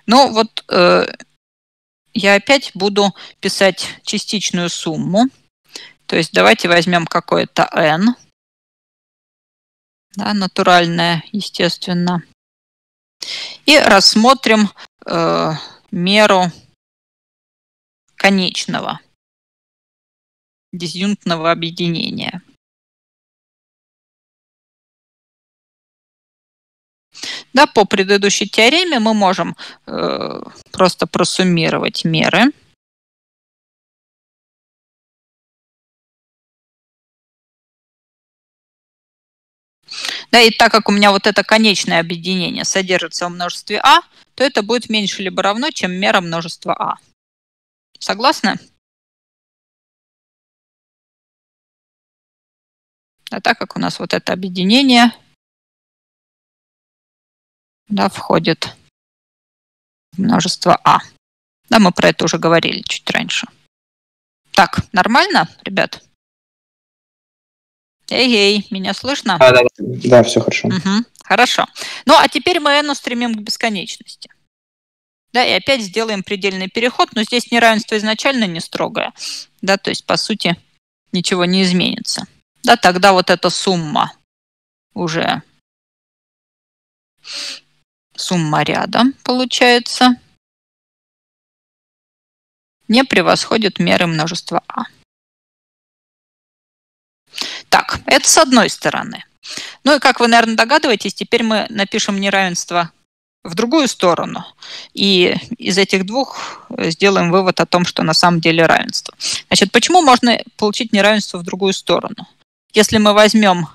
Ну вот э, я опять буду писать частичную сумму. То есть давайте возьмем какое-то n, да, натуральное, естественно, и рассмотрим э, меру конечного дисъюнктного объединения. Да, по предыдущей теореме мы можем э, просто просуммировать меры. Да, и так как у меня вот это конечное объединение содержится в множестве А, то это будет меньше либо равно, чем мера множества А. Согласны? А так как у нас вот это объединение да, входит в множество А. Да, мы про это уже говорили чуть раньше. Так, нормально, ребят? Эй-эй, меня слышно? Да, да, да, все хорошо. Угу, хорошо. Ну, а теперь мы n устремим к бесконечности. Да, и опять сделаем предельный переход, но здесь неравенство изначально не строгое. Да, то есть, по сути, ничего не изменится. Да, тогда вот эта сумма уже сумма ряда получается не превосходит меры множества А. Так, это с одной стороны. Ну и как вы, наверное, догадываетесь, теперь мы напишем неравенство в другую сторону. И из этих двух сделаем вывод о том, что на самом деле равенство. Значит, почему можно получить неравенство в другую сторону? Если мы возьмем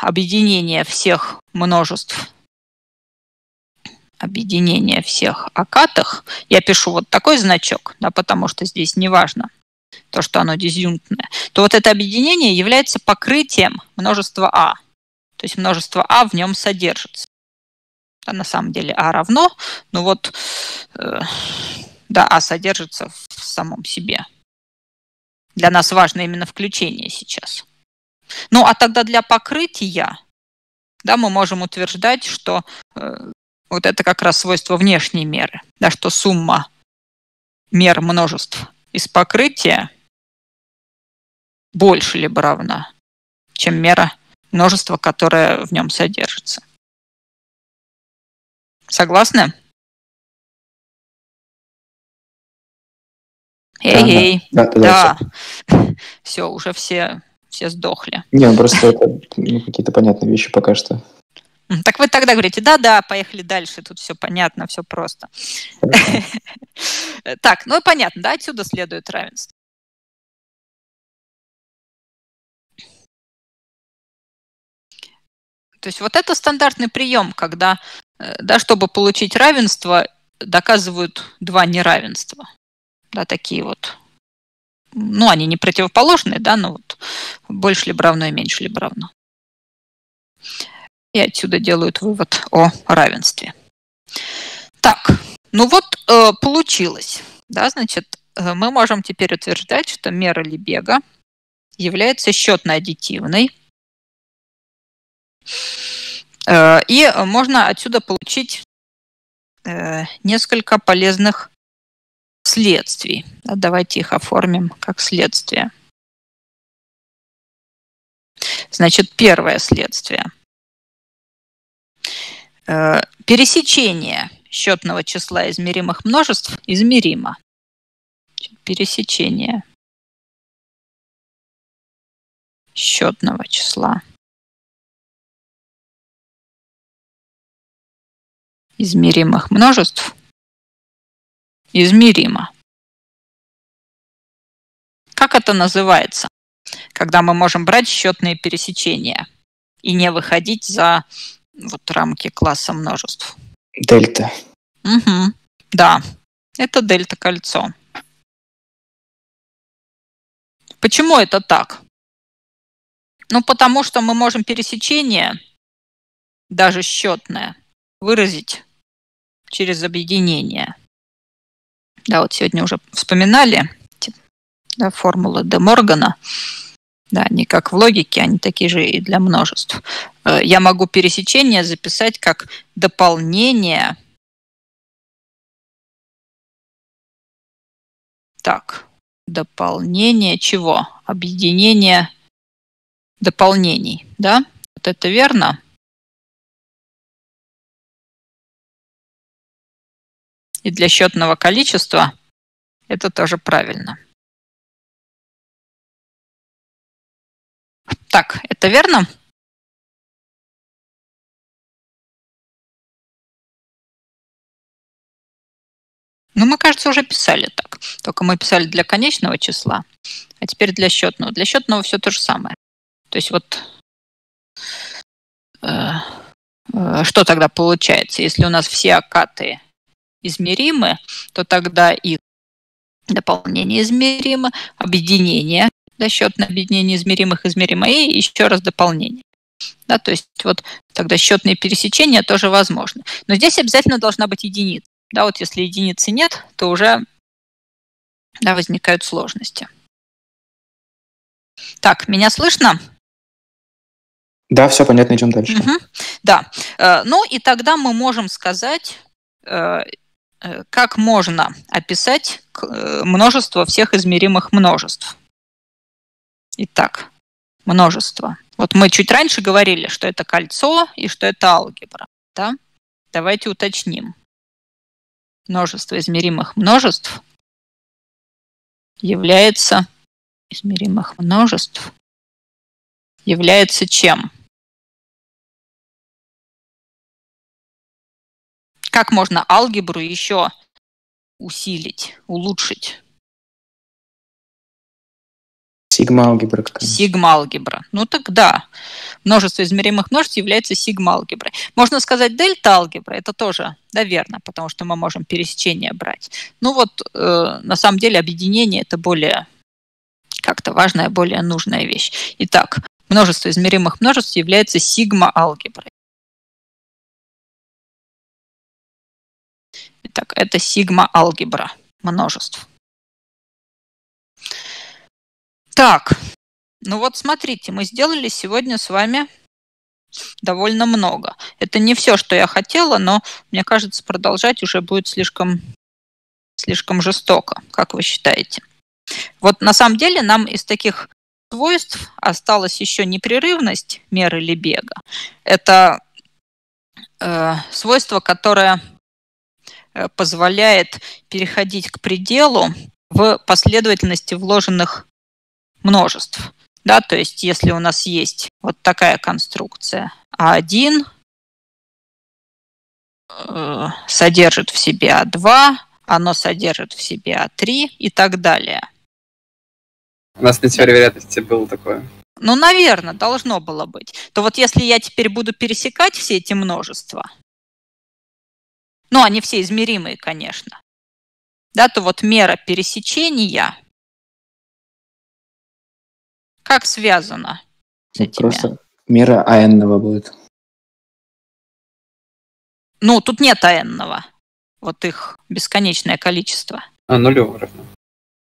объединение всех множеств, объединение всех окатах, я пишу вот такой значок, да, потому что здесь не важно то, что оно дизъюнктное, то вот это объединение является покрытием множества А. То есть множество А в нем содержится. А на самом деле А равно, ну вот, э, да, А содержится в самом себе. Для нас важно именно включение сейчас. Ну, а тогда для покрытия, да, мы можем утверждать, что э, вот это как раз свойство внешней меры, да, что сумма мер множеств из покрытия больше либо равна, чем мера множества, которое в нем содержится. Согласны? Эй-эй, да, да, да, да. все, уже все, все сдохли. Не, ну просто это ну, какие-то понятные вещи пока что. Так вы тогда говорите, да-да, поехали дальше, тут все понятно, все просто. Так, ну понятно, да, отсюда следует равенство. То есть вот это стандартный прием, когда, э, да, чтобы получить равенство, доказывают два неравенства. Да, такие вот. Ну, они не противоположные, да, но вот больше либо равно и меньше либо равно. И отсюда делают вывод о равенстве. Так, ну вот э, получилось. Да, значит, э, мы можем теперь утверждать, что мера Лебега является счетно-аддитивной Э, и можно отсюда получить э, несколько полезных следствий. Давайте их оформим как следствие. Значит, первое следствие. Э, пересечение счетного числа измеримых множеств измеримо. Пересечение счетного числа измеримых множеств измеримо. Как это называется? Когда мы можем брать счетные пересечения и не выходить за вот рамки класса множеств. Дельта. Угу. Да, это дельта-кольцо. Почему это так? Ну, потому что мы можем пересечение, даже счетное, выразить через объединение. Да, вот сегодня уже вспоминали да, формулы Де Моргана. Да, они как в логике, они такие же и для множеств. Э, я могу пересечение записать как дополнение. Так, дополнение чего? Объединение дополнений, да? Вот это верно? И для счетного количества это тоже правильно. Так, это верно? Ну, мы, кажется, уже писали так. Только мы писали для конечного числа, а теперь для счетного. Для счетного все то же самое. То есть вот э, э, что тогда получается? Если у нас все окаты измеримы, то тогда и дополнение измеримо, объединение, да, счетное объединение измеримых измеримо, и еще раз дополнение. Да, то есть вот тогда счетные пересечения тоже возможны. Но здесь обязательно должна быть единица. Да, вот если единицы нет, то уже да, возникают сложности. Так, меня слышно? Да, все понятно, идем дальше. Угу. Да, э, ну и тогда мы можем сказать, э, э, как можно описать множество всех измеримых множеств. Итак, множество. Вот мы чуть раньше говорили, что это кольцо и что это алгебра. Да? Давайте уточним. Множество измеримых множеств является измеримых множеств является чем? Как можно алгебру еще усилить, улучшить? Сигма-алгебра. Сигма-алгебра. Ну так да. Множество измеримых множеств является сигма-алгеброй. Можно сказать дельта-алгебра, это тоже, да, верно, потому что мы можем пересечение брать. Ну вот, э, на самом деле, объединение это более как-то важная, более нужная вещь. Итак, множество измеримых множеств является сигма-алгеброй. Итак, это сигма-алгебра множеств. Так, ну вот смотрите, мы сделали сегодня с вами довольно много. Это не все, что я хотела, но мне кажется, продолжать уже будет слишком, слишком жестоко. Как вы считаете? Вот на самом деле нам из таких свойств осталась еще непрерывность меры Лебега. Это э, свойство, которое э, позволяет переходить к пределу в последовательности вложенных множеств. Да, то есть если у нас есть вот такая конструкция А1 э, содержит в себе А2, оно содержит в себе А3 и так далее. У нас на теории вероятности было такое. Ну, наверное, должно было быть. То вот если я теперь буду пересекать все эти множества, ну, они все измеримые, конечно, да, то вот мера пересечения как связано с этими? Просто мера АН будет. Ну, тут нет АН. Вот их бесконечное количество. А, нулевое равно.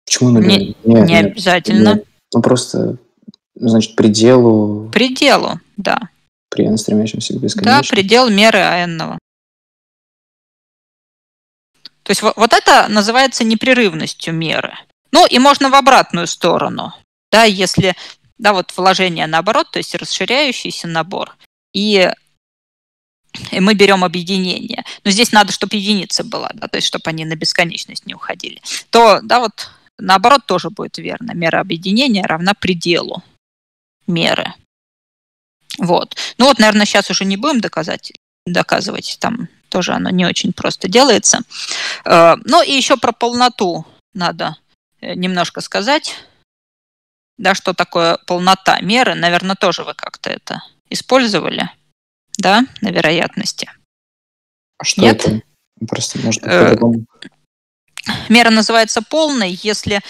Почему нулевое? Не, не, обязательно. Нет. Ну, просто, значит, пределу... Пределу, да. При n стремящемся к бесконечности. Да, предел меры АН. То есть вот, вот это называется непрерывностью меры. Ну и можно в обратную сторону да, если, да, вот вложение наоборот, то есть расширяющийся набор, и, и мы берем объединение, но здесь надо, чтобы единица была, да, то есть чтобы они на бесконечность не уходили, то, да, вот наоборот тоже будет верно. Мера объединения равна пределу меры. Вот. Ну вот, наверное, сейчас уже не будем доказать, доказывать, там тоже оно не очень просто делается. Э, ну и еще про полноту надо э, немножко сказать да, что такое полнота меры, наверное, тоже вы как-то это использовали, да, на вероятности. А что Нет? это? Ну, просто, может, э, мера называется полной, если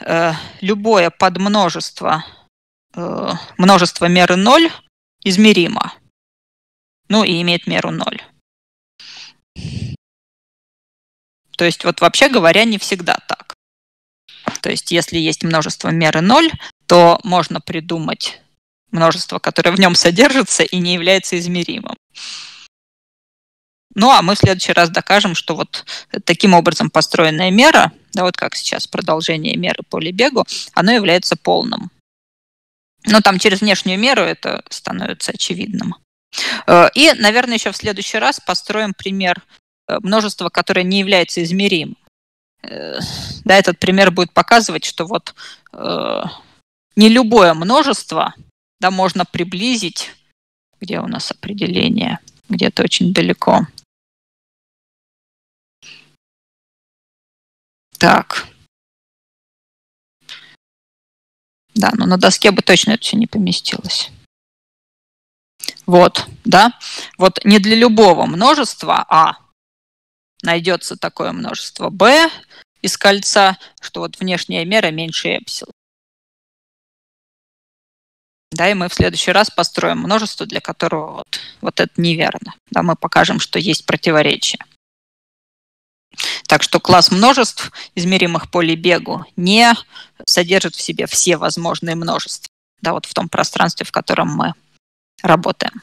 э, любое подмножество э, множество меры ноль измеримо, ну и имеет меру ноль. То есть вот вообще говоря, не всегда так. То есть если есть множество меры 0, то можно придумать множество, которое в нем содержится и не является измеримым. Ну, а мы в следующий раз докажем, что вот таким образом построенная мера, да, вот как сейчас продолжение меры по Лебегу, оно является полным. Но там через внешнюю меру это становится очевидным. Э, и, наверное, еще в следующий раз построим пример э, множества, которое не является измеримым. Э, да, этот пример будет показывать, что вот не любое множество да, можно приблизить, где у нас определение, где-то очень далеко. Так. Да, но на доске бы точно это все не поместилось. Вот, да. Вот не для любого множества А найдется такое множество b из кольца, что вот внешняя мера меньше эпсилон. Да, и мы в следующий раз построим множество, для которого вот, вот это неверно. Да, мы покажем, что есть противоречие. Так что класс множеств, измеримых по Лебегу, не содержит в себе все возможные множества. Да, вот в том пространстве, в котором мы работаем.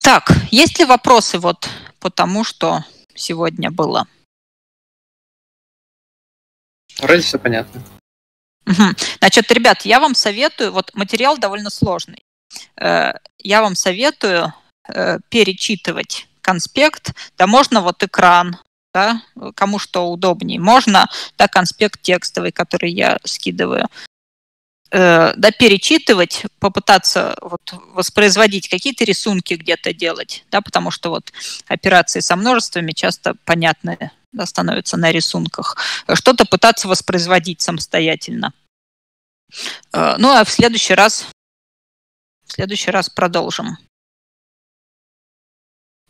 Так, есть ли вопросы вот по тому, что сегодня было? Вроде все понятно. Угу. Значит, ребят, я вам советую, вот материал довольно сложный. Э, я вам советую э, перечитывать конспект, да можно вот экран, да, кому что удобнее. Можно, да, конспект текстовый, который я скидываю. Э, да, перечитывать, попытаться вот воспроизводить какие-то рисунки где-то делать, да, потому что вот операции со множествами часто понятны да, становятся на рисунках. Что-то пытаться воспроизводить самостоятельно. Э, ну а в следующий раз, в следующий раз продолжим.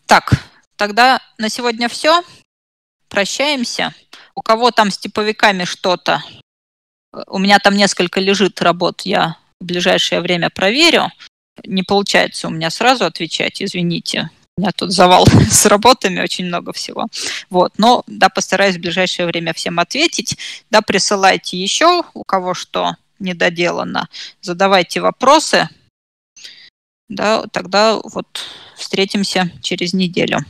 Так, тогда на сегодня все. Прощаемся. У кого там с типовиками что-то? У меня там несколько лежит работ, я в ближайшее время проверю. Не получается у меня сразу отвечать, извините. У меня тут завал с работами, очень много всего. Вот, но да, постараюсь в ближайшее время всем ответить. Да, присылайте еще, у кого что недоделано. Задавайте вопросы. Да, тогда вот встретимся через неделю.